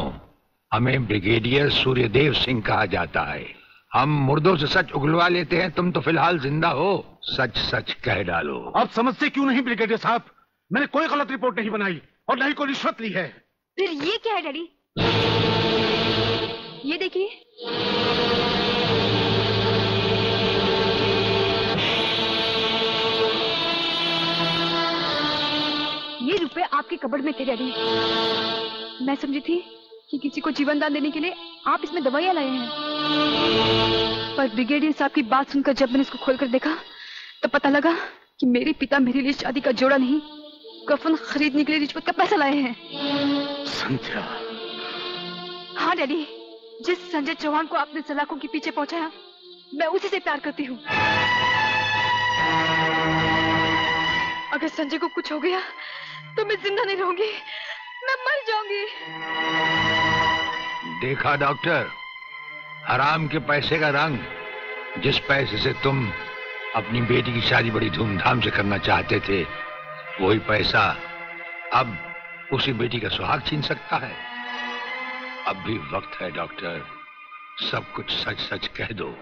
हमें ब्रिगेडियर सूर्यदेव सिंह कहा जाता है। हम मुर्दों से सच उगलवा लेते हैं तुम तो फ़िलहाल ज़िंदा हो। सच सच कह डालो। आप समझते क्यों नहीं ब्रिगेडियर साहब? मैंने कोई गलत रिपोर्ट नहीं बनाई और न ही कोई रिश्वत ली है। फिर ये क्या है, डैडी? ये देखिए। ये रुपए आपके कबड़ में थे, डैडी। मैं समझी थी कि किसी को जीवन दान देने के लिए आप इसमें दवाइयाँ लाए हैं। पर ब्रिगेडियर साहब की बात सुनकर जब मैंने इसको खोलकर देखा तो पता लगा कि मेरे पिता मेरे लिए शादी का जोड़ा नहीं कफन खरीदने के लिए रिश्वत का पैसा लाए हैं। संध्या। हाँ डैडी। जिस संजय चौहान को आपने सलाखों के पीछे पहुँचाया मैं उसी से प्यार करती हूँ। अगर संजय को कुछ हो गया तो मैं ज़िंदा नहीं रहूँगी। मैं मर जाऊँगी। देखा डॉक्टर? हराम के पैसे का रंग। जिस पैसे से तुम अपनी बेटी की शादी बड़ी धूमधाम से करना चाहते थे वही पैसा अब उसी बेटी का सुहाग छीन सकता है। अब भी वक्त है, डॉक्टर। सब कुछ सच सच कह दो।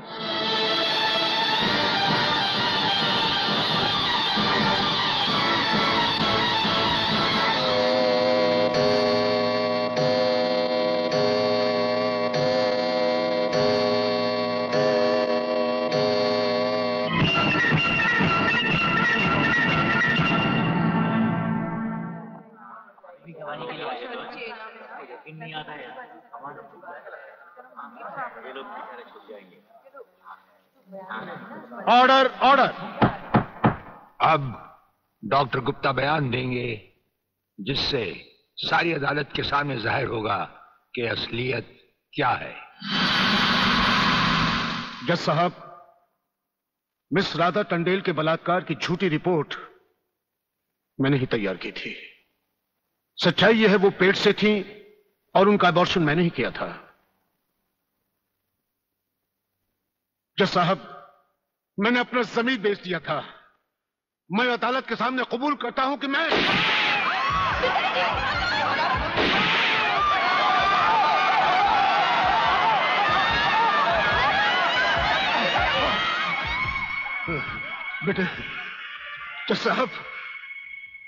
ऑर्डर ऑर्डर अब डॉक्टर गुप्ता बयान देंगे जिससे सारी अदालत के सामने ज़ाहिर होगा कि असलियत क्या है। जज साहब मिस राधा टंडेल के बलात्कार की झूठी रिपोर्ट मैंने ही तैयार की थी। सच्चाई यह है वो पेट से थी और उनका अबॉर्शन मैंने ही किया था। जज साहब मैंने अपना ज़मीन बेच दिया था। मैं अदालत के सामने कबूल करता हूँ कि मैं बेटे जज साहब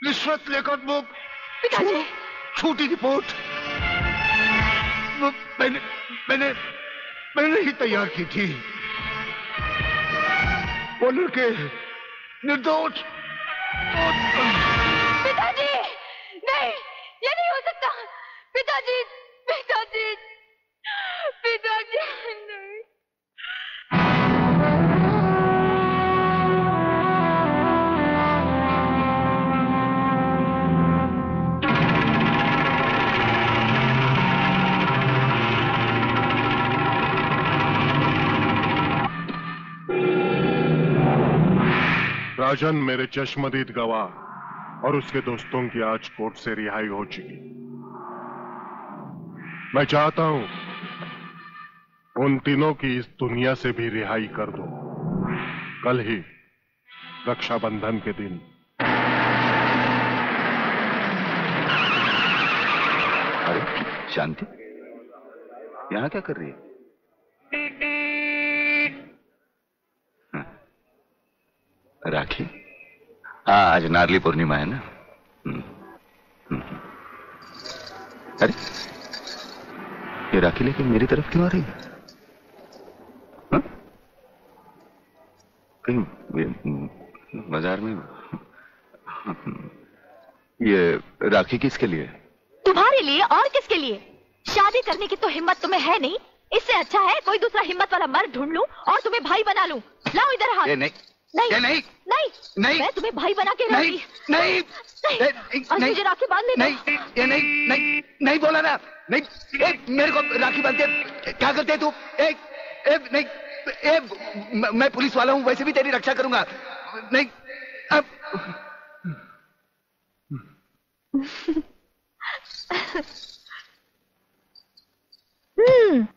रिश्वत लेकर वो पिताजी। छोटी रिपोर्ट। वो मैंने मैंने मैंने ही तैयार की थी। वो लड़के निर्दोष। पिताजी! नहीं ये नहीं हो सकता। पिताजी पिताजी पिताजी नहीं। राजन मेरे चश्मदीद गवाह और उसके दोस्तों की आज कोर्ट से रिहाई हो चुकी। मैं चाहता हूँ उन तीनों की इस दुनिया से भी रिहाई कर दो। कल ही रक्षाबंधन के दिन। अरे, शांति? यहाँ क्या कर रही है। राखी। हाँ आज नारली पूर्णिमा है ना? हम्म, हम्म। अरे ये राखी लेके मेरी तरफ़ क्यों आ रही है? हाँ? कहीं हम्म, बाज़ार में ये राखी किसके लिए? तुम्हारे लिए और किसके लिए? शादी करने की तो हिम्मत तुम्हें है नहीं। इससे अच्छा है कोई दूसरा हिम्मत वाला मर्द ढूंढ लूँ और तुम्हें भाई बना लूँ। लाओ इधर हाथ। ये नहीं नहीं नहीं नहीं। नहीं। मैं तुम्हें भाई बना के नहीं, नहीं, नहीं। मुझे राखी बाँध लेना नहीं ये नहीं नहीं नहीं बोला ना। नहीं ए, मेरे को राखी बांधते क्या करते तू? ए, ए, नहीं ए, म- मैं पुलिस वाला हूँ वैसे भी तेरी रक्षा करूँगा। नहीं अब। हम्म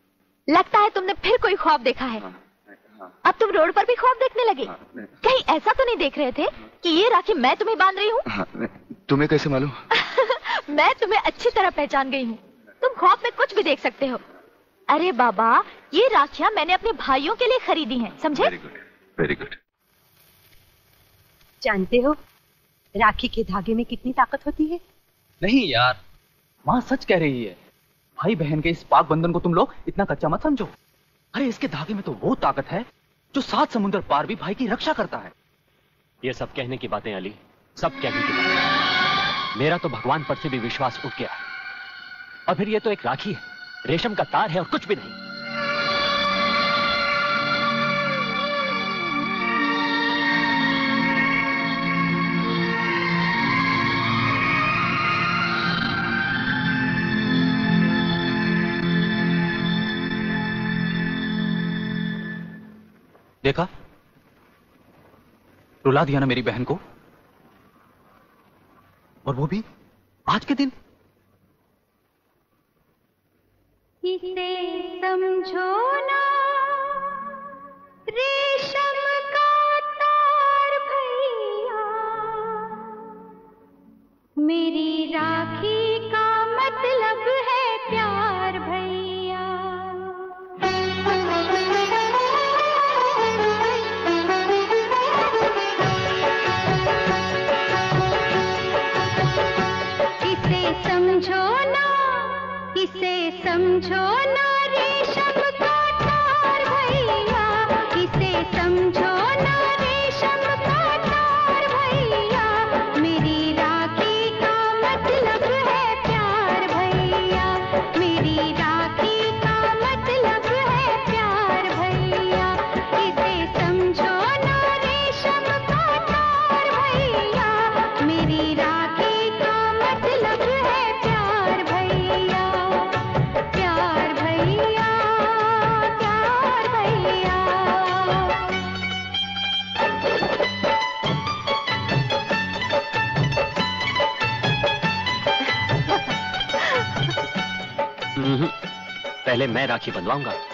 लगता है तुमने फिर कोई ख्वाब देखा है। अब तुम रोड पर भी ख्वाब देखने लगे। कहीं ऐसा तो नहीं देख रहे थे कि ये राखी मैं तुम्हें बाँध रही हूँ? हाँ, तुम्हें कैसे मालूम? *laughs* मैं तुम्हें अच्छी तरह पहचान गई हूँ। तुम ख्वाब में कुछ भी देख सकते हो। अरे बाबा ये राखियाँ मैंने अपने भाइयों के लिए खरीदी हैं समझे? वेरी गुड जानते हो राखी के धागे में कितनी ताकत होती है? नहीं यार माँ सच कह रही है। भाई बहन के इस पाक बंधन को तुम लोग इतना कच्चा मत समझो। अरे, इसके धागे में तो वो ताकत है जो सात समुद्र पार भी भाई की रक्षा करता है। ये सब कहने की बातें अली, सब कहने की बातें। मेरा तो भगवान पर से भी विश्वास उठ गया है। और फिर ये तो एक राखी है, रेशम का तार है और कुछ भी नहीं। देखा? रुला दिया ना मेरी बहन को। और वो भी आज के दिन। इसे समझो ना रेशम का तार भैया। मेरी राखी समझो ना। पहले मैं राखी बंधवाऊँगा।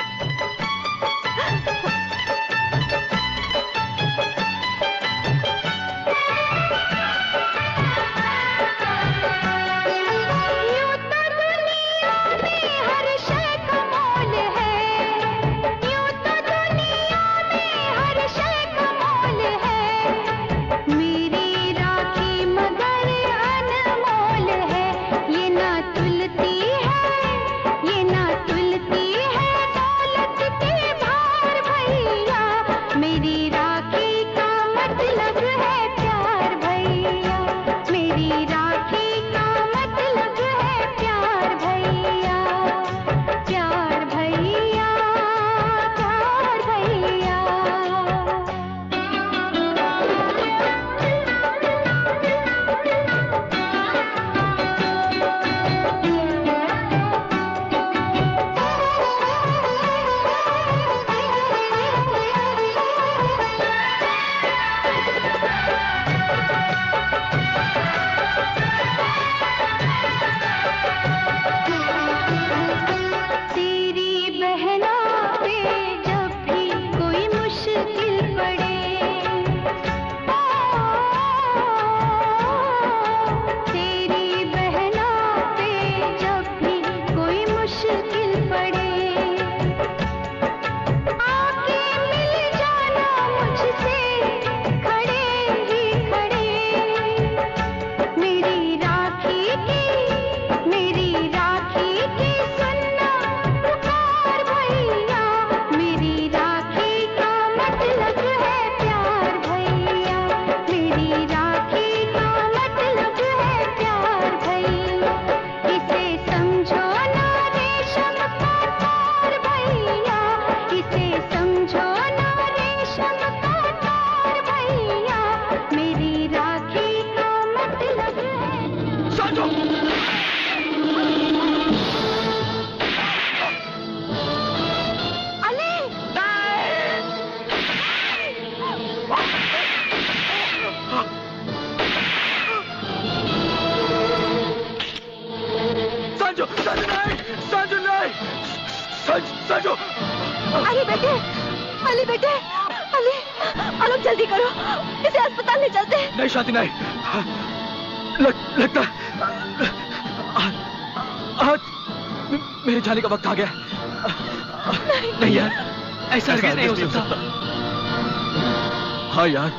यार।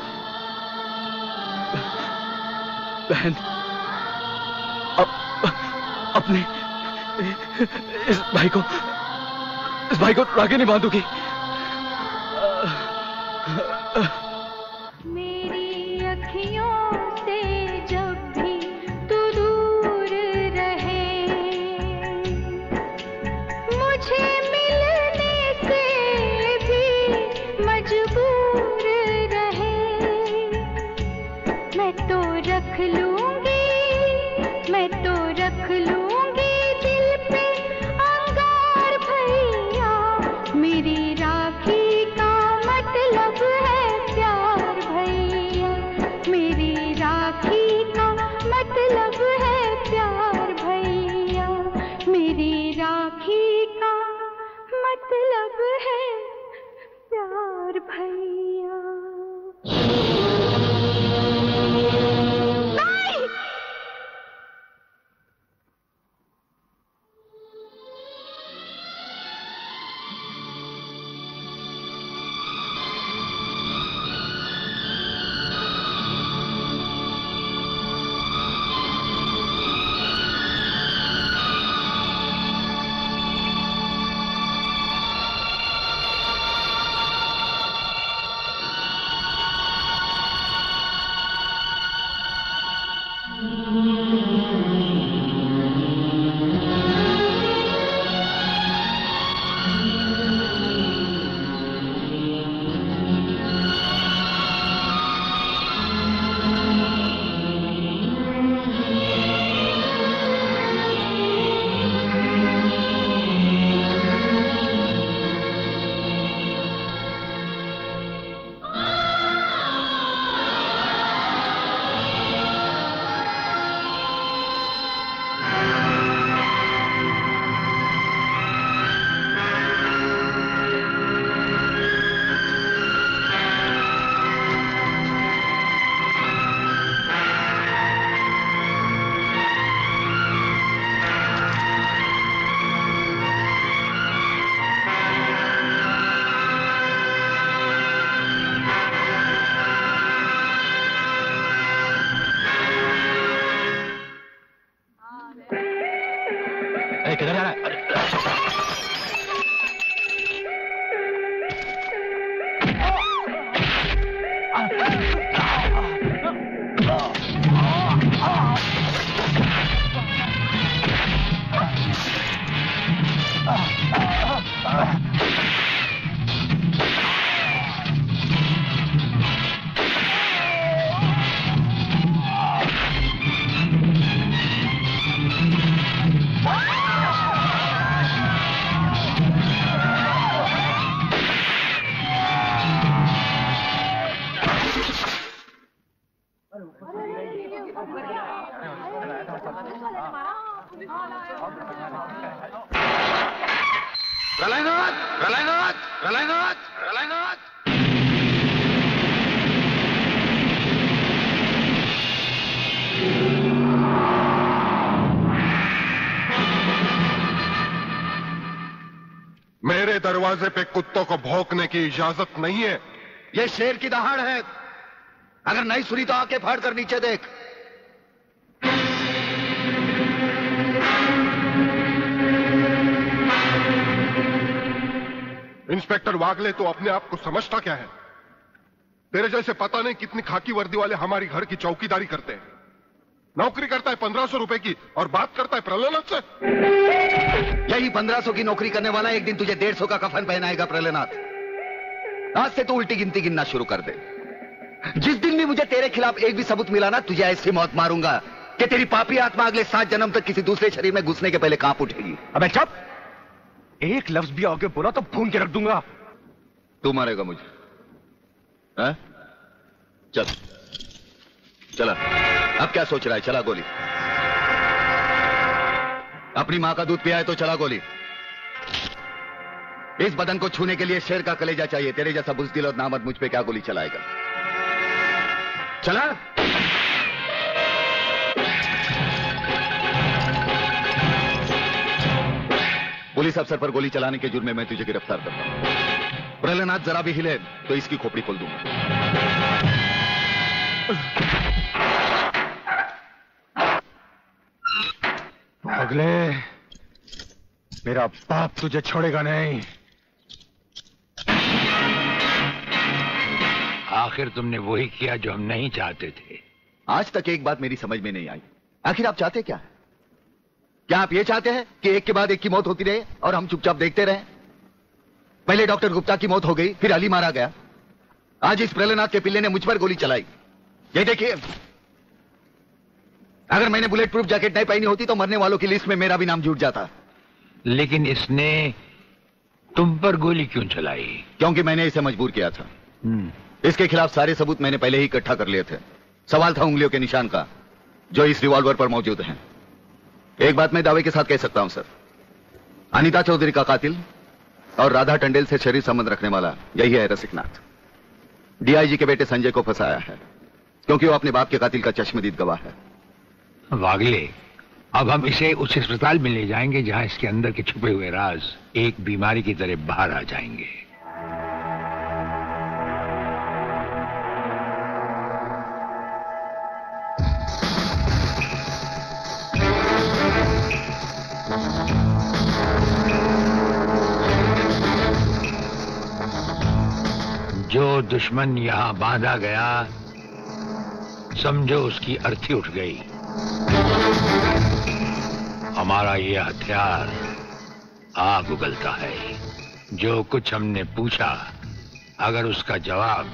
बहन अप, अपने इस भाई को इस भाई को आगे नहीं बांधूगी। दरवाजे पे कुत्तों को भौंकने की इजाज़त नहीं है। ये शेर की दहाड़ है। अगर नहीं सुनी तो आके फाड़ कर नीचे देख। इंस्पेक्टर वागले तो अपने आप को समझता क्या है? तेरे जैसे पता नहीं कितनी खाकी वर्दी वाले हमारी घर की चौकीदारी करते हैं। नौकरी करता है पंद्रह सौ रुपए की और बात करता है प्रलयनाथ से। यही पंद्रह सौ की नौकरी करने वाला एक दिन तुझे डेढ़ सौ का कफन पहनाएगा प्रलयनाथ। आज से तू उल्टी गिनती गिनना शुरू कर दे। जिस दिन भी मुझे तेरे खिलाफ एक भी सबूत मिला ना तुझे ऐसी मौत मारूँगा कि तेरी पापी आत्मा अगले सात जन्म तक किसी दूसरे शरीर में घुसने के पहले काँप उठेगी। अबे चुप! एक लफ्ज भी आगे बोला तो भून के रख दूँगा। तू मारेगा मुझे। हैं? चल। चला। अब क्या सोच रहा है? चला गोली। अपनी माँ का दूध पिया है तो चला गोली। इस बदन को छूने के लिए शेर का कलेजा चाहिए। तेरे जैसा बुजदिल और नामद मुझ पे क्या गोली चलाएगा? चला। पुलिस अफसर पर गोली चलाने के जुर्मे में तुझे गिरफ़्तार करता हूँ। प्रहलानाथ जरा भी हिले तो इसकी खोपड़ी खोल दूँगा। अगले, मेरा बाप तुझे छोड़ेगा नहीं। आखिर तुमने वही किया जो हम नहीं चाहते थे। आज तक एक बात मेरी समझ में नहीं आई। आखिर आप चाहते क्या है? क्या आप ये चाहते हैं कि एक के बाद एक की मौत होती रहे और हम चुपचाप देखते रहे? पहले डॉक्टर गुप्ता की मौत हो गई, फिर अली मारा गया। आज इस प्रहलानाथ के पिल्ले ने मुझ पर गोली चलाई। ये देखिए अगर मैंने बुलेट प्रूफ जैकेट नहीं पहनी होती तो मरने वालों की लिस्ट में मेरा भी नाम जुट जाता। लेकिन इसने तुम पर गोली क्यों चलाई? क्योंकि मैंने इसे मजबूर किया था। इसके खिलाफ सारे सबूत मैंने पहले ही इकट्ठा कर लिए थे। सवाल था उंगलियों के निशान का जो इस रिवॉल्वर पर मौजूद हैं। एक बात मैं दावे के साथ कह सकता हूँ सर। अनिता चौधरी का कातिल और राधा टंडेल से शरीर संबंध रखने वाला यही है रसिकनाथ डीआईजी के बेटे संजय को फंसाया है क्योंकि वो अपने बाप के कातिल का चश्मदीद गवाह है। वागले, अब हम इसे उस अस्पताल में ले जाएँगे जहाँ इसके अंदर के छुपे हुए राज एक बीमारी की तरह बाहर आ जाएँगे। जो दुश्मन यहाँ बांधा गया, समझो उसकी अर्थी उठ गई। हमारा ये हथियार आग उगलता है। जो कुछ हमने पूछा अगर उसका जवाब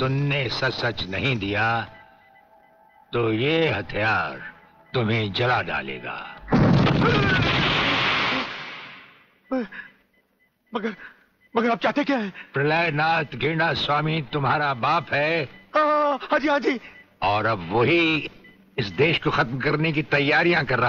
तुमने सच सच नहीं दिया तो ये हथियार तुम्हें जला डालेगा। मगर मगर आप चाहते क्या है? प्रलयनाथ गिरना स्वामी तुम्हारा बाप है हाँ जी हाँ जी। और अब वही इस देश को खत्म करने की तैयारियाँ कर रहा